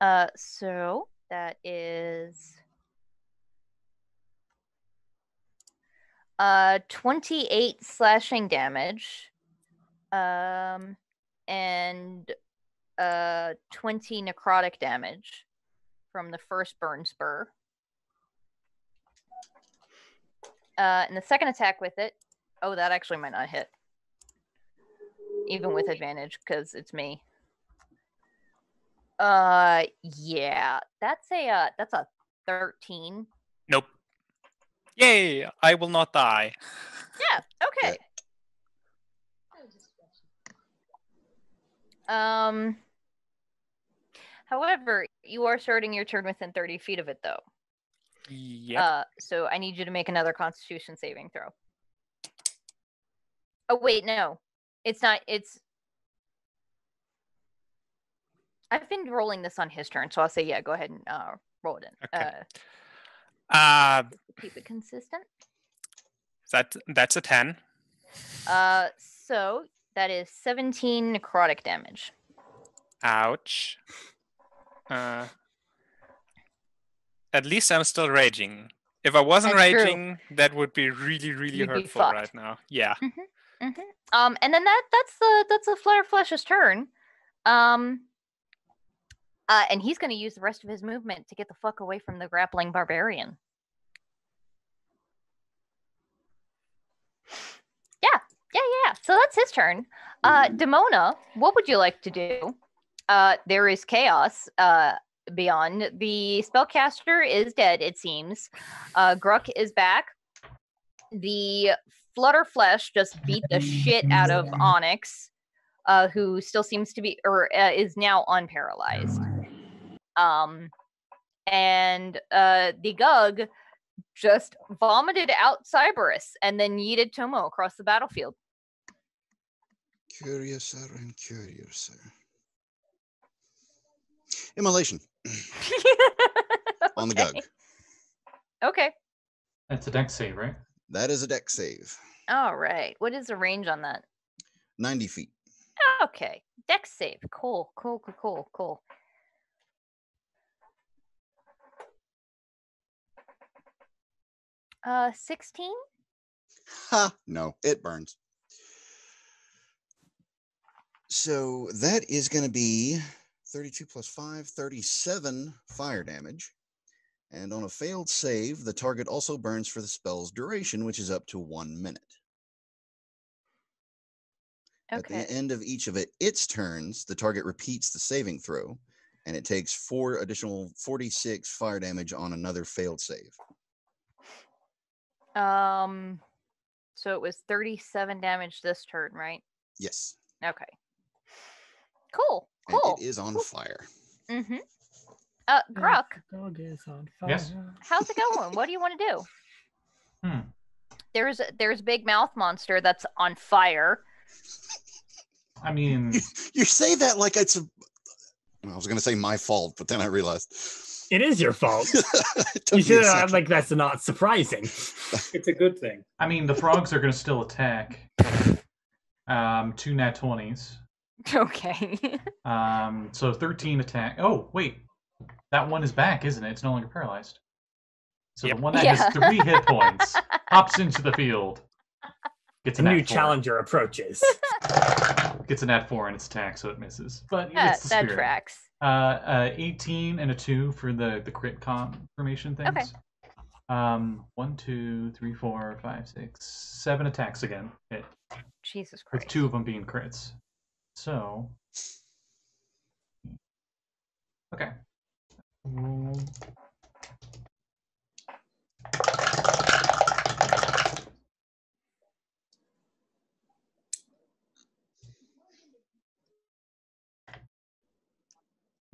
Uh, so that is uh 28 slashing damage, um, and uh 20 necrotic damage from the first bone spur. Uh, and the second attack with it, oh, that actually might not hit, even with advantage because it's me. Uh, yeah, that's a uh, that's a thirteen. Nope. Yay! I will not die. Yeah. Okay. Um. However, you are starting your turn within thirty feet of it, though. Yeah. Uh, so I need you to make another Constitution saving throw. Oh wait, no, it's not. It's. I've been rolling this on his turn, so I'll say yeah. Go ahead and uh, roll it in. Okay. Uh, uh, keep it consistent. that that's a ten. Uh, so that is seventeen necrotic damage. Ouch. Uh, at least I'm still raging. If I wasn't That's true. raging, that would be really, really You'd hurtful right now. Yeah. hmm Um, and then that that's the that's a Flutterflesh's turn. Um. Uh, and he's going to use the rest of his movement to get the fuck away from the grappling barbarian. Yeah, yeah, yeah. So that's his turn. Uh, Demona, what would you like to do? Uh, there is chaos. Uh, beyond the spellcaster is dead. It seems. Uh, Gurk is back. The Flutterflesh just beat the shit out of Onyx, uh, who still seems to be or uh, is now unparalyzed. Um, and uh, the Gug just vomited out Cyberus and then yeeted Tomo across the battlefield. Curiouser and curiouser. Immolation on the Gug. Okay. That's a dex save, right? That is a dex save. All right. What is the range on that? 90 feet. Okay. Dex save. Cool. Cool. Cool. Cool. Cool. Uh, sixteen. Ha! No, it burns. So that is going to be 32 plus 5, 37 fire damage. And on a failed save, the target also burns for the spell's duration, which is up to one minute. Okay. At the end of each of it, its turns, the target repeats the saving throw, and it takes four additional 46 fire damage on another failed save. Um, so it was thirty-seven damage this turn, right? Yes, Okay. Cool. and Cool. it is on Cool. fire. Mm-hmm. Uh, Gurk, Dog is on Yes? fire. how's it going? what do you want to do? Hmm. There's a, there's a big mouth monster that's on fire. I mean, You say that like it's a. I was going to say my fault, but then I realized. It is your fault. It took you should have like that's not surprising. It's a good thing. I mean, the frogs are going to still attack. Um, two nat twenties. Okay. Um, so thirteen attack. Oh wait, that one is back, isn't it? It's no longer paralyzed. So Yep. the one that Yeah. has three hit points hops into the field. Gets A a new four. challenger approaches. Gets a nat four in its attack, so it misses. But yeah, it's the that spirit. tracks. Uh, uh, 18 and a 2 for the, the crit confirmation things. Okay. Um, one, two, three, four, five, six, seven attacks again. Hit, Jesus Christ. with two of them being crits. So. Okay. Roll.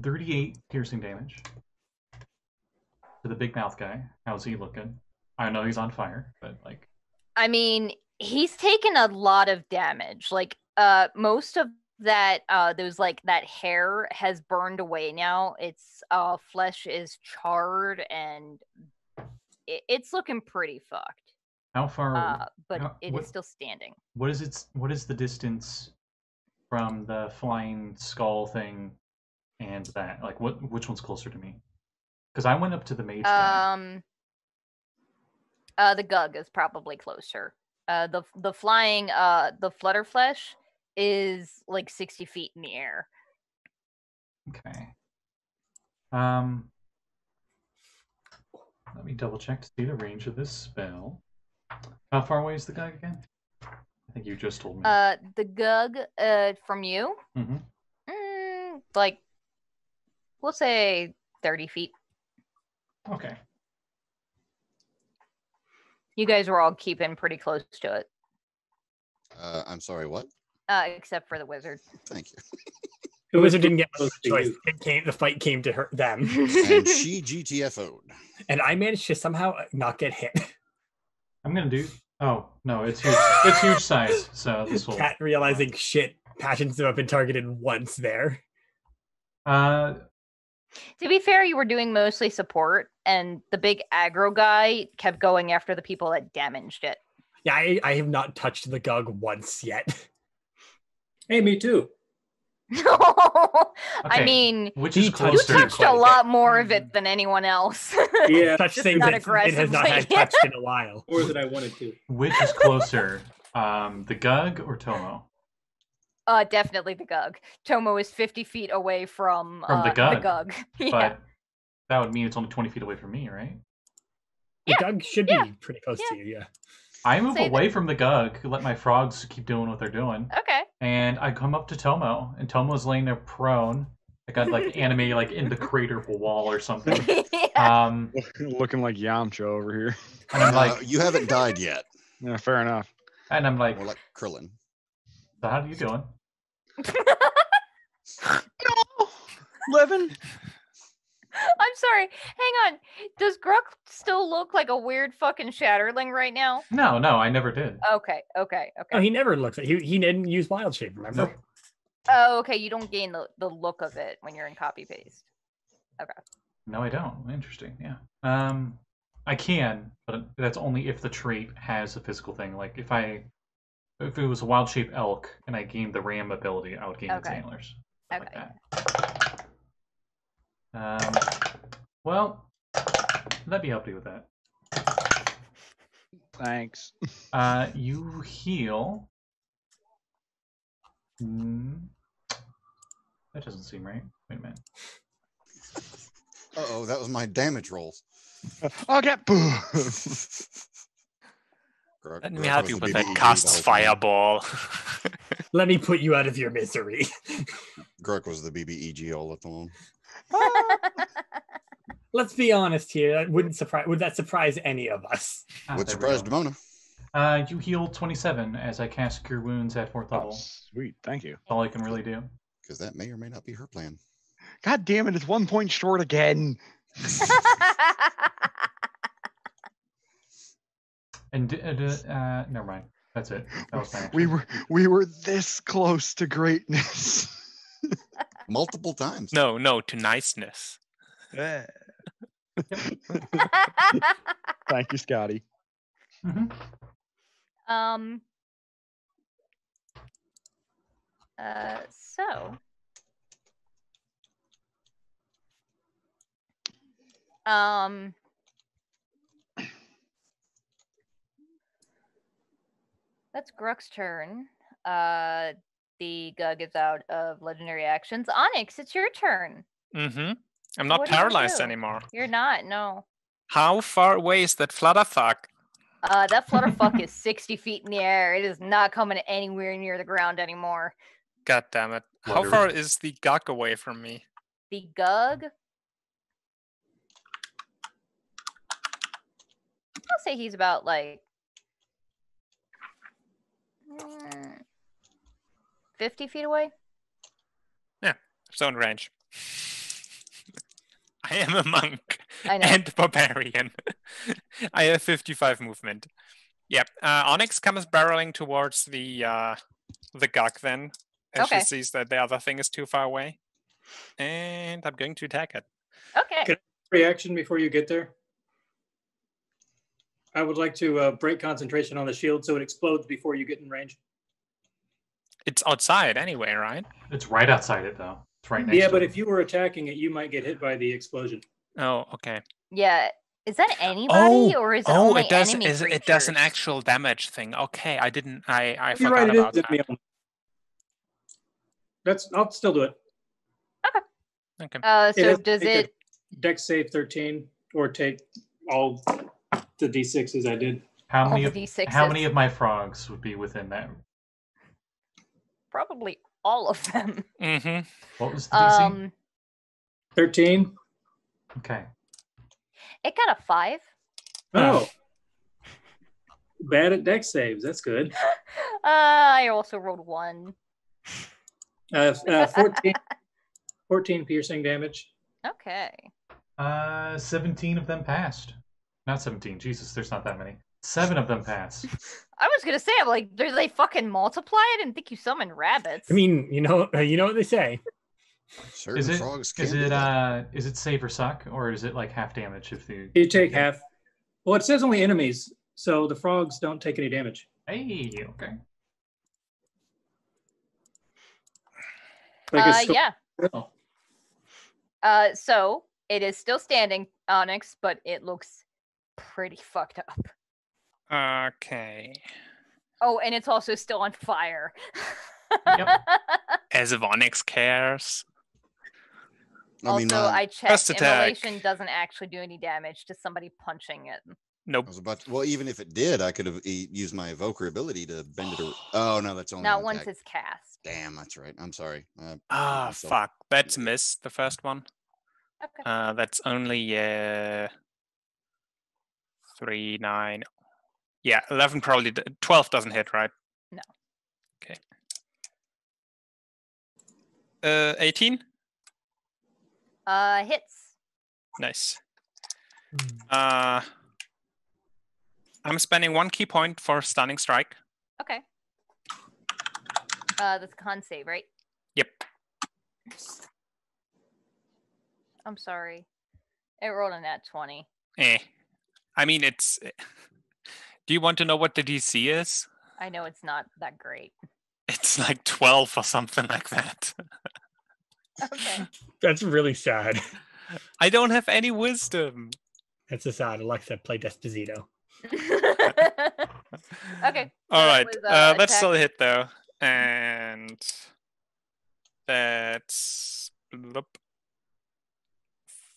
38 piercing damage to the big mouth guy. How's he looking? I know he's on fire, but like, I mean, he's taken a lot of damage. Like, uh, most of that, uh, those like that hair has burned away now. Its uh flesh is charred and it, it's looking pretty fucked. how far? Uh, but how- it is what- still standing. what is its? What is the distance from the flying skull thing and that? Like, what? Which one's closer to me? Because I went up to the mage guy. Um, uh, the Gug is probably closer. Uh, the the flying, uh, the Flutterflesh is like sixty feet in the air. Okay. Um. Let me double check to see the range of this spell. How far away is the guy again? I think you just told me. Uh, the Gug, uh, from you, Mm-hmm. mm, like, we'll say thirty feet. Okay. You guys were all keeping pretty close to it, Uh, I'm sorry, what? uh, except for the wizard. Thank you. The wizard didn't get much choice. It came, the fight came to her, them, And she GTFO'd. and I managed to somehow not get hit. I'm gonna do. Oh no, it's huge. It's huge size. So this will. Cat realizing shit, passions have been targeted once there. Uh, To be fair, you were doing mostly support, and the big aggro guy kept going after the people that damaged it. Yeah, I, I have not touched the Gug once yet. Hey, me too. I Okay, mean, which is you touched closer? her touched a a lot more of it than anyone else. Yeah, Touch Just things not that it has not had aggressively. touched in a while. more than I wanted to. Which is closer? Um, the Gug or Tomo? Uh, definitely the Gug. Tomo is 50 feet away from, From the uh, Gug, yeah. But that would mean it's only 20 feet away from me, right? The Yeah, Gug should yeah, be pretty close to you, yeah. I move Say that- away from the Gug, let my frogs keep doing what they're doing, Okay. and I come up to Tomo, and Tomo's laying there prone. I got like anime like in the crater of a wall or something. yeah. Um, Looking like Yamcha over here. and I'm Uh, like, you haven't died yet. Yeah, fair enough. and I'm like, More like Krillin. so how are you doing? No, Levin. I'm sorry. Hang on. Does Gurk still look like a weird fucking Shatterling right now? No, no, I never did. Okay, okay, okay. Oh, he never looks like he, he didn't use wild shape, remember? Nope. Oh, okay. You don't gain the, the look of it when you're in copy paste. Okay. No, I don't. Interesting. Yeah. Um, I can, but that's only if the trait has a physical thing. Like if I, if it was a wild shape elk and I gained the ram ability, I would gain its Okay. antlers. Okay. Like that. Um, well, let me help you with that. Thanks. Uh, you heal. Hmm. that doesn't seem right. Wait a minute. Uh oh, that was my damage rolls. I'll get boo. Grog- Let me Grog help you with that BBE cast the whole time. fireball. Let me put you out of your misery. Grog was the BBEG all the time. Let's be honest here. That wouldn't surprise would that surprise any of us? Ah, Would surprise. Demona. Uh, you heal 27 as I cast Cure Wounds at fourth Oh, level. sweet. Thank you. That's all I can really do. Because that may or may not be her plan. God damn it! It's one point short again. And uh, uh, never mind. That's it. That was my We were we were this close to greatness. Multiple times. no, no, to niceness. Yeah. Thank you, Scotty. Mhm. um. Uh. So. Um. That's Gurk's turn. Uh, the Gug is out of legendary actions. Onyx, it's your turn. Mm-hmm. I'm not What do you paralyzed anymore. You're not, no. How far away is that flutterfuck? Uh, that flutterfuck is 60 feet in the air. It is not coming anywhere near the ground anymore. God damn it. How Wonder- far is the gug away from me? The Gug. I'll say he's about like 50 feet away. Yeah, zone range. I am a monk I know. and barbarian. I have 55 movement. Yep. Uh, Onyx comes barreling towards the uh, the gug then, as Okay. she sees that the other thing is too far away, and I'm going to attack it. Okay. Can- Reaction before you get there. I would like to uh, break concentration on the shield so it explodes before you get in range. It's outside anyway, right? It's right outside it though. It's right next Yeah, to but it. if you were attacking it, you might get hit by the explosion. Oh, okay. Yeah. Is that anybody or is it oh, only it does. enemy Is, it does an actual damage thing. Okay, I didn't. I I You're forgot right, it about that. enemy only. That's, I'll still do it. Okay. Okay. Uh, so has to does it? Dex save 13 or take all the d6s I did. how all many the of D6s? how many of my frogs would be within that? Probably all of them. Mm-hmm. What was the DC? Um, 13? okay. it got a five. Oh. Bad at dex saves. That's good. Uh, I also rolled one. Uh, uh, 14, 14 piercing damage. Okay. Uh, seventeen of them passed. Not seventeen. Jesus, there's not that many. Seven of them pass. I was gonna say, I'm like, do they fucking multiply? I didn't think you summon rabbits. I mean, you know, uh, you know what they say. Certain Is it frogs can is it uh is it save or suck or is it like half damage if the You take half. Well, it says only enemies, so the frogs don't take any damage. Hey, okay. Like uh, yeah. will. Uh, so it is still standing, Onyx, but it looks pretty fucked up. Okay. Oh, and it's also still on fire. Yep. As if Onyx cares. I mean, also, uh, I First checked. attack. Immolation doesn't actually do any damage to somebody punching it. I Nope. was about to, well, even if it did, I could have e- used my evoker ability to bend it. Or, oh no, that's only Not an once it's cast. Damn, that's right. I'm sorry. Uh, Ah, myself. fuck. That's miss the first one. Okay. Uh, that's only uh three nine. Yeah, eleven probably. d- Twelve doesn't hit, right? No. Okay. Uh, eighteen. Uh, hits. Nice. Uh, I'm spending one ki point for stunning strike. Okay. Uh, that's a con save, right? Yep. I'm sorry. It rolled a nat 20. Eh. I mean, it's. Do you want to know what the DC is? I know it's not that great. It's like twelve or something like that. Okay. That's really sad. I don't have any wisdom. That's a sad. Alexa, play Despacito. okay. All right. that right, was, uh, uh, that's still a attack. hit though, and that's bloop,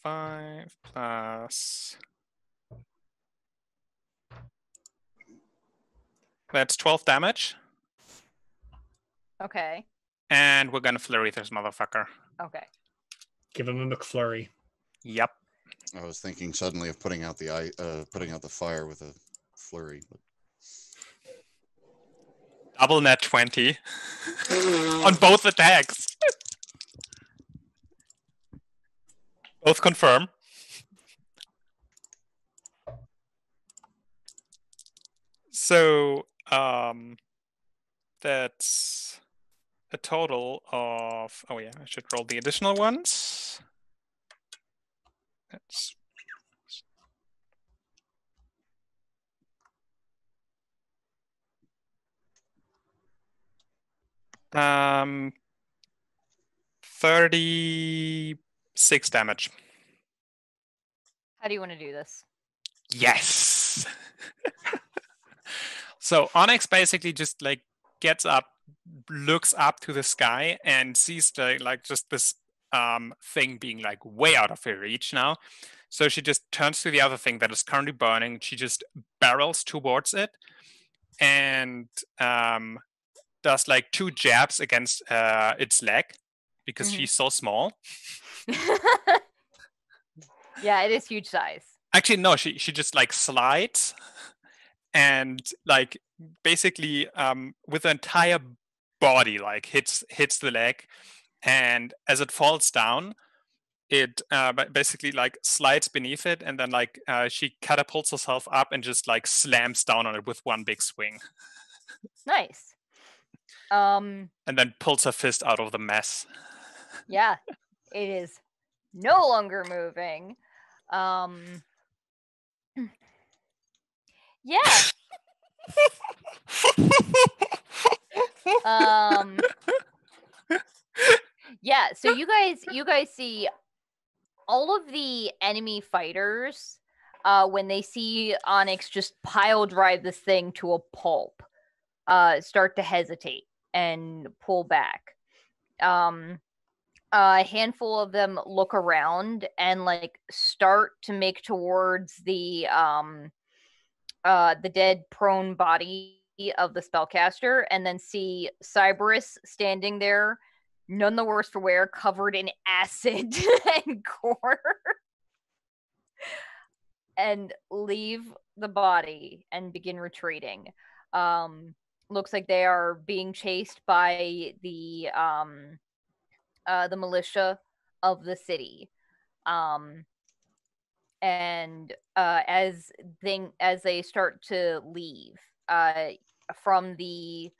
five plus. That's twelve damage, Okay. and we're gonna flurry this motherfucker. Okay. Give him a McFlurry. Yep. I was thinking suddenly of putting out the eye, uh, putting out the fire with a flurry. But Double nat twenty on both attacks. both confirm. So um, that's a total of. Oh yeah, I should roll the additional ones. That's um, thirty-six damage. How do you want to do this? Yes. so Onyx basically just like gets up, looks up to the sky, and sees the like just this um thing being like way out of her reach now. So she just turns to the other thing that is currently burning. She just barrels towards it and um does like two jabs against uh its leg because Mhm. she's so small. yeah, it is huge size. actually no she she just like slides and like basically um with the entire body like hits hits the leg and as it falls down it uh, basically like slides beneath it, and then like uh, she catapults herself up and just like slams down on it with one big swing, Nice. Um, and then pulls her fist out of the mess. yeah, it is no longer moving. Um, yeah. Um, yeah. So you guys, you guys see all of the enemy fighters uh, when they see Onyx just pile drive this thing to a pulp, uh, start to hesitate and pull back. Um, a handful of them look around and like start to make towards the um uh the dead prone body of the spellcaster and then see Cyberus standing there none the worse for wear covered in acid and gore and leave the body and begin retreating um looks like they are being chased by the um uh, the militia of the city. Um, and uh, as they as they start to leave uh, from the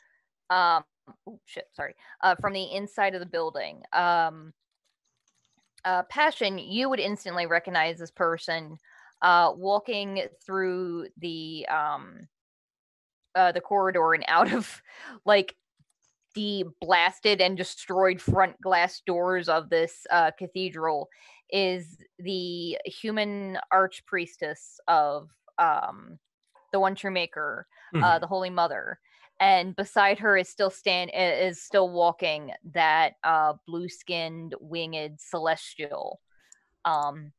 um, oh, shit, sorry, uh, from the inside of the building, um, uh, Passion, you would instantly recognize this person uh, walking through the um, uh, the corridor and out of like the blasted and destroyed front glass doors of this uh, cathedral is the human archpriestess of um, the one true maker, uh, the Holy Mother, and beside her is still stand is still walking that uh, blue skinned winged celestial. Um,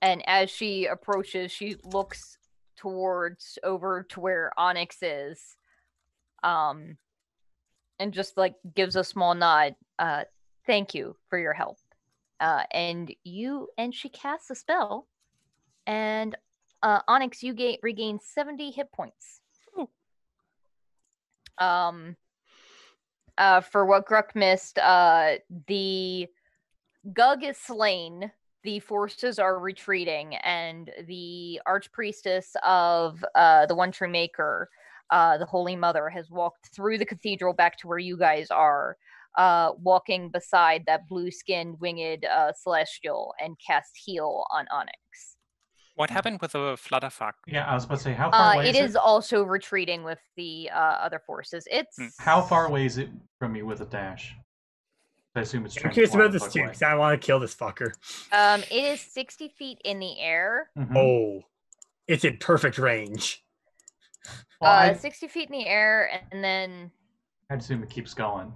and as she approaches, she looks towards over to where Onyx is. Um, and just like gives a small nod. Uh, thank you for your help. Uh, and you and she casts a spell, and uh, Onyx, you gain regain seventy hit points. Um, uh, for what Gurk missed, uh, the Gug is slain. The forces are retreating, and the archpriestess of uh, the One True Maker uh, the Holy Mother has walked through the cathedral back to where you guys are, uh, walking beside that blue skinned winged uh, celestial and cast heal on Onyx. What happened with the Flutterfuck? Yeah, I was about to say, how far Uh, away it is is also retreating with the uh, other forces. It's Hmm. How far away is it from me with a dash? I assume it's. I'm curious about this too, because I want to kill this fucker. um, it is sixty feet in the air. Mhm. Oh, it's in perfect range. Well, uh, I'd, sixty feet in the air, and then I'd assume it keeps going.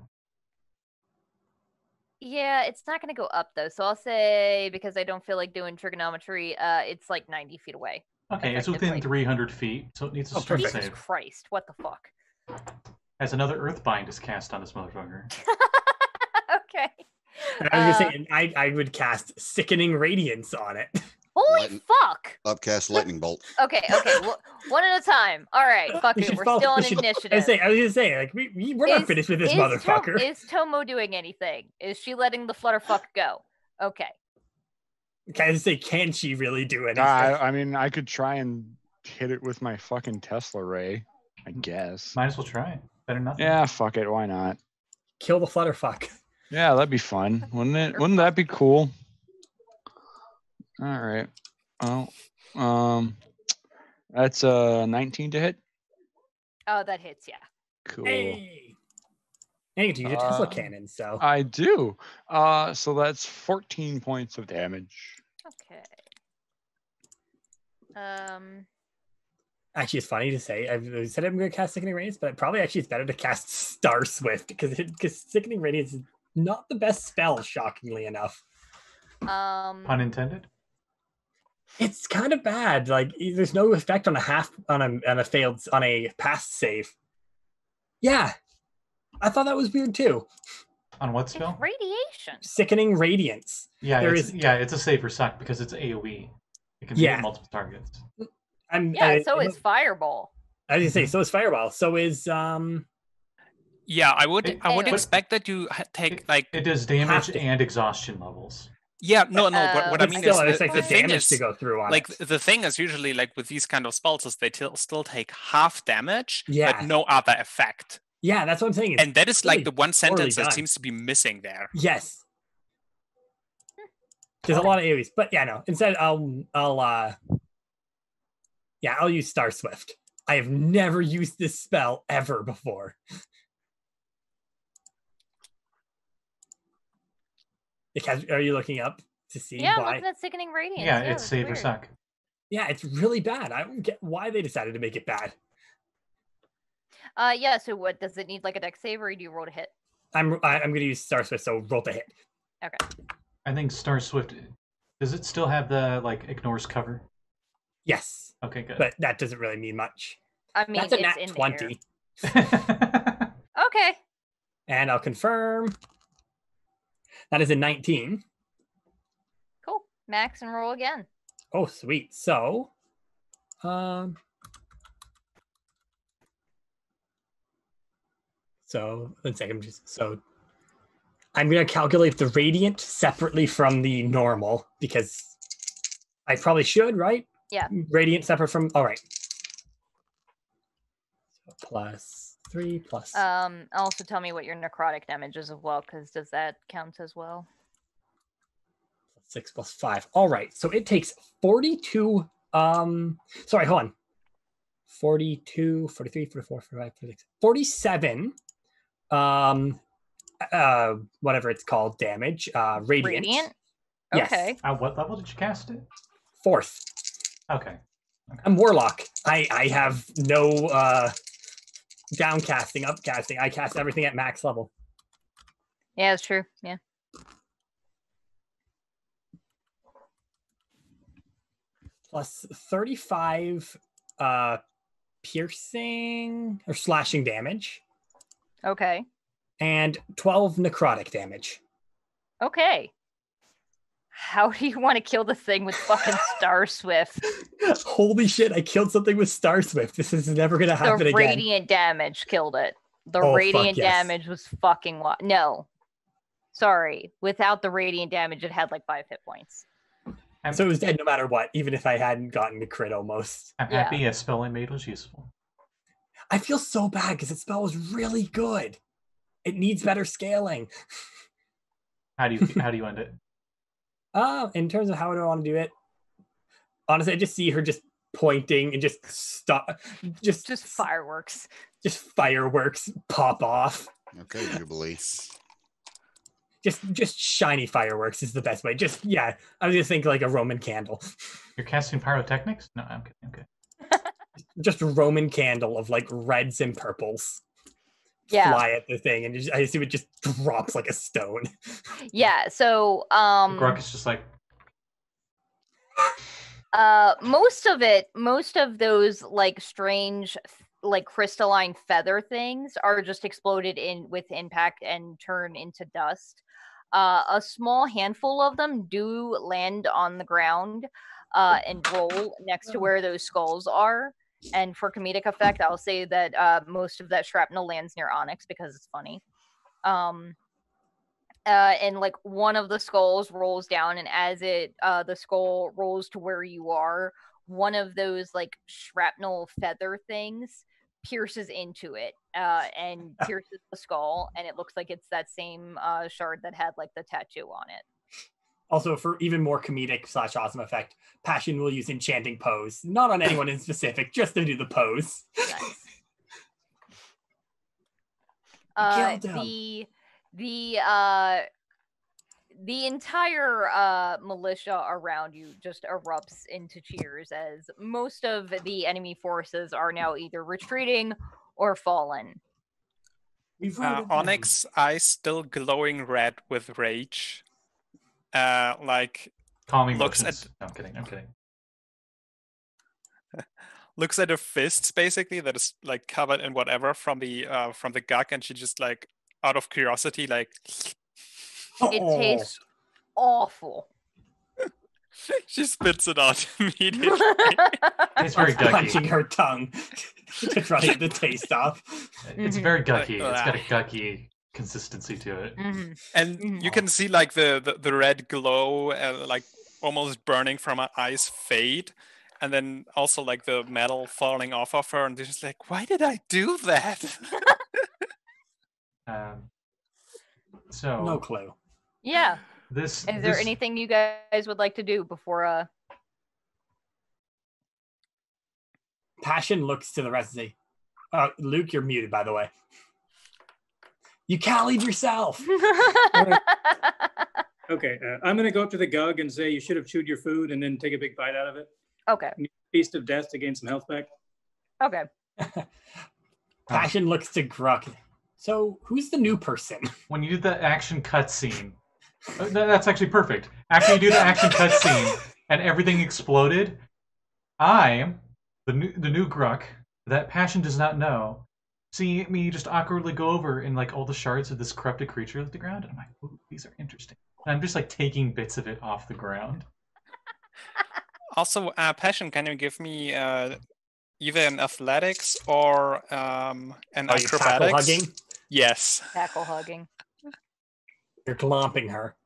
Yeah, it's not going to go up though. So I'll say because I don't feel like doing trigonometry, uh, it's like ninety feet away. Okay, it's within 300 feet, so it needs a Oh, strength. Jesus save. Christ, what the fuck? As another Earthbind is cast on this motherfucker. okay. And I was Uh, gonna say, I, I would cast Sickening Radiance on it. Holy Lightning- fuck! Upcast lightning bolt. Okay, okay, wh- one at a time. All right, fuck We it. should We're follow- still on we should- I initiative. was, say, I was gonna say, like, we, we, we're not Is- finished with this is motherfucker. To- is Tomo doing anything? Is she letting the flutterfuck go? Okay. Can I say, can she really do anything? I, I mean, I could try and hit it with my fucking Tesla ray. I hmm. guess. Might as well try. Better than nothing. Yeah, fuck it. Why not? Kill the flutterfuck. Yeah, that'd be fun, wouldn't it? Wouldn't that be cool? All right. Well, um, that's uh 19 to hit. Oh, that hits, yeah. Cool. Hey. And you can use a Tesla Uh, cannon, so. I do. Uh, so that's 14 points of damage. Okay. Um. Actually, it's funny to say. I've said I'm going to cast Sickening Radiance, but probably actually it's better to cast Star Swift because because Sickening Radiance is not the best spell, shockingly enough. Um. Pun intended. It's kind of bad. Like there's no effect on a half on a on a failed on a pass save. Yeah, I thought that was weird too. On what It's spell? radiation. Sickening Radiance. Yeah, there it's, is- yeah, it's a save or suck because it's AOE. It can Yeah. hit multiple targets. I'm Yeah, I, so I, is Fireball. I was gonna say so is Fireball. So is um Yeah, I would. It- I would But- expect that you ha- take like It does damage and exhaustion levels. Yeah, no, no. But Uh, what I mean still, is, it's the, like the the thing damage is, to go through on like it. the thing is usually like with these kind of spells is they till still take half damage, Yeah. but no other effect, Yeah, that's what I'm saying. It's, and that is like the one sentence that seems to be missing there. yes. There's a lot of AoEs, but yeah, no. Instead, I'll I'll uh yeah, I'll use Star Swift. I have never used this spell ever before. Because are you looking up to see Yeah, I'm why? looking at sickening radiance. Yeah, Yeah, it's that's save or suck. Yeah, it's really bad. I don't get why they decided to make it bad. Uh, yeah. So what does it need? Like a dex save, or do you roll to hit? I'm I, I'm gonna use Star Swift, so roll to hit. Okay. I think Star Swift. Does it still have the like ignores cover? Yes, Okay, good. but that doesn't really mean much. I mean, That's a it's nat in twenty, Okay. and I'll confirm. That is a nineteen. Cool. Max and roll again. Oh, sweet. So, um, so one second. Just so I'm gonna calculate the radiant separately from the normal because I probably should, right? Yeah. Radiant separate from. All right. So plus three plus. Um. Also, tell me what your necrotic damage is as well, because does that count as well? six plus five. All right. So it takes 42. Um, sorry, hold on. 42, 43, 44, 45, 46, 47. Um, uh, whatever it's called, damage. Uh, radiant. Radiant. Yes. Okay. At what level did you cast it? Fourth. Okay. I'm warlock. I I have no uh downcasting, upcasting. I cast everything at max level. Yeah, it's true. Yeah. Plus 35 uh piercing or slashing damage Okay. and 12 necrotic damage. Okay. How do you want to kill the thing with fucking Star Swift? Holy shit, I killed something with Star Swift. This is never gonna The happen again. radiant damage killed it. The Oh, radiant yes. damage was fucking wa- no. Sorry, without the radiant damage, it had like five hit points. I'm, So it was dead no matter what, even if I hadn't gotten the crit almost. I'm yeah. happy a spell I made was useful. I feel so bad because the spell was really good. It needs better scaling. How do you how do you end it? Uh, in terms of how do I want to do it, honestly, I just see her just pointing and just stop, just Just fireworks. just fireworks pop off. Okay, Jubilee. Just just shiny fireworks is the best way. Just yeah, I was just think like a Roman candle, You're casting pyrotechnics? No, I'm kidding. Okay. just a Roman candle of like reds and purples. Yeah. Fly at the thing, and just, I assume it just drops like a stone. Yeah. So um Grok is just like uh most of it most of those like strange like crystalline feather things are just exploded in with impact and turn into dust uh, a small handful of them do land on the ground uh, and roll next to where those skulls are and for comedic effect i'll say that uh, most of that shrapnel lands near onyx because it's funny. Um, uh, and like one of the skulls rolls down and as it uh, the skull rolls to where you are one of those like shrapnel feather things pierces into it uh, and pierces the skull and it looks like it's that same uh, shard that had like the tattoo on it Also, for even more comedic slash awesome effect, Passion will use enchanting pose, not on anyone in specific, just to do the pose. nice uh, the the uh the entire uh militia around you just erupts into cheers as most of the enemy forces are now either retreating or fallen Uh. Onyx eyes still glowing red with rage. Uh, like calming Looks motions. No, I'm kidding. I'm kidding. looks at her fists basically that is like covered in whatever from the uh from the gug, and she just like out of curiosity like it Oh. tastes awful she spits it out immediately. It's very Starts punching guggy. her tongue to try to get the taste off. It's very gucky. Uh, It's got a gucky consistency to it. Mhm. and Mhm. you can see like the the, the red glow uh, like almost burning from her eyes fade and then also like the metal falling off of her and they're just like why did i do that Um, so No clue. Yeah. this Is there this- anything you guys would like to do before uh Passion looks to the rest of the. Uh, Luke, you're muted, by the way. You callied yourself. Okay, uh, I'm gonna go up to the Gug and say you should have chewed your food and then take a big bite out of it. okay. Feast of death to gain some health back. Okay. Passion looks to Gurk. So, who's the new person? when you do the action cutscene, uh, that's actually perfect. After you do the action cutscene and everything exploded, I, the new the new Gurk, that passion does not know, see me just awkwardly go over in like all the shards of this corrupted creature at the ground, and I'm like, Ooh, these are interesting. And I'm just like taking bits of it off the ground. also uh passion can you give me uh either an athletics or um an Are you tackle acrobatics hugging? yes Tackle hugging. You're clomping her.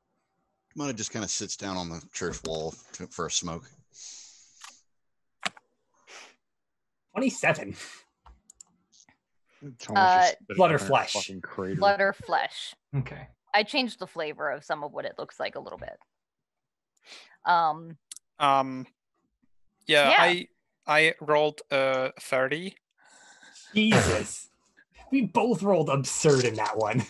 Mona just kind of sits down on the church wall to, for a smoke. 27. Blood or flesh. Okay. I changed the flavor of some of what it looks like a little bit. Um um yeah, Yeah. i i rolled uh 30 Jesus. we both rolled absurd in that one.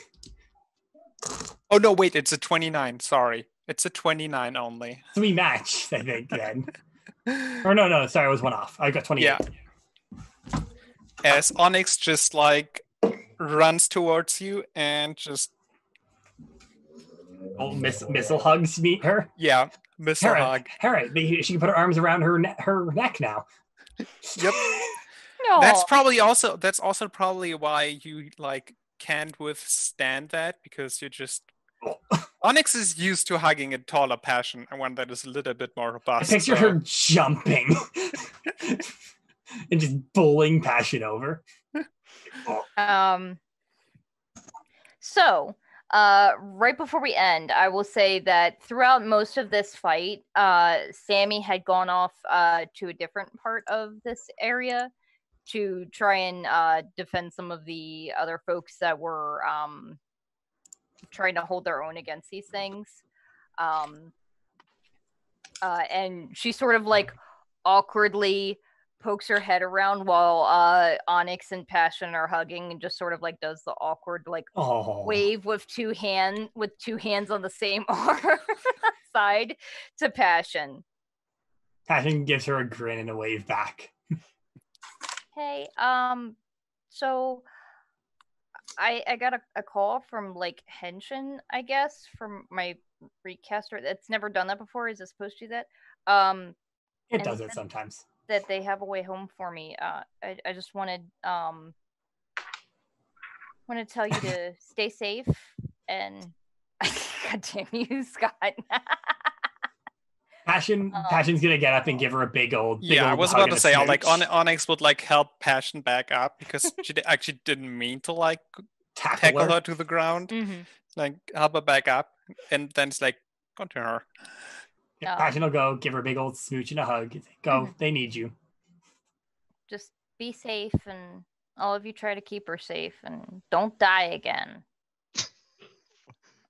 oh no wait it's a 29 sorry it's a 29 only So we matched, I think, then. or no, no, sorry, I was one off. I got 28. Yeah. As onyx just like runs towards you and just Oh, miss, missile hugs me her. yeah missile Hera, hug Hera, she can put her arms around her ne- her neck now. Yep. no. That's probably also that's also probably why you like can't withstand that because you're just Onyx is used to hugging a taller passion and one that is a little bit more I robust. picture so- her jumping and just bowling passion over. Um. So, uh, right before we end, I will say that throughout most of this fight, uh, Sammy had gone off uh, to a different part of this area to try and uh, defend some of the other folks that were um, trying to hold their own against these things. Um, uh, and she sort of like awkwardly pokes her head around while uh Onyx and Passion are hugging and just sort of like does the awkward like Oh, wave with two hand with two hands on the same arm side to Passion. Passion gives her a grin and a wave back. Hey, um so I I got a, a call from like Henshin, I guess, from my recaster. That's never done that before. Is it supposed to do that? Um It does it sometimes. That they have a way home for me. Uh, I, I just wanted um want to tell you to stay safe and God damn you, Scott. Passion, Um, Passion's gonna get up and give her a big old. Big yeah, I was about to a say, uh, like. On- Onyx would like help Passion back up because she di- actually didn't mean to like tackle, tackle her. her to the ground, Mhm. like help her back up, and then it's like continue her. Yeah, Passion will go give her a big old smooch and a hug. Go, Mhm. they need you. Just be safe and all of you try to keep her safe and don't die again.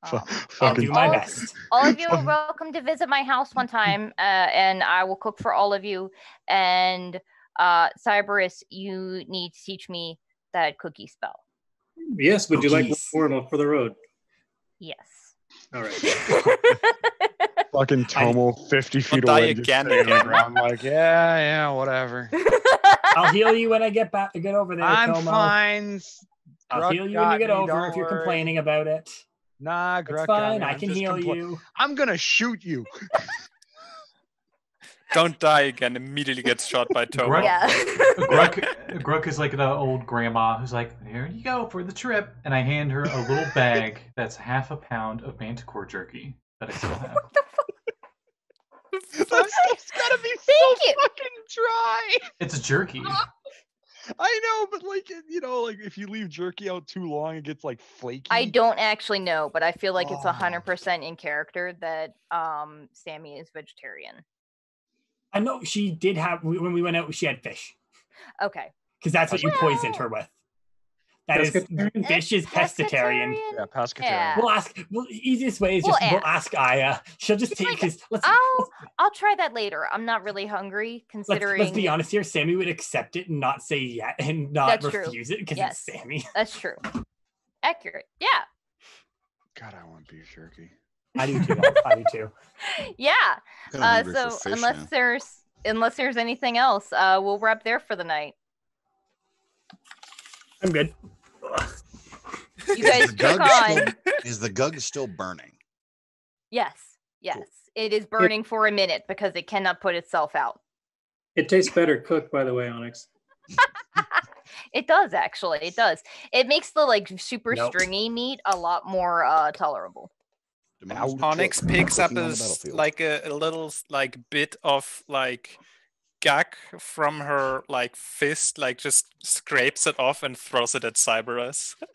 Um, I'll do my all- best. all of you are welcome to visit my house one time uh, and i will cook for all of you and uh cyberus you need to teach me that cookie spell Yes, would you like one more for the road? yes All right. fucking Tomo 50 feet die away. just again. sitting on the ground like, yeah, yeah, whatever. I'll heal you when I get back. To get over there, I'm Tomo. fine. I'll Gurk heal you when got you get me, over don't if you're worry. complaining about it. Nah, It's Gurk got fine. me, I I'm can just heal compla- you. I'm gonna shoot you. Don't die again. Immediately gets shot by Tomo. Right. yeah Gurk, Gurk is like the old grandma who's like, "Here you go for the trip," and I hand her a little bag that's half a pound of manticore jerky that I still have. What the That stuff's gotta be so you. fucking dry. It's jerky. I know, but like you know, like if you leave jerky out too long, it gets like flaky. I don't actually know, but I feel like it's a Oh. hundred percent in character that um Sammy is vegetarian. I know she did have when we went out. She had fish Okay. because that's what you poisoned her with. That is Pescatarian? fish is pescatarian. Yeah, pescatarian. Yeah. We'll ask. Well, the easiest way is We'll just we'll eh, ask Aya. She'll just It's take like, because let's, I'll I'll try that later. I'm not really hungry let's considering let's be honest here. Sammy would accept it and not say yet and not That's true. refuse it because Yes. it's Sammy. that's true. Accurate. Yeah. God, I want beef jerky. I do too. I do too. Yeah. Uh, so fish unless now. there's unless there's anything else, uh we'll wrap there for the night. I'm good. You guys the gug on still, is the gug still burning? Yes. Yes. It is burning for a minute because it cannot put itself out. It tastes better cooked, by the way, Onyx. It does actually. It does. It makes the like super Nope. stringy meat a lot more uh tolerable. Demands to Onyx cook, picks up cooking a the s- battlefield. like a, a little like bit of like gag from her like fist, like just scrapes it off and throws it at Cyberus.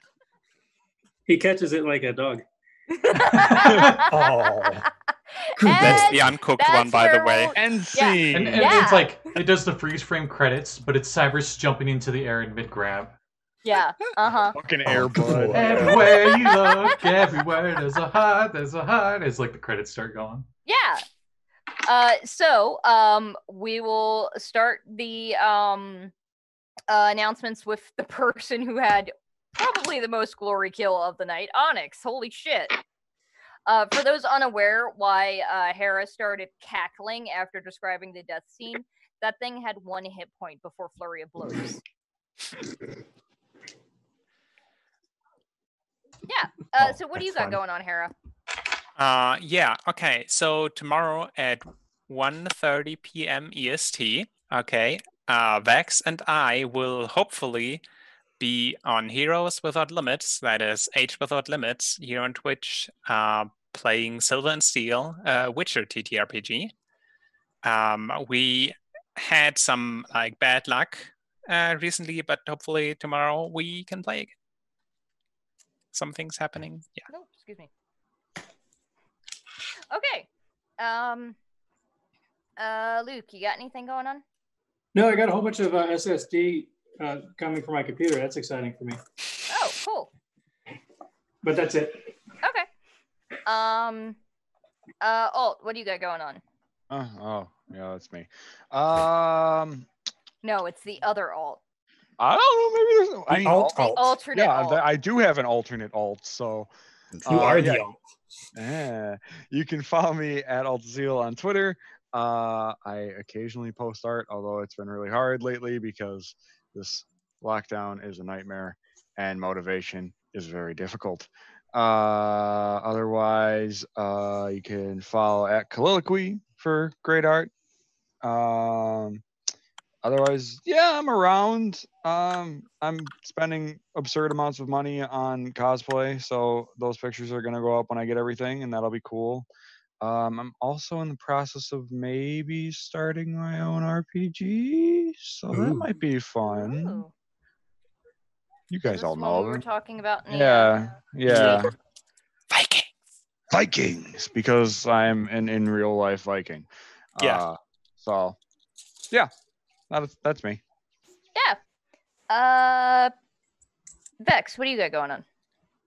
He catches it like a dog. Oh, That's the uncooked one, by the way. we'll- And Yeah. see. And, and Yeah. it's like it does the freeze frame credits, but it's Cyberus jumping into the air in mid grab. Yeah. Uh-huh. fucking Oh, air good. bud. Everywhere you look, everywhere there's a heart, there's a heart. It's like the credits start going. Yeah. Uh, so um, we will start the um, uh, announcements with the person who had probably the most glory kill of the night, Onyx. Holy shit. Uh, for those unaware why uh, Hera started cackling after describing the death scene, that thing had one hit point before Flurry of Blows. Yeah. Uh, Oh, so what do you got fun. going on, Hera? Uh yeah, okay. So tomorrow at 1:30 p.m. EST, okay, uh Vex and I will hopefully be on Heroes Without Limits, that is Age Without Limits, here on Twitch, uh playing Silver and Steel, uh Witcher TTRPG. Um we had some like bad luck uh recently, but hopefully tomorrow we can play again. Something's happening. Yeah. No, excuse me. Okay. Um. Uh, Luke, you got anything going on? No, I got a whole bunch of uh, SSD uh, coming from my computer. That's exciting for me. Oh, cool. But that's it. Okay. Um. Uh, Alt, what do you got going on? Uh, oh, yeah, that's me. Um, No, it's the other Alt. I don't know. Maybe there's. no- I mean, alt The alt. alternate yeah, Alt. th- I do have an alternate alt, so You Uh, are yeah. the alt. eh, you can follow me at Altaziel on Twitter. Uh, I occasionally post art, although it's been really hard lately because this lockdown is a nightmare and motivation is very difficult. Uh, otherwise, uh, you can follow at Colloquy for great art. Um, otherwise, yeah, I'm around. Um, I'm spending absurd amounts of money on cosplay, so those pictures are gonna go up when I get everything, and that'll be cool. Um, I'm also in the process of maybe starting my own RPG, so that might be fun. Ooh. You guys this all one know we were them. talking about. in Yeah, yeah. Vikings. Vikings, because I'm an in real life Viking. Yeah. Uh, so, yeah, that's that's me. Yeah. Uh. Vex, what do you got going on?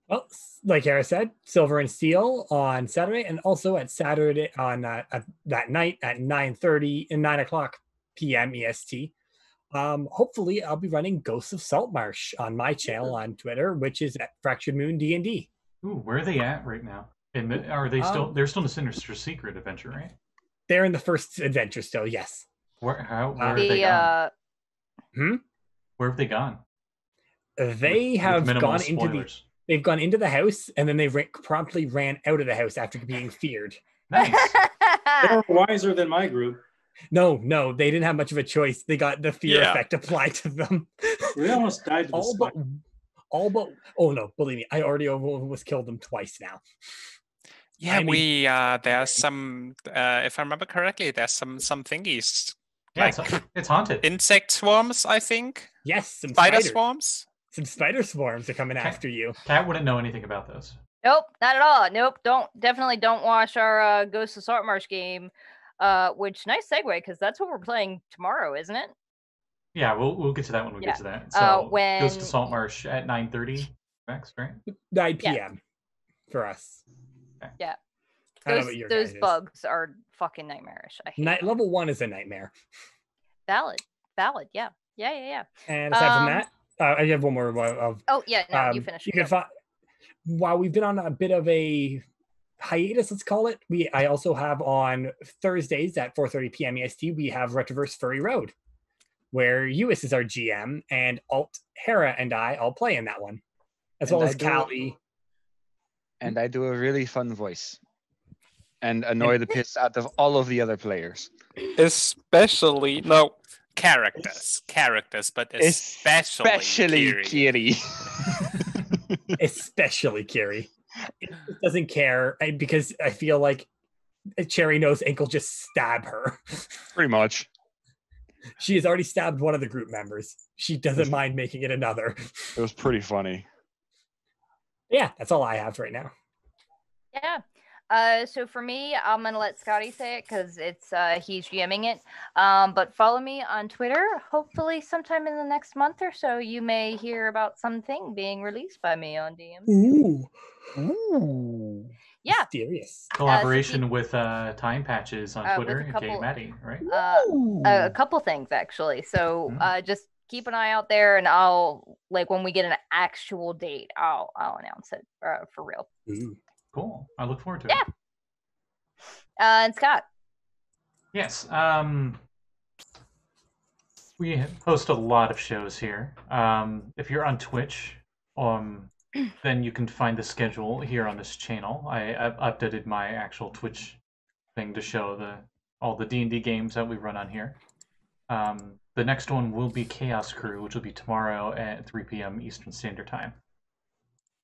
Well, like Hera said, Silver and Steel on Saturday, and also at Saturday on uh, at that night at nine thirty and nine o'clock p.m. EST. Um, hopefully, I'll be running Ghosts of Saltmarsh on my channel on Twitter, which is at Fractured Moon D and D. Ooh, where are they at right now? And are they still? Um, they're still in the Sinister Secret adventure, right? They're in the first adventure still. Yes, Where? How? Where Uh, have they gone? uh. Where have they gone? they With have minimal gone into the they've gone into the house, and then they ra- promptly ran out of the house after being feared. Nice. They're wiser than my group. No, no, they didn't have much of a choice. They got the fear Yeah. effect applied to them. We almost died to the all but all but oh no believe me i already almost killed them twice now Yeah, I mean- we uh there's some uh if I remember correctly, there's some some thingies Yeah, like it's, it's haunted. insect swarms, I think. Yes, some Spider spiders. swarms? Some spider swarms are coming Okay. after you. Kat wouldn't know anything about those. Nope, not at all. Nope, don't definitely don't watch our uh, Ghost of Saltmarsh game. Uh, which nice segue because that's what we're playing tomorrow, isn't it? Yeah, we'll we'll get to that when we Yeah. get to that. So Uh, Ghost when- of Saltmarsh at nine thirty next, right? 9 Yeah. p.m. for us. Yeah. I don't know Those, what those guys' is. bugs are fucking nightmarish. I hate Night them. level one is a nightmare. valid, valid. Yeah, yeah, yeah, yeah. And aside Um, from that, uh, I have one more of- of Oh yeah, no, you Um, finish. You can find while we've been on a bit of a hiatus, let's call it. We I also have on Thursdays at 4:30 p.m. EST. We have Retroverse Furry Road, where US is our GM and Alt Hera and I all play in that one, as And well I as do- Callie. and I do a really fun voice and annoy the piss out of all of the other players. Especially no characters, characters, but especially, Especially Kiri. Kiri. especially Kiri. It doesn't care because I feel like Cherry knows Ankle just stab her. Pretty much. she has already stabbed one of the group members. She doesn't mind making it another. It was pretty funny. Yeah, that's all I have right now. Yeah. Uh, so for me, I'm gonna let Scotty say it because it's uh, he's GMing it. Um, but follow me on Twitter. Hopefully, sometime in the next month or so, you may hear about something being released by me on DM. Ooh. Ooh. Yeah. Mysterious. Collaboration with uh, Time Patches on Uh, Twitter a and couple- Kate Maddie, right? Uh, a, a couple things actually. So Mm. uh, just keep an eye out there, and I'll like when we get an actual date, I'll I'll announce it uh, for real. Ooh. Cool. I look forward to Yeah. it. Uh, and Scott. Yes. Um, we host a lot of shows here. Um, if you're on Twitch, um, then you can find the schedule here on this channel. I, I've updated my actual Twitch thing to show the all the D and D games that we run on here. Um, the next one will be Chaos Crew, which will be tomorrow at 3 p.m. Eastern Standard Time.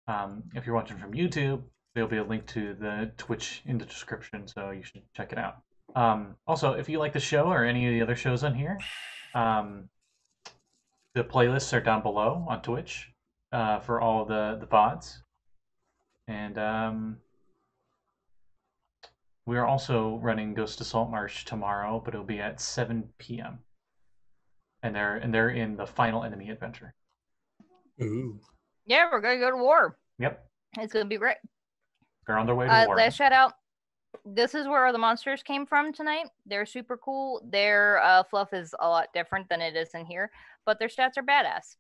Um, if you're watching from YouTube, there'll be a link to the Twitch in the description, so you should check it out. Um, also, if you like the show or any of the other shows on here, um, the playlists are down below on Twitch uh, for all the the VODs, and um, we are also running Ghost of Saltmarsh tomorrow, but it'll be at 7 p.m. And they're and they're in the final enemy adventure. Ooh. Yeah, we're gonna go to war. Yep, It's gonna be great. They're on their way to Uh, war. last shout out. This is where the monsters came from tonight. They're super cool. Their uh, fluff is a lot different than it is in here, but their stats are badass.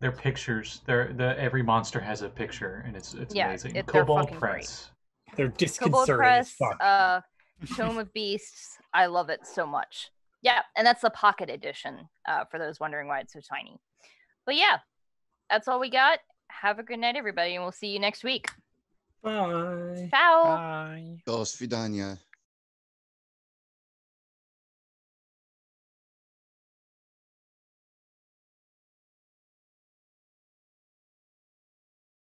Their pictures, their the every monster has a picture, and it's it's Yeah, amazing. it- Kobold fucking great. Press. They're Kobold disconcerting as Press, fuck. uh, Tome of Beasts. I love it so much. Yeah, and that's the pocket edition. Uh, for those wondering why it's so tiny. But yeah, that's all we got. Have a good night, everybody, and we'll see you next week. Bye. Ciao. Bye. Dos vidania.